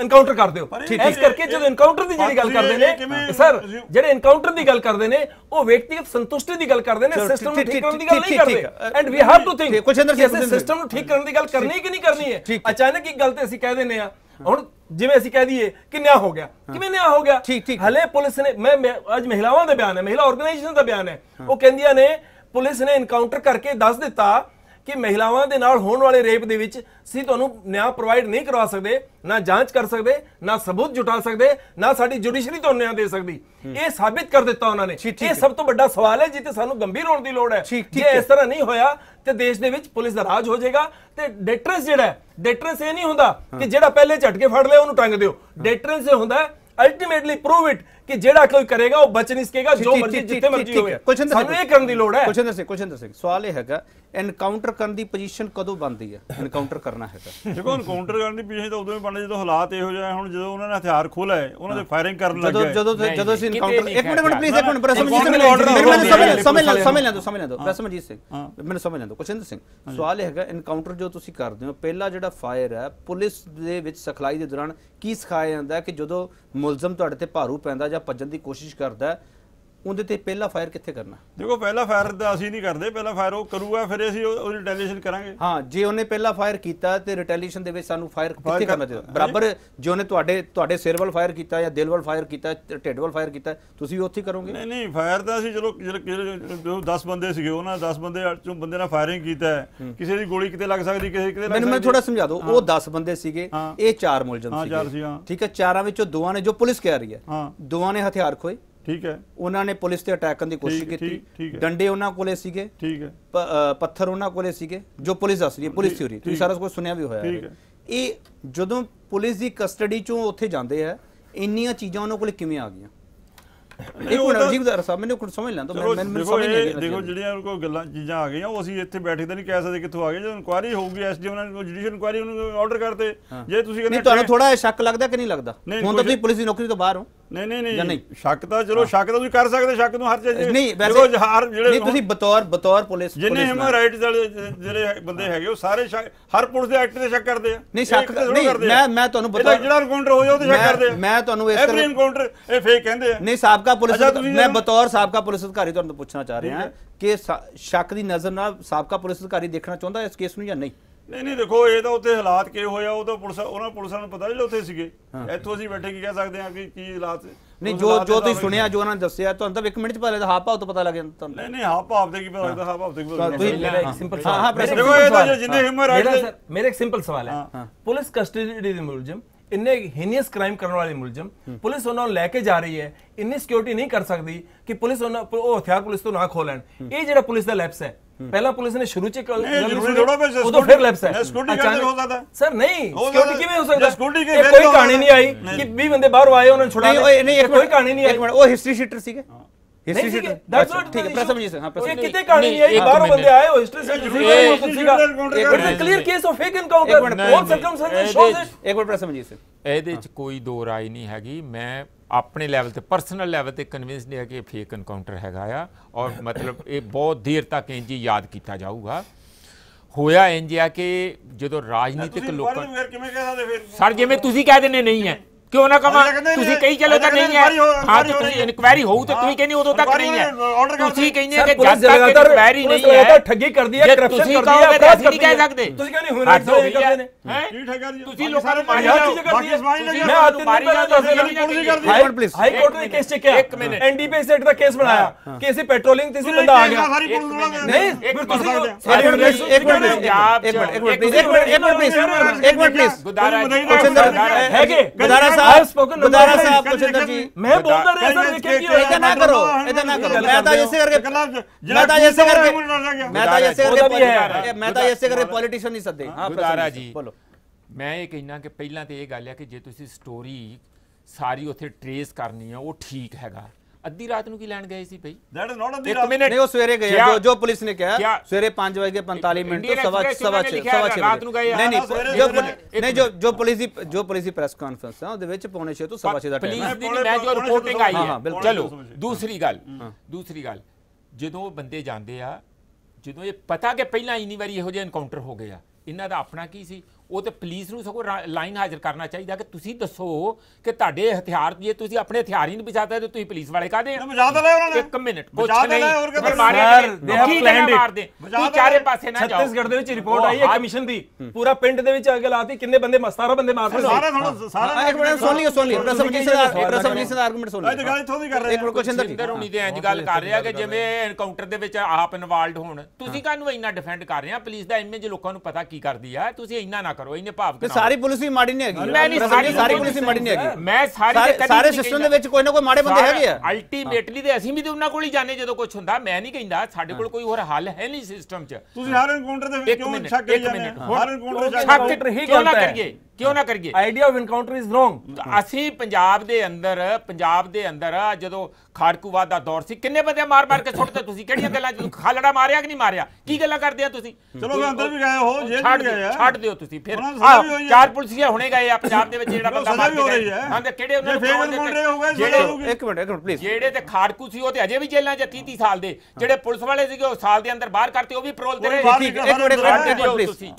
ਐਨਕਾਊਂਟਰ ਕਰ ਦਿਓ ਇਹ- ਇਸ ਕਰਕੇ ਜਦੋਂ ਐਨਕਾਊਂਟਰ ਦੀ ਜਿਹੜੀ ਗੱਲ ਕਰਦੇ ਨੇ ਸਰ ਜਿਹੜੇ ਐਨਕਾਊਂਟਰ ਦੀ ਗੱਲ ਕਰਦੇ ਨੇ ਉਹ ਵਿਅਕਤੀਗਤ ਸੰਤੁਸ਼ਟੀ ਦੀ ਗੱਲ ਕਰਦੇ ਨੇ ਸਿਸਟਮ ਨੂੰ ਠੀਕ- ਕਰਨ ਦੀ ਗੱਲ ਨਹੀਂ ਕਰਦੇ। And we have to think Kulchander Singh, system ਨੂੰ ਠੀਕ ਕਰਨ ਦੀ ਗੱਲ ਕਰਨੀ ਕਿ ਨਹੀਂ ਕਰਨੀ ਹੈ? ਹੈ। ਅਚਾਨਕ ਇੱਕ ਗੱਲ ਤੇ ਅਸੀਂ ਕਹਿ ਦਿੰਨੇ ਆ ਹੁਣ ਜਿਵੇਂ ਅਸੀਂ ਕਹਿ ਦਈਏ ਕਿ ਨਿਆਂ ਹੋ ਗਿਆ। ਕਿਵੇਂ ਨਿਆਂ ਹੋ ਗਿਆ? ਠੀਕ- ਠੀਕ। ਹਲੇ ਪੁਲਿਸ ਨੇ ਮੈਂ ਮੈਂ- ਅੱਜ ਮਹਿਲਾਵਾਂ ਦਾ ਬਿਆਨ ਹੈ ਮਹਿਲਾ ਆਰਗੇਨਾਈਜੇਸ਼ਨ ਦਾ ਬਿਆਨ ਹੈ। ਉਹ ਕਹਿੰਦੀਆਂ ਨੇ ਪੁਲਿਸ ਨੇ ਇਨਕਾਊਂਟਰ ਕਰਕੇ ਦੱਸ ਦਿੱਤਾ ਕਿ ਮਹਿਲਾਵਾਂ ਦੇ ਨਾਲ ਹੋਣ ਵਾਲੇ ਰੇਪ ਦੇ ਵਿੱਚ ਅਸੀਂ ਤੁਹਾਨੂੰ ਨਿਆਂ ਪ੍ਰੋਵਾਈਡ ਨਹੀਂ ਕਰਵਾ ਸਕਦੇ ਨਾ ਜਾਂਚ ਕਰ ਸਕਦੇ ਨਾ ਸਬੂਤ ਜੁਟਾ ਸਕਦੇ ਨਾ ਸਾਡੀ ਜੁਡੀਸ਼ਰੀ ਤੁਹਾਨੂੰ ਨਿਆਂ ਦੇ ਸਕਦੀ। ਇਹ ਸਾਬਿਤ ਕਰ ਦਿੱਤਾ ਉਹਨਾਂ ਨੇ। ਇਹ। ਸਭ ਤੋਂ ਵੱਡਾ ਸਵਾਲ ਹੈ ਜਿੱਤੇ ਸਾਨੂੰ ਗੰਭੀਰ ਹੋਣ ਦੀ ਲੋੜ ਹੈ। ਜੇ। ਇਸ ਤਰ੍ਹਾਂ ਨਹੀਂ ਹੋਇਆ ਤੇ ਦੇਸ਼ ਦੇ ਵਿੱਚ ਪੁਲਿਸ ਦਾ ਰਾਜ ਹੋ ਜਾਏਗਾ ਤੇ ਡੇਟਰੈਂਸ ਜਿਹੜਾ ਡੇਟਰੈਂਸ ਇਹ ਨਹੀਂ ਹੁੰਦਾ ਕਿ ਜਿਹੜਾ ਪਹਿਲੇ ਝਟਕੇ ਫੜ ਲਿਆ ਉਹਨੂੰ ਟੰਗ ਦਿਓ। ਡੇਟਰੈਂਸ ਇਹ ਹੁੰਦਾ ਅਲਟੀਮੇਟਲੀ ਪ੍ਰੂਵ ਇਟ ਕਿ ਜਿਹੜਾ ਕੋਈ ਕਰੇਗਾ ਉਹ ਬਚ ਨਹੀਂ ਸਕੇਗਾ ਜੋ ਮਰਜ਼ੀ ਜਿੱਥੇ ਮਰਜ਼ੀ ਹੋਵੇ। ਸਾਨੂੰ ਇਹ ਕਰਨ ਦੀ ਲੋੜ ਹੈ। ਕੁਲਚੰਦਰ ਸਿੰਘ ਕੁਲਚੰਦਰ ਸਿੰਘ ਸਵਾਲ ਇਹ ਹੈਗਾ ਐਨਕਾਊਂਟਰ ਕਰਨ ਦੀ ਪੋਜੀਸ਼ਨ ਕਦੋਂ ਬਣਦੀ ਹੈ? ਐਨਕਾਊਂਟਰ ਕਰਨਾ ਹੈਗਾ। ਦੇਖੋ ਐਨਕਾਊਂਟਰ ਕਰਨ ਦੀ ਪਿੱਛੇ ਤਾਂ ਉਦੋਂ ਹੀ ਬਣਦਾ ਜਦੋਂ ਹਾਲਾਤ ਇਹੋ ਜਿਹੇ ਹੁਣ ਜਦੋਂ ਉਹਨਾਂ ਨੇ ਹਥਿਆਰ ਖੋਲ੍ਹੇ ਉਹਨਾਂ ਦੇ ਫਾਇਰਿੰਗ ਕਰਨ ਜਦੋਂ ਲੱਗੇ ਜਦੋਂ ਨਹੀਂ, ਜਦੋਂ ਅਸੀਂ ਐਨਕਾਊਂਟਰ ਇੱਕ ਮਿੰਟ ਮਿੰਟ ਪਲੀਜ਼ ਇੱਕ ਮਿੰਟ ਪ੍ਰੈਸ ਮਨਜੀਤ ਸਿੰਘ ਮੈਨੂੰ ਸਮਝ ਲੈ ਸਮਝ ਲੈ ਦੋ ਸਮਝ ਲੈ ਦੋ। ਪ੍ਰੈਸ ਮਨਜੀਤ ਸਿੰਘ ਮੈਨੂੰ ਸਮਝ ਲੈ ਦੋ। ਕੁਲਚੰਦਰ ਸਿੰਘ ਸਵਾਲ ਇਹ ਹੈਗਾ ਐਨਕਾਊਂਟਰ ਜੋ ਤੁਸੀਂ ਕਰਦੇ ਹੋ ਪਹਿਲਾ ਜਿਹੜਾ ਫਾਇਰ ਹੈ ਪੁਲਿਸ ਦੇ ਵਿੱਚ ਸਿਖਲਾਈ ਦੇ ਦੌਰਾਨ ਕੀ ਸਿਖਾਇਆ ਜਾਂਦਾ ਹੈ ਕਿ ਜਦੋਂ ਮੁਲਜ਼ਮ ਤੁਹਾਡੇ ਤੇ ਭਾਰੂ ਪੈਂਦਾ ਜਾਂ ਭੱਜਣ ਦੀ ਕੋਸ਼ਿਸ਼ ਕਰਦਾ ਹੈ, ਉਹਦੇ ਤੇ ਪਹਿਲਾ ਫਾਇਰ ਕਿੱਥੇ ਕਰਨਾ? ਦੇਖੋ ਪਹਿਲਾ ਫਾਇਰ ਤਾਂ ਅਸੀਂ ਨਹੀਂ ਕਰਦੇ ਪਹਿਲਾ ਫਾਇਰ ਉਹ ਕਰੂਗਾ ਫਿਰ ਅਸੀਂ ਉਹ- ਰਿਟੈਲੀਏਸ਼ਨ ਕਰਾਂਗੇ। ਹਾਂ ਜੇ ਉਹਨੇ ਪਹਿਲਾ ਫਾਇਰ ਕੀਤਾ ਤੇ ਰਿਟੈਲੀਏਸ਼ਨ ਦੇ ਵਿੱਚ ਸਾਨੂੰ ਫਾਇਰ ਕਿੱਥੇ ਕਰ- ਕਰਨਾ ਚਾਹੀਦਾ? ਬਰਾਬਰ ਜੇ ਉਹਨੇ ਤੁਹਾਡੇ ਤੁਹਾਡੇ ਸਿਰ ਵੱਲ ਫਾਇਰ ਕੀਤਾ ਜਾਂ ਦਿਲ ਵੱਲ ਫਾਇਰ ਕੀਤਾ ਢਿੱਡ ਵੱਲ ਫਾਇਰ ਕੀਤਾ ਤੁਸੀਂ ਵੀ ਉੱਥੇ ਕਰੋਗੇ? ਨਹੀਂ ਨਹੀਂ ਫਾਇਰ ਤਾਂ ਅਸੀਂ ਚਲੋ ਜੋ 10 ਬੰਦੇ ਸੀਗੇ ਉਹਨਾਂ 10 ਬੰਦੇ ਚੋਂ ਬੰਦੇ ਨਾਲ ਫਾਇਰਿੰਗ ਕੀਤਾ ਹੈ। ਕਿਸੇ ਦੀ ਗੋਲੀ ਕਿਤੇ ਲੱਗ ਸਕਦੀ ਕਿਸੇ ਕਿਤੇ ਲੱਗ ਮੈਨੂੰ ਸਕਦੀ। ਥੋੜਾ ਸਮਝਾ ਦਿਓ ਉਹ 10 ਬੰਦੇ ਸੀਗੇ। ਇਹ ਚਾਰ ਮੁਲਜ਼ਮ ਹਾਂ, ਚਾਰ ਸੀ, ਹਾਂ। ਠੀਕ ਹੈ ਚਾਰਾਂ ਵਿੱਚੋਂ ਦੋਵਾਂ ਨੇ ਜੋ ਪੁਲਿਸ ਕਹਿ ਰਹੀ ਹਾਂ। ਦੋਵਾਂ ਨੇ ਹਥਿਆਰ ਖੋਏ ਠੀਕ ਹੈ। ਉਹਨਾਂ ਨੇ ਪੁਲਿਸ ਤੇ ਅਟੈਕ ਕਰਨ ਦੀ ਕੋਸ਼ਿਸ਼ ਕੀਤੀ। ਡੰਡੇ ਉਹਨਾਂ ਕੋਲੇ ਸੀਗੇ। ਠੀਕ ਹੈ। ਪੱਥਰ ਉਹਨਾਂ ਕੋਲੇ ਸੀਗੇ ਜੋ ਪੁਲਿਸ ਦੱਸ ਰਹੀ ਹੈ ਪੁਲਿਸ ਥਿਊਰੀ ਤੁਸੀਂ। ਸਾਰਾ ਕੁਝ ਸੁਣਿਆ ਵੀ ਹੋਇਆ ਹੈ। ਇਹ ਜਦੋਂ ਪੁਲਿਸ ਦੀ ਕਸਟਡੀ ਚੋਂ ਉੱਥੇ ਜਾਂਦੇ ਆ ਇੰਨੀਆਂ ਚੀਜ਼ਾਂ ਉਹਨਾਂ ਕੋਲੇ ਕਿਵੇਂ ਆ ਗਈਆਂ? ਇੱਕ ਉਹ ਮਿੰਟ ਤਾਂ- ਜੀਵਦਾਰ ਸਾਹਿਬ ਮੈਨੂੰ ਕੁਝ ਸਮਝ ਚਲੋ ਮੈਂ ਮੈਨੂੰ ਸਮਝ ਨਹੀਂ ਇਹ ਆਈ ਦੇਖੋ ਜਿਹੜੀਆਂ ਕੋਈ ਗੱਲਾਂ ਚੀਜ਼ਾਂ ਆ ਗਈਆਂ ਉਹ ਅਸੀਂ ਇੱਥੇ ਬੈਠੇ ਤਾਂ ਨਹੀਂ ਕਹਿ ਸਕਦੇ ਕਿੱਥੋਂ ਆ ਗਈਆਂ। ਜਦੋਂ ਇਨਕੁਆਇਰੀ ਹੋਊਗੀ ਐਸਡੀ ਉਹਨਾਂ ਨੇ ਜੁਡੀਸ਼ੀਅਲ ਇਨਕੁਆਇਰੀ ਉਹਨੂੰ ਆਰਡਰ ਕਰਤੇ ਜੇ ਤੁਸੀਂ ਕਹਿੰਦੇ ਤੁਹਾਨੂੰ ਥੋੜਾ ਸ਼ੱਕ ਲੱਗਦਾ ਕਿ ਨਹੀਂ ਲੱਗਦਾ? ਹੁਣ ਤਾਂ ਤੁਸੀਂ ਪੁਲਿਸ ਦੀ ਨੌਕਰੀ ਤੋਂ ਬਾਹਰ ਹੋ। ਨਹੀਂ ਨਹੀਂ ਨਹੀਂ। ਨਹੀਂ? ਸ਼ੱਕ ਤਾਂ ਚਲੋ ਸ਼ੱਕ ਤਾਂ ਤੁਸੀਂ ਕਰ ਸਕਦੇ ਸ਼ੱਕ ਨੂੰ ਹਰ ਚੀਜ਼ ਨਹੀਂ ਵੈਸੇ ਹਰ ਜਿਹੜੇ ਨਹੀਂ ਤੁਸੀਂ ਬਤੌਰ ਬਤੌਰ ਪੁਲਿਸ ਜਿੰਨੇ ਹਿਊਮਨ ਰਾਈਟਸ ਵਾਲੇ ਜਿਹੜੇ ਬੰਦੇ ਹੈਗੇ ਉਹ ਸਾਰੇ ਸ਼ੱਕ- ਹਰ ਪੁਲਿਸ ਦੇ ਐਕਟ ਤੇ ਸ਼ੱਕ ਕਰਦੇ ਆ। ਨਹੀਂ, ਸ਼ੱਕ- ਤੇ ਨਹੀਂ। ਮੈਂ- ਮੈਂ ਤੁਹਾਨੂੰ ਇਹਦਾ ਬਤਾ- ਜਿਹੜਾ ਐਨਕਾਊਂਟਰ ਹੋਇਆ ਉਹਦੇ ਸ਼ੱਕ ਮੈਂ- ਕਰਦੇ ਆ। ਮੈਂ ਤੁਹਾਨੂੰ ਇਸ ਤਰ੍ਹਾਂ- ਐਨਕਾਊਂਟਰ ਇਹ ਫੇਕ ਕਹਿੰਦੇ ਆ। ਨਹੀਂ ਸਾਬਕਾ ਪੁਲਿਸ ਮੈਂ ਬਤੌਰ ਸਾਬਕਾ ਪੁਲਿਸ ਅਧਿਕਾਰੀ ਤੁਹਾਨੂੰ ਪੁੱਛਣਾ ਚਾਹ ਰਿਹਾ ਹਾਂ। ਕਿ ਸ਼ੱਕ ਦੀ ਨਜ਼ਰ ਨਾਲ ਸਾਬਕਾ ਪੁਲਿਸ ਅਧਿਕਾਰੀ ਦੇਖਣਾ ਚਾਹੁੰਦਾ ਇਸ ਕੇਸ ਨੂੰ ਜਾਂ ਨਹੀਂ? ਨਹੀਂ ਨਹੀਂ ਦੇਖੋ ਇਹ ਤਾਂ ਉੱਥੇ ਹਾਲਾਤ ਕਿਹੋ ਹੋਇਆ ਉਹ ਤਾਂ ਪੁਲਿਸ ਉਹਨਾਂ ਪੁਲਿਸਾਂ ਨੂੰ ਪਤਾ ਜਿਹੜੇ ਉੱਥੇ ਸੀਗੇ। ਇੱਥੋਂ ਅਸੀਂ ਬੈਠੇ ਕੀ ਕਹਿ ਸਕਦੇ ਹਾਂ ਕਿ ਕੀ ਹਾਲਾਤ ਨਹੀਂ ਜੋ ਜੋ ਤੁਸੀਂ ਸੁਣਿਆ ਜੋ ਉਹਨਾਂ ਨੇ ਦੱਸਿਆ ਤੁਹਾਨੂੰ ਤਾਂ ਇੱਕ ਮਿੰਟ ਚ ਪਤਾ ਲੱਗਦਾ ਭਾਵ ਤੋਂ ਪਤਾ ਲੱਗ ਜਾਂਦਾ ਤੁਹਾਨੂੰ। ਨਹੀਂ ਨਹੀਂ ਹਾਂ ਭਾਵ ਦੇ ਕੀ ਪਤਾ ਲੱਗਦਾ ਹਾਂ ਭਾਵ ਦੇ ਕੀ ਪਤਾ ਲੱਗਦਾ। ਤੁਸੀਂ- ਮੇਰਾ ਇੱਕ ਸਿੰਪਲ ਹਾਂ, ਹਾਂ, ਸਵਾਲ ਪ੍ਰੈਸ- ਦੇਖੋ ਇਹ ਤਾਂ ਜਿੰਨੇ ਹਿਊਮਨ ਸਰ ਮੇਰਾ ਇੱਕ ਸਿੰਪਲ ਸਵਾਲ ਹੈ। ਹਾਂ। ਪੁਲਿਸ ਕਸਟਡੀ ਦੇ ਮੁਲਜ਼ਮ ਇੰਨੇ ਹੀਨੀਅਸ ਕ੍ਰਾਈਮ ਕਰਨ ਵਾਲੇ ਮੁਲਜ਼ਮ ਪੁਲਿਸ ਉਹਨਾਂ ਨੂੰ ਲੈ ਕੇ ਜਾ ਰਹੀ ਹੈ ਇੰਨੀ ਸਿਕਿਉਰਿਟੀ ਨਹੀਂ ਕਰ ਸਕਦੀ ਕਿ ਪੁਲਿਸ ਉਹਨਾਂ ਉਹ ਹਥਿਆਰ ਪੁਲਿਸ ਤੋਂ ਨਾ ਖੋਲਣ ਇਹ ਜਿਹੜਾ ਪੁਲਿਸ ਦਾ ਲੈਪਸ ਹੈ ਪਹਿਲਾਂ ਪੁਲਿਸ ਨੇ ਸ਼ੁਰੂ ਚ ਗੱਲ ਜ਼ਰੂਰੀ ਥੋੜ੍ਹਾ ਵੀ ਉਦੋਂ ਫਿਰ ਲੈਪਸ ਹੈ। guard ਅਚਾਨਕ- ਹੋ ਸਕਦਾ। ਸਰ ਨਹੀਂ ਸਿਕਿਉਰਿਟੀ ਕਿਵੇਂ ਹੋ। ਸਕਦਾ? ਫਿਰ ਕੋਈ ਕਹਾਣੀ ਨਹੀਂ ਆਈ। ਕਿ 20 ਬੰਦੇ ਬਾਹਰੋਂ ਆਏ ਉਹਨਾਂ ਨੂੰ ਛੁਡਾ ਨਹੀਂ ਕੋਈ ਕਹਾਣੀ ਨਹੀਂ ਆਈ। ਉਹ ਹਿਸਟਰੀ ਸ਼ੀਟਰ ਸੀਗੇ। ਹਿਸਟਰੀ what ਠੀਕ ਹੈ the ਪ੍ਰੈਸ issue- ਸਮਝੀ ਹਾਂ ਇਹ ਪ੍ਰੈਸ ਕਿਤੇ ਕਹਾਣੀ ਨਹੀਂ ਆਈ ਬਾਹਰੋਂ। ਬੰਦੇ ਆਏ ਹੋ। History clear case of fake ਇਹਦੇ shows ਚ- it ਇੱਕ ਮਿੰਟ ਪ੍ਰੈਸ ਸਮਝੀ ਸੀ ਇਹਦੇ 'ਚ ਕੋਈ ਦੋ ਰਾਏ ਨਹੀਂ ਹੈਗੀ। ਮੈਂ ਆਪਣੇ ਲੈਵਲ ਤੇ ਪਰਸਨਲ ਲੈਵਲ ਤੇ ਕਨਵਿੰਸ ਨਹੀਂ ਹੈ ਕਿ ਇਹ ਫੇਕ ਐਨਕਾਊਂਟਰ ਹੈਗਾ ਆ। ਔਰ ਮਤਲਬ ਇਹ ਬਹੁਤ ਦੇਰ ਤੱਕ ਇੰਜ ਯਾਦ ਕੀਤਾ ਜਾਊਗਾ। ਹੋਇਆ ਇੰਜ ਆ ਕਿ ਜਦੋਂ ਰਾਜਨੀਤਿਕ ਲੋਕਾਂ ਸਰ ਜਿਵੇਂ ਤੁਸੀਂ ਕਹਿ ਦਿੰਦੇ ਨਹੀਂ ਹੈ। ਕਿਉਂ ਨਾ ਕਵਾਂ ਅਗਲੇ ਕਹਿੰਦੇ ਤੁਸੀਂ ਨੇ- ਕਹੀ ਚਲੋ ਤਾਂ ਅਗਲੇ ਨਹੀਂ ਹੈ ਕਹਿੰਦੇ ਹਾਂ inquiry ਤੇ ਹੋ ਤੁਸੀਂ ਰਹੀ ਹੈ। ਇਨਕੁਆਇਰੀ ਹੋਊ ਤੇ ਤੁਸੀਂ ਹਾਂ, ਕਹਿੰਦੇ ਉਦੋਂ ਤੱਕ inquiry ਨਹੀਂ ਹੈ order ਕਰ ਤੁਸੀਂ ਦਿਓ। ਕਹਿੰਦੇ ਸਰ, ਕਿ ਪੁਲਿਸ ਜਦ ਤੱਕ ਲਗਾਤਾਰ- ਇਨਕੁਆਇਰੀ ਪੁਲਿਸ ਨਹੀਂ ਹੈ ਲਗਾਤਾਰ ਠੱਗੀ ਕਰਦੀ ਹੈ, ਜੇ corruption ਤੁਸੀਂ ਕਰਦੀ ਹੈ, ਕਹੋਗੇ ਤਾਂ ਅਸੀਂ ਅਪਰਾਧ ਨਹੀਂ ਕਹਿ ਕਰਦੀ ਹੈ। ਸਕਦੇ ਤੁਸੀਂ ਕਹਿੰਦੇ human rights ਹੱਦ ਹੋ ਕਰਦੇ ਗਈ ਹੈ ਨੇ। ਹੈਂ? ਠੀਕ ਠਾਕ ਹੈ ਜੀ ਤੁਸੀਂ ਬਾਕੀ ਲੋਕਾਂ ਨੂੰ ਸਾਰੇ ਮਾਰੀ ਹਰ ਜਾਓ ਚੀਜ਼ ਕਰਦੀ ਹੈ। ਬਾਕੀ ਸਮਾਜ ਮੈਂ ਆਜ ਦਿਨ ਮਾਰੀ ਪਹਿਲਾਂ ਜਾਓ, ਦੱਸ ਤੁਸੀਂ ਪੁਲਿਸ ਨਹੀਂ ਕਰਦੀ ਹਾਈ ਹੈ। Minute, please. ਹਾਈ ਕੋਰਟ ਇੱਕ ਨੇ ਮਿੰਟ, ਕੇਸ ਚੱਕਿਆ ਇੱਕ ਮਿੰਟ। ਐਨਡੀਪੀਐਸ ਐਕਟ ਦਾ ਕੇਸ ਬਣਾਇਆ ਕਿ ਅਸੀਂ ਪੈਟਰੋਲਿੰਗ ਤੇ ਸੀ ਤੁਸੀਂ ਬੰਦਾ ਆ ਕੇਸ ਗਿਆ ਸਾਰੀ ਇੱਕ ਪੁਲਿਸ ਮਿੰਟ। ਨਹੀਂ ਇੱਕ ਫਿਰ ਮਿੰਟ ਤੁਸੀਂ ਸਕਦੇ ਸਾਰੇ ਇੱਕ ਮਿੰਟ ਬੰਦੇ- please, ਇੱਕ ਮਿੰਟ please, ਪੰਜਾਬ ਇੱਕ ਮਿੰਟ ਇੱਕ ਮਿੰਟ ਇੱਕ please, ਇੱਕ ਮਿੰਟ ਇੱਕ ਮਿੰਟ please, ਇੱਕ ਮਿੰਟ please ਗੁਦਾਰਾ ਕੁਲਚਿੰਦਰ ਹੈਗੇ ਗੁਦਾਰਾ I have ਸਾਹਿਬ ਸਾਹਿਬ. ਕੁਲਚਿੰਦਰ ਜੀ ਮੈਂ ਬੋਲਦਾ ਰਿਹਾ ਸਰ ਦੇਖਿਆ ਕੀ ਇਹਦਾ ਨਾ ਕਰੋ ਇਹਦਾ ਨਾ ਕਰੋ। ਮੈਂ ਤਾਂ ਇਸੇ ਕਰਕੇ ਮੈਂ ਤਾਂ ਇਸੇ ਕਰਕੇ ਮੈਂ ਤਾਂ ਇਸੇ ਉਹਦਾ ਕਰਕੇ ਵੀ ਹੈ। ਮੈਂ ਤਾਂ ਇਸੇ ਕਰਕੇ ਪੋਲੀਟੀਸ਼ੀਅਨ ਨਹੀਂ ਸੱਦੇ। ਹਾਂ ਗੁਦਾਰਾ ਜੀ ਬੋਲੋ। ਮੈਂ ਇਹ ਕਹਿਣਾ ਕਿ ਪਹਿਲਾਂ ਤੇ ਇਹ ਗੱਲ ਹੈ ਕਿ ਜੇ ਤੁਸੀਂ ਸਟੋਰੀ ਸਾਰੀ ਉੱਥੇ ਟਰੇਸ ਕਰਨੀ ਆ ਉਹ ਠੀਕ ਹੈਗਾ। ਅੱਧੀ ਰਾਤ ਨੂੰ ਕੀ ਲੈਣ ਗਏ ਸੀ ਭਾਈ ਦੈਟ ਇਜ਼ ਨਾਟ ਇੱਕ ਮਿੰਟ। ਨਹੀਂ ਉਹ ਸਵੇਰੇ ਗਏ। ਜੋ ਜੋ ਪੁਲਿਸ ਨੇ ਕਿਹਾ ਸਵੇਰੇ 5:45 ਮਿੰਟ ਤੋਂ ਸਵਾ ਸਵਾ ਉਹਨਾਂ ਨੇ 6 ਲਿਖਿਆ ਸਵਾ ਹੈ, 6 ਰਾਤ ਨੂੰ ਗਏ ਆ। ਨਹੀਂ ਨਹੀਂ ਜੋ ਨਹੀਂ ਜੋ ਜੋ ਪੁਲਿਸ ਦੀ ਜੋ ਪੁਲਿਸ ਦੀ ਪ੍ਰੈਸ ਕਾਨਫਰੰਸ ਹੈ ਉਹਦੇ ਵਿੱਚ ਪੌਣੇ 6 ਤੋਂ ਸਵਾ 6 ਦਾ ਟਾਈਮ ਪੁਲਿਸ ਹੈ। ਦੀ ਮੈਂ ਜੋ ਰਿਪੋਰਟਿੰਗ ਆਈ ਹਾਂ, ਹਾਂ, ਹੈ ਬਿਲਕੁਲ। ਚਲੋ ਦੂਸਰੀ ਗੱਲ ਦੂਸਰੀ ਗੱਲ। ਜਦੋਂ ਉਹ ਬੰਦੇ ਜਾਂਦੇ ਆ ਜਦੋਂ ਇਹ ਪਤਾ ਕਿ ਪਹਿਲਾਂ ਇੰਨੀ ਵਾਰੀ ਇਹੋ ਜਿਹੇ ਐਨਕਾਊਂਟਰ ਹੋ ਗਏ ਆ ਇਹਨਾਂ ਦਾ ਆਪਣਾ ਕੀ ਸੀ? ਉਹ ਤੇ ਪੁਲਿਸ ਨੂੰ ਸਗੋਂ ਲਾਈਨ ਹਾਜ਼ਰ ਕਰਨਾ ਚਾਹੀਦਾ ਕਿ ਤੁਸੀਂ ਦੱਸੋ ਕਿ ਤੁਹਾਡੇ ਹਥਿਆਰ ਜੇ ਤੁਸੀਂ ਆਪਣੇ ਹਥਿਆਰ ਹੀ ਨਹੀਂ ਬਚਾਤਾ ਤੇ ਤੁਸੀਂ ਪੁਲਿਸ ਵਾਲੇ ਕਾਦੇ ਨਾ ਬਚਾ ਤਾਂ ਲਿਆ ਉਹਨਾਂ ਨੇ। ਇੱਕ ਮਿੰਟ ਕੁਛ ਤਾਂ ਨਹੀਂ। have Ki planned it. ਮਾਰਦੇ। ਬਚਾ ਤੂੰ ਤਾਂ ਚਾਰੇ। ਪਾਸੇ ਨਾ ਜਾਓ। ਛੱਤੀਸਗੜ੍ਹ ਦੇ ਵਿੱਚ ਰਿਪੋਰਟ ਆਈ ਹੈ। ਕਮਿਸ਼ਨ ਦੀ। ਪੂਰਾ ਪਿੰਡ ਦੇ ਵਿੱਚ ਅੱਗ ਲਾਤੀ। ਕਿੰਨੇ ਬੰਦੇ 17 ਬੰਦੇ ਮਾਰ ਸਾਰਾ ਥੋੜਾ ਸਾਰਾ ਇੱਕ ਮਿੰਟ ਸੁਣ ਲਿਓ ਸੁਣ ਲਿਓ ਪ੍ਰਸਮਜੀਤ ਦਾ ਪ੍ਰਸਮਜੀਤ ਦਾ ਆਰਗੂਮੈਂਟ ਸੁਣ ਅੱਜ ਗੱਲ ਇੱਥੋਂ ਦੀ ਕਰ ਰਹੇ ਇੱਕ ਮਿੰਟ ਦਾ ਸਿੰਦਰ ਹੁਣੀ ਤੇ ਇੰਜ ਗੱਲ ਕਰ ਰਿਹਾ ਕਿ ਜਿਵੇਂ ਐਨਕਾਊਂਟਰ ਦੇ ਵਿੱਚ ਆਪ ਇਨਵੋਲਡ ਹੋਣ। ਤੁਸੀਂ ਕਾਹਨੂੰ ਇੰਨਾ ਡਿਫੈਂਡ ਕਰ ਰਹੇ ਆ? ਪੁਲਿਸ ਦਾ ਇਮੇਜ ਲੋਕਾਂ ਨੂੰ ਪਤਾ ਕੀ ਕਰਦੀ ਆ? ਤੁਸੀਂ ਇੰਨਾ ਨਾ ਕਰੋ ਇੰਨੇ ਭਾਵ ਤੇ ਸਾਰੀ ਪੁਲਿਸ ਵੀ ਮਾੜੀ ਨਹੀਂ ਹੈਗੀ ਮੈਂ ਨਹੀਂ ਸਾਰੀ ਪੁਲਿਸ ਵੀ ਮਾੜੀ ਨਹੀਂ ਹੈਗੀ ਮੈਂ ਸਾਰੀ ਸਾਰੇ ਸਿਸਟਮ। ਦੇ ਵਿੱਚ ਕੋਈ ਨਾ ਕੋਈ ਮਾੜੇ ਬੰਦੇ ਹੈਗੇ ਆ ਅਲਟੀਮੇਟਲੀ ਤੇ ਅਸੀਂ ਵੀ ਤੇ ਉਹਨਾਂ ਕੋਲ ਹੀ ਜਾਣੇ ਜਦੋਂ ਕੁਝ ਹੁੰਦਾ ਮੈਂ ਨਹੀਂ ਕਹਿੰਦਾ ਸਾਡੇ ਕੋਲ ਕੋਈ ਹੋਰ ਹੱਲ ਹੈ ਨਹੀਂ ਸਿਸਟਮ 'ਚ ਤੁਸੀਂ ਹਰ ਐਨਕਾਊਂਟਰ ਦੇ ਵਿੱਚ ਕਿਉਂ ਸ਼ੱਕ ਕਰੀ ਇੱਕ ਜਾਂਦੇ ਮਿੰਟ। ਹੋ? ਹਰ ਐਨਕਾਊਂਟਰ ਸ਼ੱਕ। ਹੀ ਕਿਉਂ ਨਾ ਗਲਤ ਹੈ। ਕਿਉਂ ਨਾ ਕਰੀਏ? Idea of encounter is wrong ਅਸੀਂ ਪੰਜਾਬ ਦੇ ਅੰਦਰ ਪੰਜਾਬ ਦੇ ਅੰਦਰ ਜਦੋਂ ਖਾੜਕੂਵਾਦ ਦਾ ਦੌਰ ਸੀ ਕਿੰਨੇ ਬੰਦੇ ਮਾਰ ਮਾਰ ਕੇ ਸੁੱਟਦੇ? ਤੁਸੀਂ ਕਿਹੜੀਆਂ ਗੱਲਾਂ ਖਾਲੜਾ ਮਾਰਿਆ ਕਿ ਨਹੀਂ ਮਾਰਿਆ? ਕੀ ਗੱਲਾਂ ਕਰਦੇ ਆ ਤੁਸੀਂ? ਚਲੋ ਵੀ ਅੰਦਰ ਵੀ ਗਏ ਹੋ ਜੇਲ੍ਹ ਛੱਡ ਵੀ ਗਏ ਆ। ਛੱਡ ਦਿਓ ਤੁਸੀਂ ਫਿਰ। ਚਾਰ ਪੁਲਿਸੀਏ ਹੁਣੇ ਗਏ ਆ ਪੰਜਾਬ ਦੇ ਵਿੱਚ ਜਿਹੜਾ ਬੰਦਾ ਮਾਰ ਕੇ ਗਏ ਹੈ। ਹਾਂ ਤੇ ਕਿਹੜੇ ਉਹਨਾਂ ਜੇ ਨੂੰ ਮੁੰਡੇ ਦਿੱਤੇ? ਜਿਹੜੇ ਹੋਊਗੀ। ਇੱਕ ਮਿੰਟ ਇੱਕ ਮਿੰਟ ਪਲੀਜ਼ ਜਿਹੜੇ ਤੇ ਖਾੜਕੂ ਸੀ ਉਹ ਤੇ ਅਜੇ ਵੀ ਜੇਲ੍ਹਾਂ 'ਚ 30 30 ਸਾਲ ਦੇ। ਜਿਹੜੇ ਪੁਲਿਸ ਵਾਲੇ ਸੀਗੇ ਉਹ ਸਾਲ ਦੇ ਅੰਦਰ ਬਾਹਰ ਕਰਤੇ ਉਹ ਵੀ ਪਰੋਲ ਤੇ ਰਹੇ। ਇੱਕ ਮਿੰਟ, ਇੱਕ ਮਿੰਟ,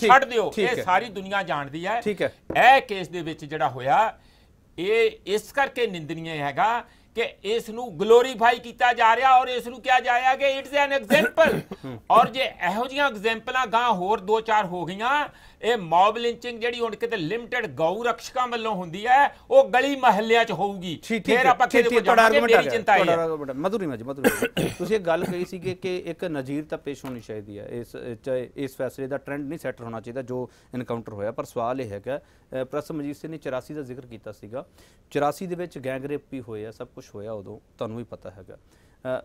ਛੱਡ ਦਿਓ ਛੱਡ ਇਹ। ਸਾਰੀ ਦੁਨੀਆ ਜਾਣਦੀ ਹੈ। ਠੀਕ ਹੈ। ਇਹ ਕੇਸ ਦੇ ਵਿੱਚ ਜਿਹੜਾ ਹੋਇਆ ਇਹ ਇਸ ਕਰਕੇ ਨਿੰਦਨੀय ਹੈਗਾ ਕਿ ਇਸ ਨੂੰ ਗਲੋਰੀਫਾਈ ਕੀਤਾ ਜਾ ਰਿਹਾ ਔਰ ਇਸ ਨੂੰ ਕਿਹਾ ਜਾ ਰਿਹਾ ਕਿ ਇਟਸ ਐਨ ਐਗਜ਼ਾਮਪਲ ਔਰ ਜੇ ਇਹੋ ਜੀਆਂ ਐਗਜ਼ਾਮਪਲਾਂ ਗਾਂ ਹੋਰ ਦੋ ਚਾਰ ਹੋ ਗਈਆਂ ਇਹ ਮੌਬ ਲਿੰਚਿੰਗ ਜਿਹੜੀ ਹੁਣ ਕਿਤੇ ਲਿਮਟਿਡ ਗਊ ਰਕਸ਼ਕਾਂ ਵੱਲੋਂ ਹੁੰਦੀ ਹੈ ਉਹ ਗਲੀ ਮਹੱਲਿਆਂ 'ਚ ਹੋਊਗੀ। ਫਿਰ ਆਪਾਂ ਕਿਹਦੇ ਕੋਲ ਜਾਵਾਂਗੇ ਮੇਰੀ ਚਿੰਤਾ ਹੈ। ਮਧੁਰੀ ਮਾਜੀ ਮਧੁਰੀ। ਤੁਸੀਂ ਇੱਕ ਗੱਲ ਕਹੀ ਸੀ ਕਿ ਇੱਕ ਨਜ਼ੀਰ ਤਾਂ ਪੇਸ਼ ਹੋਣੀ ਚਾਹੀਦੀ ਹੈ। ਇਸ ਚਾਹੇ ਇਸ ਫੈਸਲੇ ਦਾ ਟ੍ਰੈਂਡ ਨਹੀਂ ਸੈੱਟ ਹੋਣਾ ਚਾਹੀਦਾ ਜੋ ਐਨਕਾਊਂਟਰ ਹੋਇਆ। ਪਰ ਸਵਾਲ ਇਹ ਹੈਗਾ ਪ੍ਰਸ ਮਜੀਦ ਸਿੰਘ ਨੇ 84 ਦਾ ਜ਼ਿਕਰ ਕੀਤਾ ਸੀਗਾ। 84 ਦੇ ਵਿੱਚ ਗੈਂਗ ਰੇਪ ਵੀ ਹੋਇਆ ਸਭ ਕੁਝ ਹੋਇਆ ਉਦੋਂ ਤੁਹਾਨੂੰ ਵੀ ਪਤਾ ਹੈਗਾ।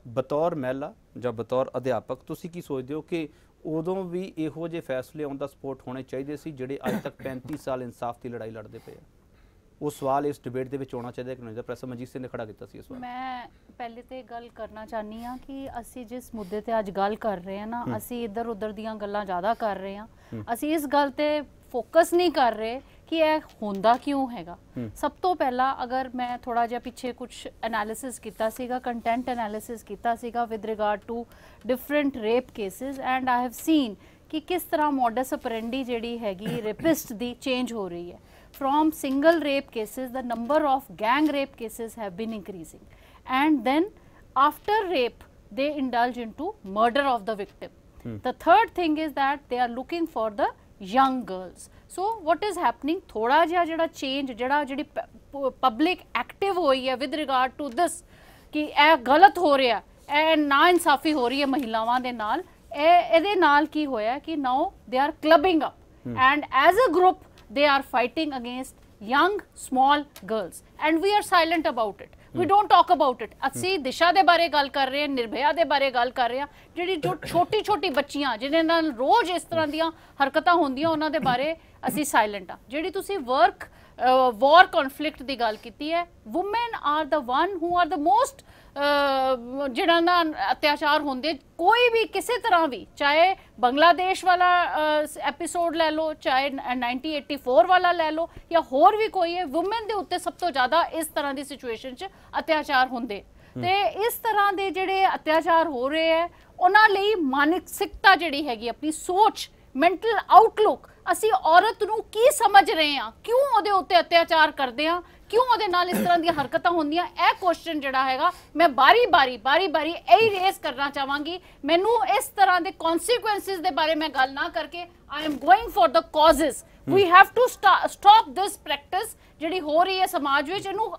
ਬਤੌਰ ਮਹਿਲਾ ਜਾਂ ਬਤੌਰ ਅਧਿਆਪਕ ਤੁਸੀਂ ਕੀ ਸੋਚਦੇ ਹੋ ਕਿ ਉਦੋਂ ਵੀ ਇਹੋ ਜਿਹੇ ਫੈਸਲੇ ਆਉਣ ਦਾ ਸਪੋਰਟ ਹੋਣੇ ਚਾਹੀਦੇ ਸੀ ਜਿਹੜੇ ਅੱਜ ਤੱਕ 35 ਸਾਲ ਇਨਸਾਫ ਦੀ ਲੜਾਈ ਲੜਦੇ ਪਏ ਆ। ਉਹ ਸਵਾਲ ਇਸ ਡਿਬੇਟ ਦੇ ਵਿੱਚ ਆਉਣਾ ਚਾਹੀਦਾ ਕਿ ਨਹੀਂ ਪ੍ਰੋਫੈਸਰ ਮਜੀਦ ਸਿੰਘ ਨੇ ਖੜਾ ਕੀਤਾ ਸੀ ਇਸ ਸਵਾਲ। ਮੈਂ ਪਹਿਲੇ ਤੇ ਗੱਲ ਕਰਨਾ ਚਾਹਨੀ ਆ ਕਿ ਅਸੀਂ ਜਿਸ ਮੁੱਦੇ ਤੇ ਅੱਜ ਗੱਲ ਕਰ ਰਹੇ ਹਾਂ ਨਾ ਅਸੀਂ ਇੱਧਰ ਉੱਧਰ ਦੀਆਂ ਗੱਲਾਂ ਜ਼ਿਆਦਾ ਕਰ ਰਹੇ ਹਾਂ। ਅਸੀਂ ਇਸ ਗੱਲ ਤੇ ਫੋਕਸ ਨਹੀਂ ਕਰ ਰਹੇ ਕਿ ਇਹ ਹੁੰਦਾ ਕਿਉਂ ਹੈਗਾ ਸਭ ਤੋਂ ਪਹਿਲਾਂ ਅਗਰ ਮੈਂ ਥੋੜਾ ਜਿਹਾ ਪਿੱਛੇ ਕੁਝ ਐਨਾਲਿਸਿਸ ਕੀਤਾ ਸੀਗਾ ਕੰਟੈਂਟ ਐਨਾਲਿਸਿਸ ਕੀਤਾ ਸੀਗਾ with regard to different rape cases and I have seen ਕਿ ਕਿਸ ਤਰ੍ਹਾਂ ਮੋਡਸ ਅਪਰੈਂਡੀ ਜਿਹੜੀ ਹੈਗੀ ਰੇਪਿਸਟ ਦੀ ਚੇਂਜ ਹੋ ਰਹੀ ਹੈ from single rape cases the number of gang rape cases have been increasing and then after rape they indulge into murder of the victim the third thing is that they are looking for the young girls so what is happening? ਥੋੜਾ ਜਿਹਾ ਜਿਹੜਾ change ਜਿਹੜਾ ਜਿਹੜੀ public active ਹੋਈ ਹੈ with regard to this ਕਿ ਇਹ ਗਲਤ ਹੋ ਰਿਹਾ ਇਹ ਨਾ ਇਨਸਾਫੀ ਹੋ ਰਹੀ ਹੈ ਮਹਿਲਾਵਾਂ ਦੇ ਨਾਲ ਇਹ ਇਹਦੇ ਨਾਲ ਕੀ ਹੋਇਆ ਕਿ now they are clubbing up and as a group they are fighting against young small girls and we are silent about it. We don't talk about it. ਅਸੀਂ ਦਿਸ਼ਾ ਦੇ ਬਾਰੇ ਗੱਲ ਕਰ ਰਹੇ ਹਾਂ ਨਿਰਭਇਆ ਦੇ ਬਾਰੇ ਗੱਲ ਕਰ ਰਹੇ ਹਾਂ ਜਿਹੜੀ ਜੋ ਛੋਟੀ ਛੋਟੀ ਬੱਚੀਆਂ ਜਿਨ੍ਹਾਂ ਨਾਲ ਰੋਜ਼ ਇਸ ਤਰ੍ਹਾਂ ਦੀਆਂ ਹਰਕਤਾਂ ਹੁੰਦੀਆਂ ਉਹਨਾਂ ਦੇ ਬਾਰੇ ਅਸੀਂ ਸਾਇਲੈਂਟ ਆ। ਜਿਹੜੀ ਤੁਸੀਂ ਵਰਕ ਵਾਰ ਕਨਫਲਿਕਟ ਦੀ ਗੱਲ ਕੀਤੀ ਹੈ women are the one who are the most ਜਿਹੜਾ ਨਾ ਅਤਿਆਚਾਰ ਹੁੰਦੇ ਕੋਈ ਵੀ ਕਿਸੇ ਤਰ੍ਹਾਂ ਵੀ ਚਾਹੇ ਬੰਗਲਾਦੇਸ਼ ਵਾਲਾ ਐਪੀਸੋਡ ਲੈ ਲਓ ਚਾਹੇ 1984 ਵਾਲਾ ਲੈ ਲਓ ਜਾਂ ਹੋਰ ਵੀ ਕੋਈ ਹੈ ਔਮਨ ਦੇ ਉੱਤੇ ਸਭ ਤੋਂ ਜ਼ਿਆਦਾ ਇਸ ਤਰ੍ਹਾਂ ਦੀ ਸਿਚੁਏਸ਼ਨ 'ਚ ਅਤਿਆਚਾਰ ਹੁੰਦੇ। ਤੇ ਇਸ ਤਰ੍ਹਾਂ ਦੇ ਜਿਹੜੇ ਅਤਿਆਚਾਰ ਹੋ ਰਹੇ ਹੈ ਉਹਨਾਂ ਲਈ ਮਾਨਸਿਕਤਾ ਜਿਹੜੀ ਹੈਗੀ ਆਪਣੀ ਸੋਚ ਮੈਂਟਲ ਆਊਟਲੁੱਕ ਅਸੀਂ ਔਰਤ ਨੂੰ ਕੀ ਸਮਝ ਰਹੇ ਹਾਂ? ਕਿਉਂ ਉਹਦੇ ਉੱਤੇ ਅਤਿਆਚਾਰ ਕਰਦੇ ਹਾਂ? ਕਿਉਂ ਉਹਦੇ ਨਾਲ ਇਸ ਤਰ੍ਹਾਂ ਦੀਆਂ ਹਰਕਤਾਂ ਹੁੰਦੀਆਂ? ਇਹ ਕੁਐਸਚਨ ਜਿਹੜਾ ਹੈਗਾ ਮੈਂ ਬਾਰੀ-ਬਾਰੀ ਬਾਰੀ-ਬਾਰੀ ਇਹੀ ਰੇਸ ਕਰਨਾ ਚਾਹਾਂਗੀ। ਮੈਨੂੰ ਇਸ ਤਰ੍ਹਾਂ ਦੇ ਕਨਸੀਕੁਐਂਸਸ ਦੇ ਬਾਰੇ ਮੈਂ ਗੱਲ ਨਾ ਕਰਕੇ I am going for the causes we have to stop this practice ਜਿਹੜੀ ਹੋ ਰਹੀ ਹੈ ਸਮਾਜ ਵਿੱਚ ਇਹਨੂੰ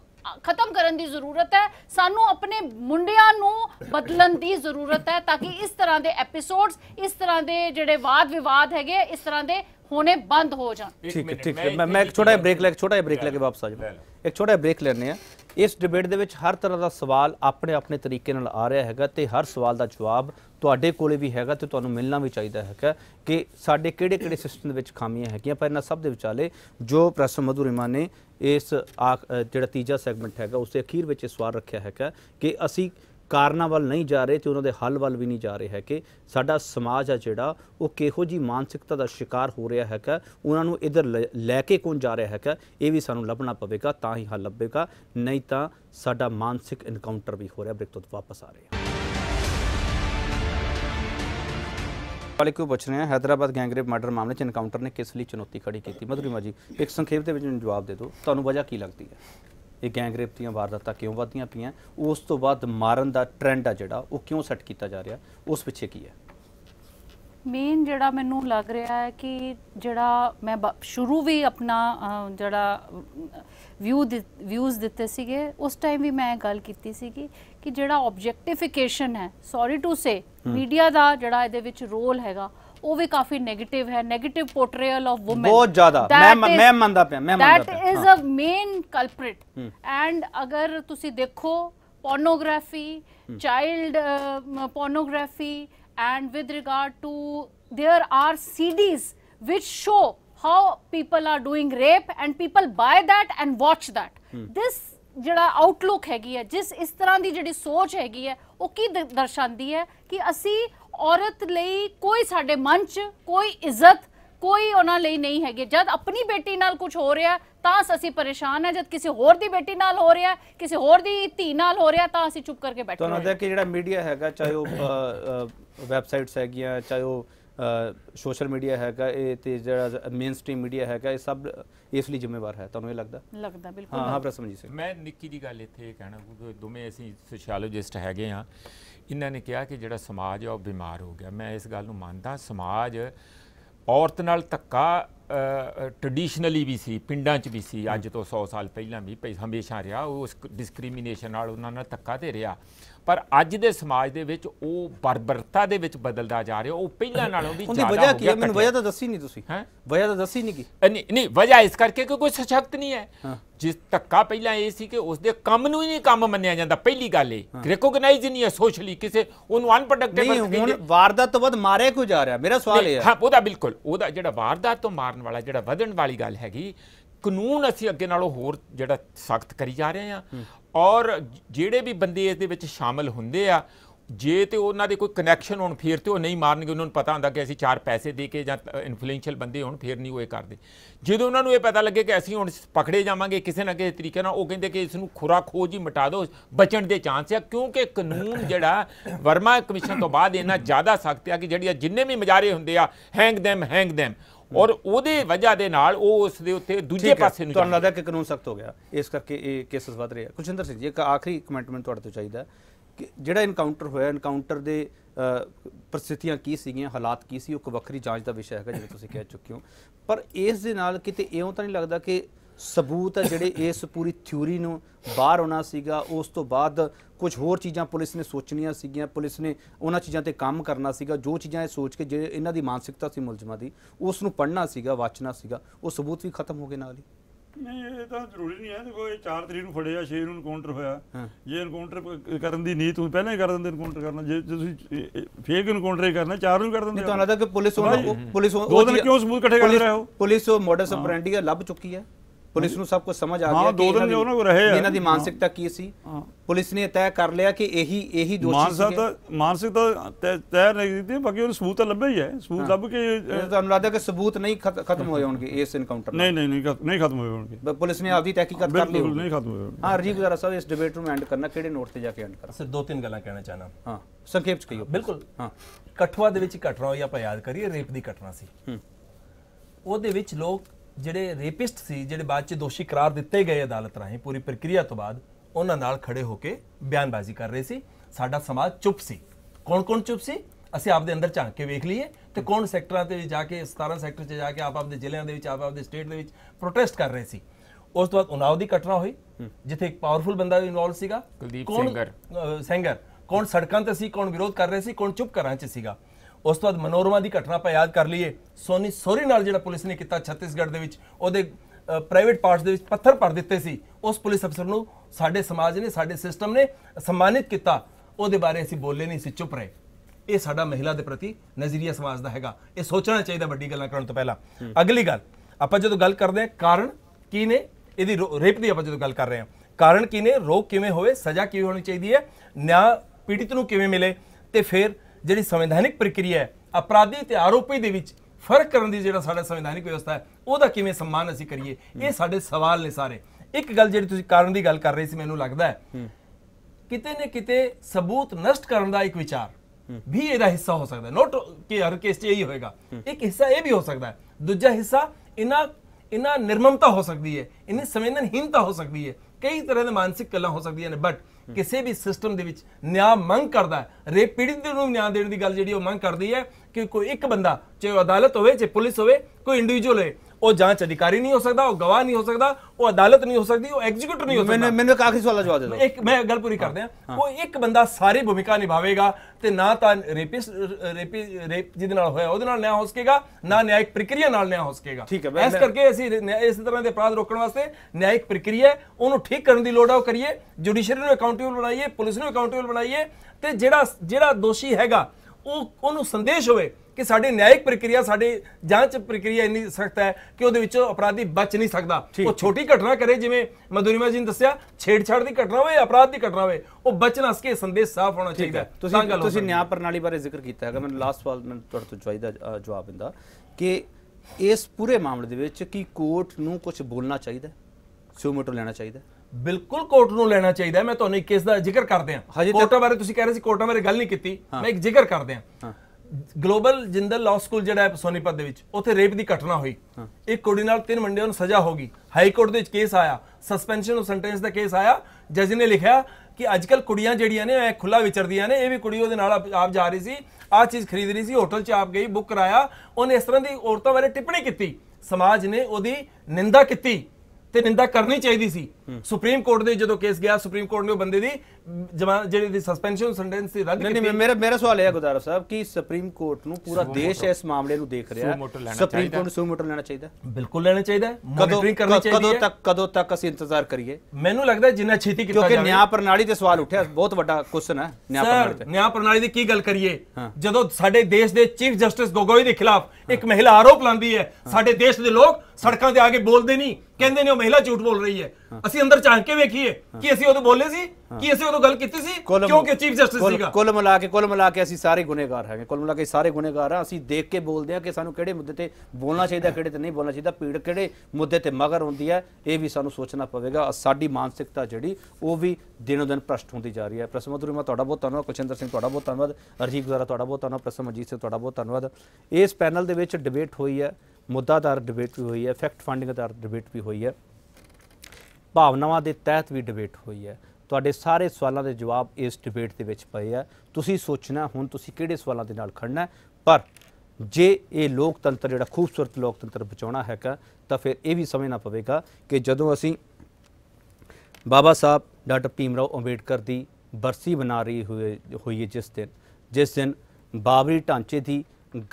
ਖਤਮ ਕਰਨ ਦੀ ਜ਼ਰੂਰਤ ਹੈ। ਸਾਨੂੰ ਆਪਣੇ ਮੁੰਡਿਆਂ ਨੂੰ ਬਦਲਣ ਦੀ ਜ਼ਰੂਰਤ ਹੈ ਤਾਂ ਕਿ ਇਸ ਤਰ੍ਹਾਂ ਦੇ ਐਪੀਸੋਡਸ ਇਸ ਤਰ੍ਹਾਂ ਦੇ ਜਿਹੜੇ ਵਾਦ ਵਿਵਾਦ ਹੈਗੇ ਇਸ ਤਰ੍ਹਾਂ ਦੇ ਹੋਣੇ ਬੰਦ ਹੋ ਜਾਣ। ਠੀਕ ਹੈ ਠੀਕ ਹੈ। ਮੈਂ ਇੱਕ ਛੋਟਾ ਜਿਹਾ ਬ੍ਰੇਕ ਲੈ ਕੇ ਛੋਟਾ ਜਿਹਾ ਬ੍ਰੇਕ ਲੈ ਕੇ ਵਾਪਸ ਆ ਜਾਵਾਂ। ਇੱਕ ਛੋਟਾ ਜਿਹਾ ਬ੍ਰੇਕ ਲੈਣੇ ਆ ਇਸ ਡਿਬੇਟ ਦੇ ਵਿੱਚ ਹਰ ਤਰ੍ਹਾਂ ਦਾ ਸਵਾਲ ਆਪਣੇ ਆਪਣੇ ਤਰੀਕੇ ਨਾਲ ਆ ਰਿਹਾ ਹੈਗਾ ਤੇ ਹਰ ਸਵਾਲ ਦਾ ਜਵਾਬ ਤੁਹਾਡੇ ਕੋਲੇ ਵੀ ਹੈਗਾ ਤੇ ਤੁਹਾਨੂੰ ਮਿਲਣਾ ਵੀ ਚਾਹੀਦਾ ਹੈਗਾ ਕਿ ਸਾਡੇ ਕਿਹੜੇ ਕਿਹੜੇ ਸਿਸਟਮ ਦੇ ਵਿੱਚ ਖਾਮੀਆਂ ਹੈਗੀਆਂ। ਪਰ ਇਹਨਾਂ ਸਭ ਦੇ ਵਿਚਾਲੇ ਜੋ ਪ੍ਰੋਫੈਸਰ ਮਧੂ ਰਿਮਾ ਨੇ ਇਸ ਜਿਹੜਾ ਤੀਜਾ ਸੈਗਮੈਂਟ ਹੈਗਾ, ਉਸ ਦੇ ਅਖੀਰ ਵਿੱਚ ਇਹ ਸਵਾਲ ਰੱਖਿਆ ਹੈਗਾ ਕਿ ਅਸੀਂ ਕਾਰਨਾਂ ਵੱਲ ਨਹੀਂ ਜਾ ਰਹੇ ਤੇ ਉਹਨਾਂ ਦੇ ਹੱਲ ਵੱਲ ਵੀ ਨਹੀਂ ਜਾ ਰਹੇ ਹੈ ਕਿ ਸਾਡਾ ਸਮਾਜ ਆ ਜਿਹੜਾ, ਉਹ ਕਿਹੋ ਜੀ ਮਾਨਸਿਕਤਾ ਦਾ ਸ਼ਿਕਾਰ ਹੋ ਰਿਹਾ ਹੈਗਾ, ਉਹਨਾਂ ਨੂੰ ਇਧਰ ਲੈ ਕੇ ਕੌਣ ਜਾ ਰਿਹਾ ਹੈਗਾ, ਇਹ ਵੀ ਸਾਨੂੰ ਲੱਭਣਾ ਪਵੇਗਾ, ਤਾਂ ਹੀ ਹੱਲ ਲੱਭੇਗਾ। ਨਹੀਂ ਤਾਂ ਸਾਡਾ ਮਾਨਸਿਕ ਇਨਕਾਊਂਟਰ ਵੀ ਹੋ ਰਿਹਾ ਬ੍ਰੇਕ ਤੋਂ ਵਾਪਸ ਆ ਰਹੇ ਹਾਂ। ਵਾਲੇ ਕੋਈ ਪੁੱਛ ਰਹੇ ਆ ਹైదరాబాద్ ਗੈਂਗਰੇਪ ਮਰਡਰ ਮਾਮਲੇ 'ਚ ਇਨਕਾਊਂਟਰ ਨੇ ਕਿਸ ਲਈ ਚੁਣੌਤੀ ਖੜੀ ਕੀਤੀ? ਮਧੁਰਿਮਾ ਜੀ, ਇੱਕ ਸੰਖੇਪ ਦੇ ਵਿੱਚ ਮੈਨੂੰ ਜਵਾਬ ਦੇ ਦਿਓ, ਤੁਹਾਨੂੰ ਵਜ੍ਹਾ ਕੀ ਲੱਗਦੀ ਹੈ? ਇਹ ਗੈਂਗਰੇਪ ਦੀਆਂ ਵਾਰਦਾਤਾਂ ਕਿਉਂ ਵਧਦੀਆਂ ਪਈਆਂ? ਉਸ ਤੋਂ ਬਾਅਦ ਮਾਰਨ ਦਾ ਟ੍ਰੈਂਡ ਆ ਜਿਹੜਾ, ਉਹ ਕਿਉਂ ਸੈੱਟ ਕੀਤਾ ਜਾ ਰਿਹਾ? ਉਸ ਪਿੱਛੇ ਕੀ ਹੈ? ਮੇਨ ਜਿਹੜਾ ਮੈਨੂੰ ਲੱਗ ਰਿਹਾ ਹੈ ਕਿ ਜਿਹੜਾ ਮੈਂ ਸ਼ੁਰੂ ਵੀ ਆਪਣਾ ਜਿਹੜਾ ਵਿਊ ਵਿਊਜ਼ ਦਿੱਤੇ ਸੀਗੇ ਉਸ ਟਾਈਮ ਵੀ ਮੈਂ ਗੱਲ ਕੀਤੀ ਸੀਗੀ ਕਿ ਜਿਹੜਾ ਆਬਜੈਕਟੀਫਿਕੇਸ਼ਨ ਹੈ ਸੌਰੀ ਟੂ ਸੇ ਮੀਡੀਆ ਦਾ ਜਿਹੜਾ ਇਹਦੇ ਵਿੱਚ ਰੋਲ ਹੈਗਾ ਉਹ ਵੀ ਕਾਫੀ 네ਗੇਟਿਵ ਹੈ 네ਗੇਟਿਵ ਪੋਰਟਰੇਅਲ ਆਫ ਔਮਨ ਬਹੁਤ ਜ਼ਿਆਦਾ। ਮੈਂ ਮੈਂ ਮੰਨਦਾ ਪਿਆ ਮੈਂ ਮੰਨਦਾ ਪਿਆ that is a main culprit and ਅਗਰ ਤੁਸੀਂ ਦੇਖੋ pornography child pornography and with regard to there are CDs which show how people are doing rape and people buy that and watch that hmm. this ਜਿਹੜਾ outlook ਹੈਗੀ ਹੈ ਜਿਸ ਇਸ ਤਰ੍ਹਾਂ ਦੀ ਜਿਹੜੀ ਸੋਚ ਹੈਗੀ ਹੈ ਉਹ ਕੀ ਦਰਸਾਉਂਦੀ ਹੈ ਕਿ ਅਸੀਂ ਔਰਤ ਲਈ ਕੋਈ ਸਾਡੇ ਮਨ 'ਚ ਕੋਈ ਇੱਜ਼ਤ ਕੋਈ ਉਹਨਾਂ ਲਈ ਨਹੀਂ ਹੈਗੇ। ਜਦ ਆਪਣੀ ਬੇਟੀ ਨਾਲ ਕੁਝ ਹੋ ਰਿਹਾ ਤਾਂ ਅਸੀਂ ਪਰੇਸ਼ਾਨ ਹੈ। ਜਦ ਕਿਸੇ ਹੋਰ ਦੀ ਬੇਟੀ ਨਾਲ ਹੋ ਰਿਹਾ ਕਿਸੇ ਹੋਰ ਦੀ ਧੀ ਨਾਲ ਹੋ ਰਿਹਾ ਤਾਂ ਅਸੀਂ ਚੁੱਪ ਕਰਕੇ ਬੈਠੇ ਤੁਹਾਨੂੰ ਲੱਗਦਾ ਕਿ ਜਿਹੜਾ ਮੀਡੀਆ ਹੈਗਾ ਚਾਹੇ ਉਹ ਵੈਬਸਾਈਟਸ ਹੈਗੀਆਂ ਚਾਹੇ ਉਹ ਸੋਸ਼ਲ ਮੀਡੀਆ ਹੈਗਾ ਇਹ ਤੇ ਜਿਹੜਾ ਮੇਨ ਸਟ੍ਰੀਮ ਮੀਡੀਆ ਹੈਗਾ ਇਹ ਸਭ ਇਸ ਲਈ ਜ਼ਿੰਮੇਵਾਰ ਹੈ। ਤੁਹਾਨੂੰ ਇਹ ਲੱਗਦਾ? ਲੱਗਦਾ ਬਿਲਕੁਲ ਹਾਂ ਹਾਂ ਪ੍ਰਸਮਜੀਤ ਸਿੰਘ ਮੈਂ ਨਿੱਕੀ ਦੀ ਗੱਲ ਇੱਥੇ ਇਹ ਕਹਿਣਾ ਕਿ ਦੋਵੇਂ ਅਸੀਂ ਸੋਸ਼ੀਓਲੋਜਿਸਟ ਹੈਗੇ ਆ ਇਹਨਾਂ ਨੇ ਕਿਹਾ ਕਿ ਜਿਹੜਾ ਸਮਾਜ ਆ ਉਹ ਬਿਮਾਰ ਹੋ ਗਿਆ। ਮੈਂ ਇਸ ਗੱਲ ਨੂੰ ਮੰਨਦਾ ਸਮਾਜ ਔਰਤ ਨਾਲ ਧੱਕਾ ਟ੍ਰੈਡੀਸ਼ਨਲੀ ਵੀ ਸੀ ਪਿੰਡਾਂ 'ਚ ਵੀ ਸੀ। ਅੱਜ ਤੋਂ 100 ਸਾਲ ਪਹਿਲਾਂ ਵੀ ਹਮੇਸ਼ਾ ਰਿਹਾ ਉਸ ਡਿਸਕ੍ਰਿਮੀਨੇਸ਼ਨ ਨਾਲ ਉਹਨਾਂ ਨਾਲ ਧੱਕਾ ਤੇ ਰਿਹਾ। ਪਰ ਅੱਜ ਦੇ ਸਮਾਜ ਦੇ ਵਿੱਚ ਉਹ ਬਰਬਰਤਾ ਦੇ ਵਿੱਚ ਬਦਲਦਾ ਜਾ ਰਿਹਾ ਉਹ ਪਹਿਲਾਂ ਨਾਲੋਂ ਵੀ ਜ਼ਿਆਦਾ ਉਹਦੀ ਵਜ੍ਹਾ ਕੀ ਹੈ? ਮੈਨੂੰ ਵਜ੍ਹਾ ਤਾਂ ਦੱਸੀ ਨਹੀਂ ਤੁਸੀਂ। ਹੈ? ਵਜ੍ਹਾ ਤਾਂ ਦੱਸੀ ਨਹੀਂ ਕੀ? ਨਹੀਂ ਨਹੀਂ ਵਜ੍ਹਾ ਇਸ ਕਰਕੇ ਕਿ ਕੋਈ ਸਸ਼ਕਤ ਨਹੀਂ ਹੈ। ਜਿਸ ਧੱਕਾ ਪਹਿਲਾਂ ਇਹ ਸੀ ਕਿ ਉਸ ਦੇ ਕੰਮ ਨੂੰ ਹੀ ਨਹੀਂ ਕੰਮ ਮੰਨਿਆ ਜਾਂਦਾ ਪਹਿਲੀ ਗੱਲ ਇਹ। ਰੈਕੋਗਨਾਈਜ਼ ਨਹੀਂ ਹੈ ਸੋਸ਼ਲੀ ਕਿਸੇ ਉਹਨੂੰ ਅਨਪ੍ਰੋਡਕਟਿਵ ਨਹੀਂ ਹੁਣ ਵਾਰਦਾਤ ਤੋਂ ਬਾਅਦ ਮਾਰਿਆ ਕਿਉਂ ਜਾ ਰਿਹਾ? ਮੇਰਾ ਸਵਾਲ ਇਹ ਹੈ। ਹਾਂ ਉਹਦਾ ਬਿਲਕੁਲ ਉਹਦਾ ਜਿਹੜਾ ਵਾਰਦਾਤ ਤੋਂ ਮਾਰਨ ਵਾਲਾ ਜਿਹੜਾ ਵਧਣ ਵਾਲੀ ਗੱਲ ਹੈਗੀ ਕਾਨੂੰਨ ਅਸੀਂ ਅੱਗੇ ਨਾਲੋਂ ਹੋਰ ਜਿਹੜਾ ਸਖਤ ਕਰੀ ਜਾ ਰਹੇ ਆ ਔਰ ਜਿਹੜੇ ਵੀ ਬੰਦੇ ਇਸ ਦੇ ਵਿੱਚ ਸ਼ਾਮਲ ਹੁੰਦੇ ਆ, ਜੇ ਤੇ ਉਹਨਾਂ ਦੇ ਕੋਈ ਕਨੈਕਸ਼ਨ ਹੋਣ, ਫਿਰ ਤੇ ਉਹ ਨਹੀਂ ਮਾਰਨਗੇ, ਉਹਨਾਂ ਨੂੰ ਪਤਾ ਹੁੰਦਾ ਕਿ ਅਸੀਂ ਚਾਰ ਪੈਸੇ ਦੇ ਕੇ ਜਾਂ ਇਨਫਲੂਐਂਸ਼ੀਅਲ ਬੰਦੇ ਹੋਣ, ਫਿਰ ਨਹੀਂ ਉਹ ਇਹ ਕਰਦੇ। ਜਦੋਂ ਉਹਨਾਂ ਨੂੰ ਇਹ ਪਤਾ ਲੱਗੇ ਕਿ ਅਸੀਂ ਹੁਣ ਪਕੜੇ ਜਾਵਾਂਗੇ ਕਿਸੇ ਨਾ ਕਿਸੇ ਤਰੀਕੇ ਨਾਲ, ਉਹ ਕਹਿੰਦੇ ਕਿ ਇਸ ਨੂੰ ਖੁਰਾ ਖੋਜ ਹੀ ਮਿਟਾ ਦਿਓ, ਬਚਣ ਦੇ ਚਾਂਸ ਆ, ਕਿਉਂਕਿ ਕਾਨੂੰਨ ਜਿਹੜਾ ਵਰਮਾ ਕਮਿਸ਼ਨ ਤੋਂ ਬਾਅਦ ਇਹਨਾਂ ਜ਼ਿਆਦਾ ਸਖਤ ਆ ਕਿ ਜਿਹੜੀਆਂ ਜਿੰਨੇ ਵੀ ਮਜਾਰੇ ਹੁੰਦੇ ਆ ਹੈਂਗ them ਹੈਂਗ them ਔਰ ਉਹਦੇ ਵਜ੍ਹਾ ਦੇ ਨਾਲ ਉਹ ਉਸ ਦੇ ਉੱਤੇ ਦੂਜੇ ਪਾਸੇ ਨੂੰ ਤੁਹਾਨੂੰ ਲੱਗਦਾ ਕਿ ਕਾਨੂੰਨ ਸਖਤ ਹੋ ਗਿਆ? ਇਸ ਕਰਕੇ ਇਹ ਕੇਸਸ ਵਧ ਰਹੇ ਆ। ਕੁਸ਼ਿੰਦਰ ਸਿੰਘ ਜੀ ਇੱਕ ਆਖਰੀ ਕਮੈਂਟ ਮੈਨੂੰ ਤੁਹਾਡੇ ਤੋਂ ਚਾਹੀਦਾ ਕਿ ਜਿਹੜਾ ਇਨਕਾਊਂਟਰ ਹੋਇਆ ਇਨਕਾਊਂਟਰ ਦੇ ਪਰਿਸਥਿਤੀਆਂ ਕੀ ਸੀਗੀਆਂ ਹਾਲਾਤ ਕੀ ਸੀ ਉਹ ਇੱਕ ਵੱਖਰੀ ਜਾਂਚ ਦਾ ਵਿਸ਼ਾ ਹੈਗਾ ਜਿਵੇਂ ਤੁਸੀਂ ਕਹਿ ਚੁੱਕੇ ਹੋ। ਪਰ ਇਸ ਦੇ ਨਾਲ ਕਿਤੇ ਇਉਂ ਤਾਂ ਨਹੀਂ ਲੱਗਦਾ ਕਿ ਸਬੂਤ ਹੈ ਜਿਹੜੇ ਇਸ ਪੂਰੀ ਥਿਊਰੀ ਨੂੰ ਬਾਹਰ ਆਉਣਾ ਸੀਗਾ ਉਸ ਤੋਂ ਬਾਅਦ ਕੁਝ ਹੋਰ ਚੀਜ਼ਾਂ ਪੁਲਿਸ ਨੇ ਸੋਚਣੀਆਂ ਸੀਗੀਆਂ ਪੁਲਿਸ ਨੇ ਉਹਨਾਂ ਚੀਜ਼ਾਂ ਤੇ ਕੰਮ ਕਰਨਾ ਸੀਗਾ ਜੋ ਚੀਜ਼ਾਂ ਇਹ ਸੋਚ ਕੇ ਜਿਹੜੇ ਇਹਨਾਂ ਦੀ ਮਾਨਸਿਕਤਾ ਸੀ ਮੁਲਜ਼ਮਾਂ ਦੀ ਉਸ ਨੂੰ ਪੜ੍ਹਨਾ ਸੀਗਾ ਵਾਚਣਾ ਸੀਗਾ ਉਹ ਸਬੂਤ ਵੀ ਖਤਮ ਹੋ ਗਏ ਨਾਲ ਹੀ। ਨਹੀਂ ਇਹ ਤਾਂ ਜ਼ਰੂਰੀ ਨਹੀਂ ਹੈ ਦੇਖੋ ਇਹ 4 ਤਰੀਕ ਨੂੰ ਫੜਿਆ 6 ਨੂੰ ਐਨਕਾਊਂਟਰ ਹੋਇਆ। ਜੇ ਐਨਕਾਊਂਟਰ ਕਰਨ ਦੀ ਨੀਤ ਤੁਸੀਂ ਪਹਿਲਾਂ ਹੀ ਕਰ ਦਿੰਦੇ ਐਨਕਾਊਂਟਰ ਕਰਨਾ ਜੇ ਜੇ ਤੁਸੀਂ ਫੇਕ ਐਨਕਾਊਂਟਰ ਹੀ ਕਰਨਾ 4 ਨੂੰ ਕਰ ਦਿੰਦੇ ਤੁਹਾਨੂੰ ਲੱਗਦਾ ਕਿ ਪੁਲਿਸ ਉਹ ਪੁਲਿਸ ਉਹ- ਦੋ ਦਿਨ ਕਿਉਂ ਸਬੂਤ ਇਕੱਠੇ ਪੁਲਿਸ- ਰਹੇ ਹੋ? ਪੁਲਿਸ ਉਹ ਮੋਡਸ ਆਪਰੈਂਡੀ ਲੱਭ ਚੁੱਕੀ ਹੈ ਪੁਲਿਸ ਨੂੰ ਸਭ ਕੁਝ ਸਮਝ ਆ ਗਿਆ ਦੋ ਦਿਨ ਇਹਨਾਂ ਦੀ- ਉਹਨਾਂ ਕੋਲ ਰਹੇ ਆ। ਇਹਨਾਂ ਦੀ। ਮਾਨਸਿਕਤਾ ਕੀ ਸੀ। ਪੁਲਿਸ ਨੇ ਤੈਅ ਕਰ ਲਿਆ ਕਿ ਇਹੀ ਇਹੀ ਦੋਸ਼ੀ ਮਾਨਸਿਕਤਾ। ਤਾਂ ਮਾਨਸਿਕਤਾ ਤੈ- ਤੈਅ ਨਹੀਂ ਕੀਤੀ ਬਾਕੀ ਉਹਨੂੰ ਸਬੂਤ ਤਾਂ ਲੱਭਿਆ ਹੀ ਹੈ ਸਬੂਤ। ਲੱਭ ਕੇ ਤੁਹਾਨੂੰ ਲੱਗਦਾ ਕਿ ਸਬੂਤ ਨਹੀਂ ਖਤ- ਖਤਮ ਹੋਏ ਹੋਣਗੇ ਇਸ ਐਨਕਾਊਂਟਰ ਨਹੀਂ ਨਹੀਂ ਨਹੀਂ ਨਹੀਂ ਖਤਮ ਹੋਏ ਹੋਣਗੇ। ਪੁਲਿਸ ਨੇ ਆਪਦੀ ਤਹਿਕੀਕਾਤ ਕਰ ਲਈ ਬਿਲਕੁਲ। ਨਹੀਂ ਖਤਮ ਹੋਏ ਹਾਂ ਰਜੀਵ ਗੁਜ਼ਾਰਾ ਸਾਹਿਬ ਇਸ ਡਿਬੇਟ ਨੂੰ ਐਂਡ ਕਰਨਾ। ਕਿਹੜੇ ਨੋਟ ਤੇ ਜਾ ਕੇ ਐਂਡ ਕਰਾਂ? ਸਿਰ ਦੋ ਤਿੰਨ ਗੱਲਾਂ ਕਹਿਣਾ ਚਾਹਨਾ। ਹਾਂ ਸੰਖੇਪ ਚ ਕਹੀਓ। ਬਿਲਕੁਲ। ਹਾਂ। ਕਠਵਾ ਦੇ ਵਿੱਚ ਘਟਨਾ ਹੋਈ ਆਪਾਂ ਯਾਦ ਕਰੀਏ ਰੇਪ ਦੀ ਘਟਨਾ ਸੀ। ਹੂੰ। ਉਹਦੇ ਵਿੱਚ ਲੋਕ ਜਿਹੜੇ ਰੇਪਿਸਟ ਸੀ ਜਿਹੜੇ ਬਾਅਦ ਚ ਦੋਸ਼ੀ ਕਰਾਰ ਦਿੱਤੇ ਗਏ ਅਦਾਲਤ ਰਾਹੀਂ ਪੂਰੀ ਪ੍ਰਕਿਰਿਆ ਤੋਂ ਬਾਅਦ ਉਹਨਾਂ ਨਾਲ ਖੜੇ ਹੋ ਕੇ ਬਿਆਨਬਾਜ਼ੀ ਕਰ ਰਹੇ ਸੀ। ਸਾਡਾ ਸਮਾਜ ਚੁੱਪ ਸੀ। ਕੌਣ ਕੌਣ ਚੁੱਪ ਸੀ? ਅਸੀਂ ਆਪਦੇ ਅੰਦਰ ਝਾਂਕ ਕੇ ਵੇਖ ਲਈਏ ਤੇ ਕੌਣ ਸੈਕਟਰਾਂ ਤੇ ਜਾ ਕੇ 17 ਸੈਕਟਰ 'ਚ ਜਾ ਕੇ ਆਪ ਆਪਦੇ ਜ਼ਿਲ੍ਹਿਆਂ ਦੇ ਵਿੱਚ ਆਪ ਆਪਦੇ ਸਟੇਟ ਦੇ ਵਿੱਚ ਪ੍ਰੋਟੈਸਟ ਕਰ ਰਹੇ ਸੀ। ਉਸ ਤੋਂ ਬਾਅਦ ਉਨਾਵ ਦੀ ਘਟਨਾ ਹੋਈ ਜਿੱਥੇ ਇੱਕ ਪਾਵਰਫੁਲ ਬੰਦਾ ਇਨਵੋਲਵ ਸੀਗਾ। ਕੁਲਦੀਪ ਸੈਂਗਰ। ਸੈਂਗਰ। ਕੌਣ ਸੜਕਾਂ ਤੇ ਸੀ ਕੌਣ ਵਿਰੋਧ ਕਰ ਰਹੇ ਸੀ ਕੌਣ ਚੁੱਪ ਘਰਾਂ 'ਚ ਸੀਗਾ। ਉਸ ਤੋਂ ਬਾਅਦ ਮਨੋਰਮਾ ਦੀ ਘਟਨਾ ਆਪਾਂ ਯਾਦ ਕਰ ਲਈਏ। ਸੋਨੀ ਸੋਰੀ ਨਾਲ ਜਿਹੜਾ ਪੁਲਿਸ ਨੇ ਕੀਤਾ ਛੱਤੀਸਗੜ੍ਹ ਦੇ ਵਿੱਚ ਉਹਦੇ ਪ੍ਰਾਈਵੇਟ ਪਾਰਟਸ ਦੇ ਵਿੱਚ ਪੱਥਰ ਭਰ ਦਿੱਤੇ ਸੀ। ਉਸ ਪੁਲਿਸ ਅਫਸਰ ਨੂੰ ਸਾਡੇ ਸਮਾਜ ਨੇ ਸਾਡੇ ਸਿਸਟਮ ਨੇ ਸਨਮਾਨਿਤ ਕੀਤਾ। ਉਹਦੇ ਬਾਰੇ ਅਸੀਂ ਬੋਲੇ ਨਹੀਂ ਸੀ ਚੁੱਪ ਰਹੇ। ਇਹ ਸਾਡਾ ਮਹਿਲਾ ਦੇ ਪ੍ਰਤੀ ਨਜ਼ਰੀਆ ਸਮਾਜ ਦਾ ਹੈਗਾ। ਇਹ ਸੋਚਣਾ ਚਾਹੀਦਾ ਵੱਡੀ ਗੱਲਾਂ ਕਰਨ ਤੋਂ ਪਹਿਲਾਂ। ਅਗਲੀ ਗੱਲ ਆਪਾਂ ਜਦੋਂ ਗੱਲ ਕਰਦੇ ਹਾਂ ਕਾਰਨ ਕੀ ਨੇ? ਇਹਦੀ ਰੇਪ ਦੀ ਆਪਾਂ ਜਦੋਂ ਗੱਲ ਕਰ ਰਹੇ ਹਾਂ। ਕਾਰਨ ਕੀ ਨੇ? ਰੋਕ ਕਿਵੇਂ ਹੋਵੇ? ਸਜ਼ਾ ਕਿਵੇਂ ਹੋਣੀ ਚਾਹੀਦੀ ਹੈ? ਨਿਆਂ ਪੀੜਿਤ ਨੂੰ ਕਿਵੇਂ ਮਿਲੇ? ਤੇ ਫਿਰ ਜਿਹੜੀ ਸੰਵਿਧਾਨਿਕ ਪ੍ਰਕਿਰਿਆ ਹੈ ਅਪਰਾਧੀ ਤੇ ਆਰੋਪੀ ਦੇ ਵਿੱਚ ਫ਼ਰਕ ਕਰਨ ਦੀ ਜਿਹੜਾ ਸਾਡਾ ਸੰਵਿਧਾਨਿਕ ਵਿਵਸਥਾ ਹੈ ਉਹਦਾ ਕਿਵੇਂ ਸਨਮਾਨ ਅਸੀਂ ਕਰੀਏ? ਇਹ ਸਾਡੇ ਸਵਾਲ ਨੇ ਸਾਰੇ। ਇੱਕ ਗੱਲ ਜਿਹੜੀ ਤੁਸੀਂ ਕਾਰਨ ਦੀ ਗੱਲ ਕਰ ਰਹੇ ਸੀ ਮੈਨੂੰ ਲੱਗਦਾ ਹੈ ਕਿਤੇ ਨੇ ਕਿਤੇ ਸਬੂਤ ਨਸ਼ਟ ਕਰਨ ਦਾ ਇੱਕ ਵਿਚਾਰ ਵੀ ਇਹਦਾ ਹਿੱਸਾ ਹੋ ਸਕਦਾ ਨੋਟ ਕਿ ਹਰ ਕੇਸ 'ਚ ਇਹੀ ਹੋਏਗਾ। ਇੱਕ ਹਿੱਸਾ ਇਹ ਵੀ ਹੋ ਸਕਦਾ ਹੈ। ਦੂਜਾ ਹਿੱਸਾ ਇਹਨਾਂ ਇਹਨਾਂ ਨਿਰਮਮਤਾ ਹੋ ਸਕਦੀ ਹੈ। ਇਨੀ ਸੰਵੇਦਨਹੀਨਤਾ ਹੋ ਸਕਦੀ ਹੈ। ਕਈ ਤਰ੍ਹਾਂ ਦੇ ਮਾਨਸਿਕ ਗੱਲਾਂ ਹੋ ਸਕਦੀਆਂ ਨੇ ਬਟ ਕਿਸੇ ਵੀ ਸਿਸਟਮ ਦੇ ਵਿੱਚ ਨਿਆਂ ਮੰਗ ਕਰਦਾ ਹੈ। ਰੇਪ ਪੀੜਿਤ ਨੂੰ ਨਿਆਂ ਦੇਣ ਦੀ ਗੱਲ ਜਿਹੜੀ ਉਹ ਮੰਗ ਕਰਦੀ ਹੈ ਕਿ ਕੋਈ ਇੱਕ ਬੰਦਾ, ਚਾਹੇ ਉਹ ਅਦਾਲਤ ਹੋਵੇ, ਚਾਹੇ ਪੁਲਿਸ ਹੋਵੇ, ਕੋਈ ਇੰਡੀਵਿਜੂਅਲ ਹੋਵੇ ਉਹ ਜਾਂਚ ਅਧਿਕਾਰੀ ਨਹੀਂ ਹੋ ਸਕਦਾ ਉਹ ਗਵਾਹ ਨਹੀਂ ਹੋ ਸਕਦਾ ਉਹ ਅਦਾਲਤ ਨਹੀਂ ਹੋ ਸਕਦੀ ਉਹ ਐਗਜ਼ੀਕਿਊਟਿਵ ਨਹੀਂ ਹੋ ਸਕਦਾ। ਮੈਨੂੰ ਮੈਨੂੰ ਇੱਕ ਆਖਰੀ ਸਵਾਲ ਦਾ ਜਵਾਬ ਦੇ ਦਿਓ। ਇੱਕ ਮੈਂ ਗੱਲ ਪੂਰੀ ਕਰਦੇ ਆ ਕੋਈ ਇੱਕ ਬੰਦਾ ਸਾਰੀ ਭੂਮਿਕਾ ਨਿਭਾਵੇਗਾ ਤੇ ਨਾ ਤਾਂ ਰੇਪਿਸ ਰੇਪੀ ਰੇਪ ਜਿਹਦੇ ਨਾਲ ਹੋਇਆ ਉਹਦੇ ਨਾਲ ਨਿਆਂ ਹੋ ਸਕੇਗਾ ਨਾ ਨਿਆਇਕ ਪ੍ਰਕਿਰਿਆ ਨਾਲ ਨਿਆਂ ਹੋ ਸਕੇਗਾ। ਠੀਕ ਹੈ, ਇਸ ਕਰਕੇ ਅਸੀਂ ਇਸ ਤਰ੍ਹਾਂ ਦੇ ਅਪਰਾਧ ਰੋਕਣ ਵਾਸਤੇ ਨਿਆਇਕ ਪ੍ਰਕਿਰਿਆ ਉਹਨੂੰ ਠੀਕ ਕਰਨ ਦੀ ਲੋੜ ਹੈ ਉਹ ਕਰੀਏ। ਜੁਡੀਸ਼ਰੀ ਨੂੰ ਅਕਾਊਂਟੇਬਲ ਬਣਾਈਏ ਪੁਲਿਸ ਨੂੰ ਅਕਾਊਂਟੇਬਲ ਬਣਾਈਏ ਤੇ ਜਿਹੜਾ ਜਿਹੜਾ ਦੋਸ਼ੀ ਹੈਗਾ ਉਹ ਉਹਨੂੰ ਸੰਦੇਸ਼ ਹੋਵੇ ਕਿ ਸਾਡੀ ਨਿਆਇਕ ਪ੍ਰਕਿਰਿਆ ਸਾਡੀ ਜਾਂਚ ਪ੍ਰਕਿਰਿਆ ਇੰਨੀ ਸਖਤ ਹੈ ਕਿ ਉਹਦੇ ਵਿੱਚੋਂ ਅਪਰਾਧੀ ਬਚ ਨਹੀਂ ਸਕਦਾ। ਉਹ ਛੋਟੀ ਘਟਨਾ ਕਰੇ ਜਿਵੇਂ ਮਧੁਰਿਮਾ ਜੀ ਨੇ ਦੱਸਿਆ ਛੇੜਛਾੜ ਦੀ ਘਟਨਾ ਹੋਵੇ ਅਪਰਾਧ ਦੀ ਘਟਨਾ ਹੋਵੇ ਉਹ ਬਚ ਨਾ ਸਕੇ ਸੰਦੇਸ਼ ਸਾਫ਼ ਹੋਣਾ ਚਾਹੀਦਾ ਤੁਸੀਂ ਤੁਸੀਂ। ਨਿਆਂ ਪ੍ਰਣਾਲੀ ਬਾਰੇ ਜ਼ਿਕਰ ਕੀਤਾ ਹੈਗਾ। ਮੈਨੂੰ ਲਾਸਟ ਸਵਾਲ ਮੈਨੂੰ ਤੁਹਾਡੇ ਤੋਂ ਚਾਹੀਦਾ ਜਵਾਬ ਇਹਦਾ ਕਿ ਇਸ ਪੂਰੇ ਮਾਮਲੇ ਦੇ ਵਿੱਚ ਕੀ ਕੋਰਟ ਨੂੰ ਕੁਝ ਬੋਲਣਾ ਚਾਹੀਦਾ ਸਿਓਮੋਟੋ ਲੈਣਾ ਚਾਹੀਦਾ ਬਿਲਕੁਲ ਕੋਰਟ ਨੂੰ ਲੈਣਾ ਚਾਹੀਦਾ। ਮੈਂ ਤੁਹਾਨੂੰ ਇੱਕ ਕੇਸ ਦਾ ਜ਼ਿਕਰ ਕਰਦੇ ਹਾਂ। ਕੋਰਟਾਂ ਬਾਰੇ ਤੁਸੀਂ ਕਹਿ ਰਹੇ ਸੀ ਕੋਰਟਾਂ ਬਾਰੇ ਗੱਲ ਨਹੀਂ ਕੀਤੀ। ਮੈਂ ਇੱਕ ਜ਼ਿਕਰ ਕਰਦੇ ਹਾਂ। ਗਲੋਬਲ ਜਿੰਦਲ ਲਾਅ ਸਕੂਲ ਜਿਹੜਾ ਹੈ ਸੋਨੀਪਤ ਦੇ ਵਿੱਚ ਉੱਥੇ ਰੇਪ ਦੀ ਘਟਨਾ ਹੋਈ। ਇੱਕ ਕੁੜੀ ਨਾਲ ਤਿੰਨ ਮੁੰਡਿਆਂ ਨੂੰ ਸਜ਼ਾ ਹੋ ਗਈ। ਹਾਈ ਕੋਰਟ ਦੇ ਵਿੱਚ ਕੇਸ ਆਇਆ। ਸਸਪੈਂਸ਼ਨ ਆਫ ਸੈਂਟੈਂਸ ਦਾ ਕੇਸ ਆਇਆ। ਜੱਜ ਨੇ ਲਿਖਿਆ ਕਿ ਅੱਜ ਕੱਲ ਕੁੜੀਆਂ ਜਿਹੜੀਆਂ ਨੇ ਇਹ ਖੁੱਲਾ ਵਿਚਰਦੀਆਂ ਨੇ ਇਹ ਵੀ ਕੁੜੀ ਉਹਦੇ ਨਾਲ ਆਪ ਜਾ ਰਹੀ ਸੀ ਆਹ ਚੀਜ਼ ਖਰੀਦ ਰਹੀ ਸੀ ਹੋਟਲ 'ਚ ਆਪ ਗਈ ਬੁੱਕ ਕਰਾਇਆ। ਉਹਨੇ ਇਸ ਤਰ੍ਹਾਂ ਦੀ ਔਰਤਾਂ ਬਾਰੇ ਟਿੱਪਣੀ ਕੀਤੀ। ਸਮਾਜ ਨੇ ਉਹਦੀ ਨਿੰਦਾ ਕੀਤੀ ਤੇ ਨਿੰਦਾ ਕਰਨੀ ਚਾਹੀਦੀ ਸੀ। ਸੁਪਰੀਮ ਕੋਰਟ ਦੇ ਜਦੋਂ ਕੇਸ ਗਿਆ ਸੁਪਰੀਮ ਕੋਰਟ ਨੇ ਉਹ ਬੰਦੇ ਦੀ ਜਿਹੜੀ ਦੀ ਸਸਪੈਂਸ਼ਨ ਸੈਂਟੈਂਸ ਸੀ ਰੱਦ ਨਹੀਂ ਨਹੀਂ ਕੀਤੀ। ਮੇਰਾ ਮੇਰਾ ਸਵਾਲ ਇਹ ਹੈ ਗੁਜ਼ਾਰਾ ਸਾਹਿਬ ਕਿ ਸੁਪਰੀਮ ਕੋਰਟ ਨੂੰ ਪੂਰਾ ਦੇਸ਼। ਇਸ ਮਾਮਲੇ ਨੂੰ ਦੇਖ ਰਿਹਾ ਸੁਪਰੀਮ। ਕੋਰਟ ਨੂੰ ਸੁਮੋਟੋ ਲੈਣਾ ਚਾਹੀਦਾ ਬਿਲਕੁਲ ਲੈਣਾ ਚਾਹੀਦਾ ਕਦੋਂ ਮੋਨੀਟਰਿੰਗ ਕਰਨੀ ਚਾਹੀਦੀ ਕਦੋਂ ਹੈ। ਤੱਕ ਕਦੋਂ ਤੱਕ ਅਸੀਂ ਇੰਤਜ਼ਾਰ ਕਰੀਏ? ਮੈਨੂੰ ਲੱਗਦਾ ਜਿੰਨਾ ਛੇਤੀ ਕੀਤਾ ਕਿਉਂਕਿ ਨਿਆਂ ਪ੍ਰਣਾਲੀ ਤੇ ਸਵਾਲ ਉੱਠਿਆ। ਬਹੁਤ ਵੱਡਾ ਕੁਐਸਚਨ ਹੈ ਨਿਆਂ ਪ੍ਰਣਾਲੀ ਤੇ। ਨਿਆਂ ਪ੍ਰਣਾਲੀ ਦੀ ਕੀ ਗੱਲ ਕਰੀਏ। ਜਦੋਂ ਸਾਡੇ ਦੇਸ਼ ਦੇ ਚੀਫ ਜਸਟਿਸ ਗੋਗੋਈ ਦੇ ਖਿਲਾਫ ਇੱਕ ਮਹਿਲਾ ਆਰੋਪ ਲਾਉਂਦੀ ਹੈ ਸਾਡੇ ਦੇਸ਼ ਦੇ ਲੋਕ ਸੜਕਾਂ ਤੇ ਆ ਕੇ ਬੋਲਦੇ ਨਹੀਂ। ਕਹਿੰਦੇ ਨੇ ਉਹ ਮਹਿਲਾ ਝੂਠ ਬੋਲ ਰਹੀ ਹੈ। ਅਸੀਂ ਅੰਦਰ ਝਾਂਕ ਕੇ ਵੇਖੀਏ ਕਿ ਅਸੀਂ ਉਦੋਂ ਬੋਲੇ ਸੀ? ਕਿ ਅਸੀਂ ਉਦੋਂ ਗੱਲ ਕੀਤੀ ਸੀ? ਕਿਉਂਕਿ ਚੀਫ ਜਸਟਿਸ ਸੀਗਾ। ਕੁੱਲ ਮਿਲਾ ਕੇ ਕੁੱਲ ਮਿਲਾ ਕੇ ਅਸੀਂ ਸਾਰੇ ਗੁਨੇਗਾਰ ਹੈਗੇ। ਕੁੱਲ ਮਿਲਾ ਕੇ ਸਾਰੇ ਗੁਨੇਗਾਰ ਆ ਅਸੀਂ ਦੇਖ ਕੇ ਬੋਲਦੇ ਆ ਕਿ ਸਾਨੂੰ ਕਿਹੜੇ ਮੁੱਦੇ ਤੇ ਬੋਲਣਾ ਚਾਹੀਦਾ ਕਿਹੜੇ ਤੇ ਨਹੀਂ ਬੋਲਣਾ ਚਾਹੀਦਾ ਭੀੜ ਕਿਹੜੇ ਮੁੱਦੇ ਤੇ ਮਗਰ ਹੁੰਦੀ ਹੈ ਇਹ ਵੀ ਸਾਨੂੰ ਸੋਚਣਾ ਪਵੇਗਾ। ਸਾਡੀ ਮਾਨਸਿਕਤਾ ਜਿਹੜੀ ਉਹ ਵੀ ਦਿਨੋ ਦਿਨ ਭ੍ਰਸ਼ਟ ਹੁੰਦੀ ਜਾ ਰਹੀ ਹੈ। ਪ੍ਰਸਮ ਮਧੁਰਿਮਾ ਤੁਹਾਡਾ ਬਹੁਤ ਧੰਨਵਾਦ। ਕੁਚਿੰਦਰ ਸਿੰਘ ਤੁਹਾਡਾ ਬਹੁਤ ਧੰਨਵਾਦ। ਅਰਜੀਤ ਗੁਜ਼ਾਰਾ ਤੁਹਾਡਾ ਬਹੁਤ ਧੰਨਵਾਦ। ਪ੍ਰਸਮ ਅਜੀਤ ਸਿੰਘ ਤੁਹਾਡਾ ਬਹੁਤ ਧੰਨਵਾਦ। ਇਸ ਪੈਨਲ ਦੇ ਵਿੱਚ ਡਿਬੇਟ ਹੋਈ ਹੈ। ਮੁੱਦਾਦਾਰ ਡਿਬੇਟ ਵੀ ਹੋਈ ਹੈ। ਫੈਕਟ ਫਾਈਂਡਿੰਗ ਆਧਾਰ ਡਿਬੇਟ ਵੀ ਹੋਈ ਹੈ। ਭਾਵਨਾਵਾਂ ਦੇ ਤਹਿਤ ਵੀ ਡਿਬੇਟ ਹੋਈ ਹੈ। ਤੁਹਾਡੇ ਸਾਰੇ ਸਵਾਲਾਂ ਦੇ ਜਵਾਬ ਇਸ ਡਿਬੇਟ ਦੇ ਵਿੱਚ ਪਏ ਆ। ਤੁਸੀਂ ਸੋਚਣਾ, ਹੁਣ ਤੁਸੀਂ ਕਿਹੜੇ ਸਵਾਲਾਂ ਦੇ ਨਾਲ ਖੜਨਾ ਪਰ ਜੇ ਇਹ ਲੋਕਤੰਤਰ, ਜਿਹੜਾ ਖੂਬਸੂਰਤ ਲੋਕਤੰਤਰ ਬਚਾਉਣਾ ਹੈਗਾ, ਤਾਂ ਫਿਰ ਇਹ ਵੀ ਸਮਝਣਾ ਪਵੇਗਾ ਕਿ ਜਦੋਂ ਅਸੀਂ ਬਾਬਾ ਸਾਹਿਬ, ਡਾਕਟਰ ਭੀਮ ਰਾਓ ਅੰਬੇਡਕਰ ਦੀ ਬਰਸੀ ਬਣਾ ਰਹੀ ਹੋਏ ਹੋਈ ਹੈ ਜਿਸ ਦਿਨ ਜਿਸ ਦਿਨ ਬਾਬਰੀ ਢਾਂਚੇ ਦੀ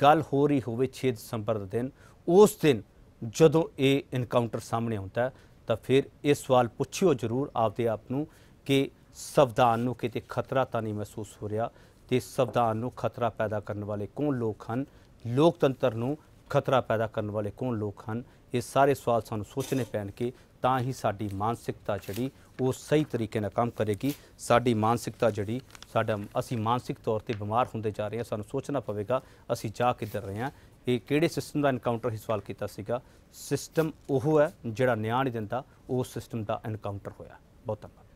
ਗੱਲ ਹੋ ਰਹੀ ਹੋਵੇ 6 ਦਸੰਬਰ ਦਾ ਦਿਨ, ਉਸ ਦਿਨ ਜਦੋਂ ਇਹ ਇਨਕਾਊਂਟਰ ਸਾਹਮਣੇ ਆਉਂਦਾ ਤਾਂ ਫਿਰ ਇਹ ਸਵਾਲ ਪੁੱਛਿਓ ਜ਼ਰੂਰ ਆਪਦੇ ਆਪ ਨੂੰ ਕਿ ਸੰਵਿਧਾਨ ਨੂੰ ਕਿਤੇ ਖਤਰਾ ਤਾਂ ਨਹੀਂ ਮਹਿਸੂਸ ਹੋ ਰਿਹਾ ਤੇ ਸੰਵਿਧਾਨ ਨੂੰ ਖਤਰਾ ਪੈਦਾ ਕਰਨ ਵਾਲੇ ਕੌਣ ਲੋਕ ਹਨ? ਲੋਕਤੰਤਰ ਨੂੰ ਖਤਰਾ ਪੈਦਾ ਕਰਨ ਵਾਲੇ ਕੌਣ ਲੋਕ ਹਨ? ਇਹ ਸਾਰੇ ਸਵਾਲ ਸਾਨੂੰ ਸੋਚਣੇ ਪੈਣਗੇ, ਤਾਂ ਹੀ ਸਾਡੀ ਮਾਨਸਿਕਤਾ ਜਿਹੜੀ, ਉਹ ਸਹੀ ਤਰੀਕੇ ਨਾਲ ਕੰਮ ਕਰੇਗੀ। ਸਾਡੀ ਮਾਨਸਿਕਤਾ ਜਿਹੜੀ, ਸਾਡਾ, ਅਸੀਂ ਮਾਨਸਿਕ ਤੌਰ ਤੇ ਬਿਮਾਰ ਹੁੰਦੇ ਜਾ ਰਹੇ ਹਾਂ, ਸਾਨੂੰ ਸੋਚਣਾ ਪਵੇਗਾ, ਅਸੀਂ ਜਾ ਕਿੱਧਰ ਰਹੇ ਹਾਂ। ਇਹ ਕਿਹੜੇ ਸਿਸਟਮ ਦਾ ਐਨਕਾਊਂਟਰ ਹੀ ਸਵਾਲ ਕੀਤਾ ਸੀਗਾ। ਸਿਸਟਮ ਉਹ ਹੈ ਜਿਹੜਾ ਨਿਆਂ ਨਹੀਂ ਦਿੰਦਾ, ਉਹ ਸਿਸਟਮ ਦਾ ਐਨਕਾਊਂਟਰ ਹੋਇਆ। ਬਹੁਤ ਧੰਨਵਾਦ।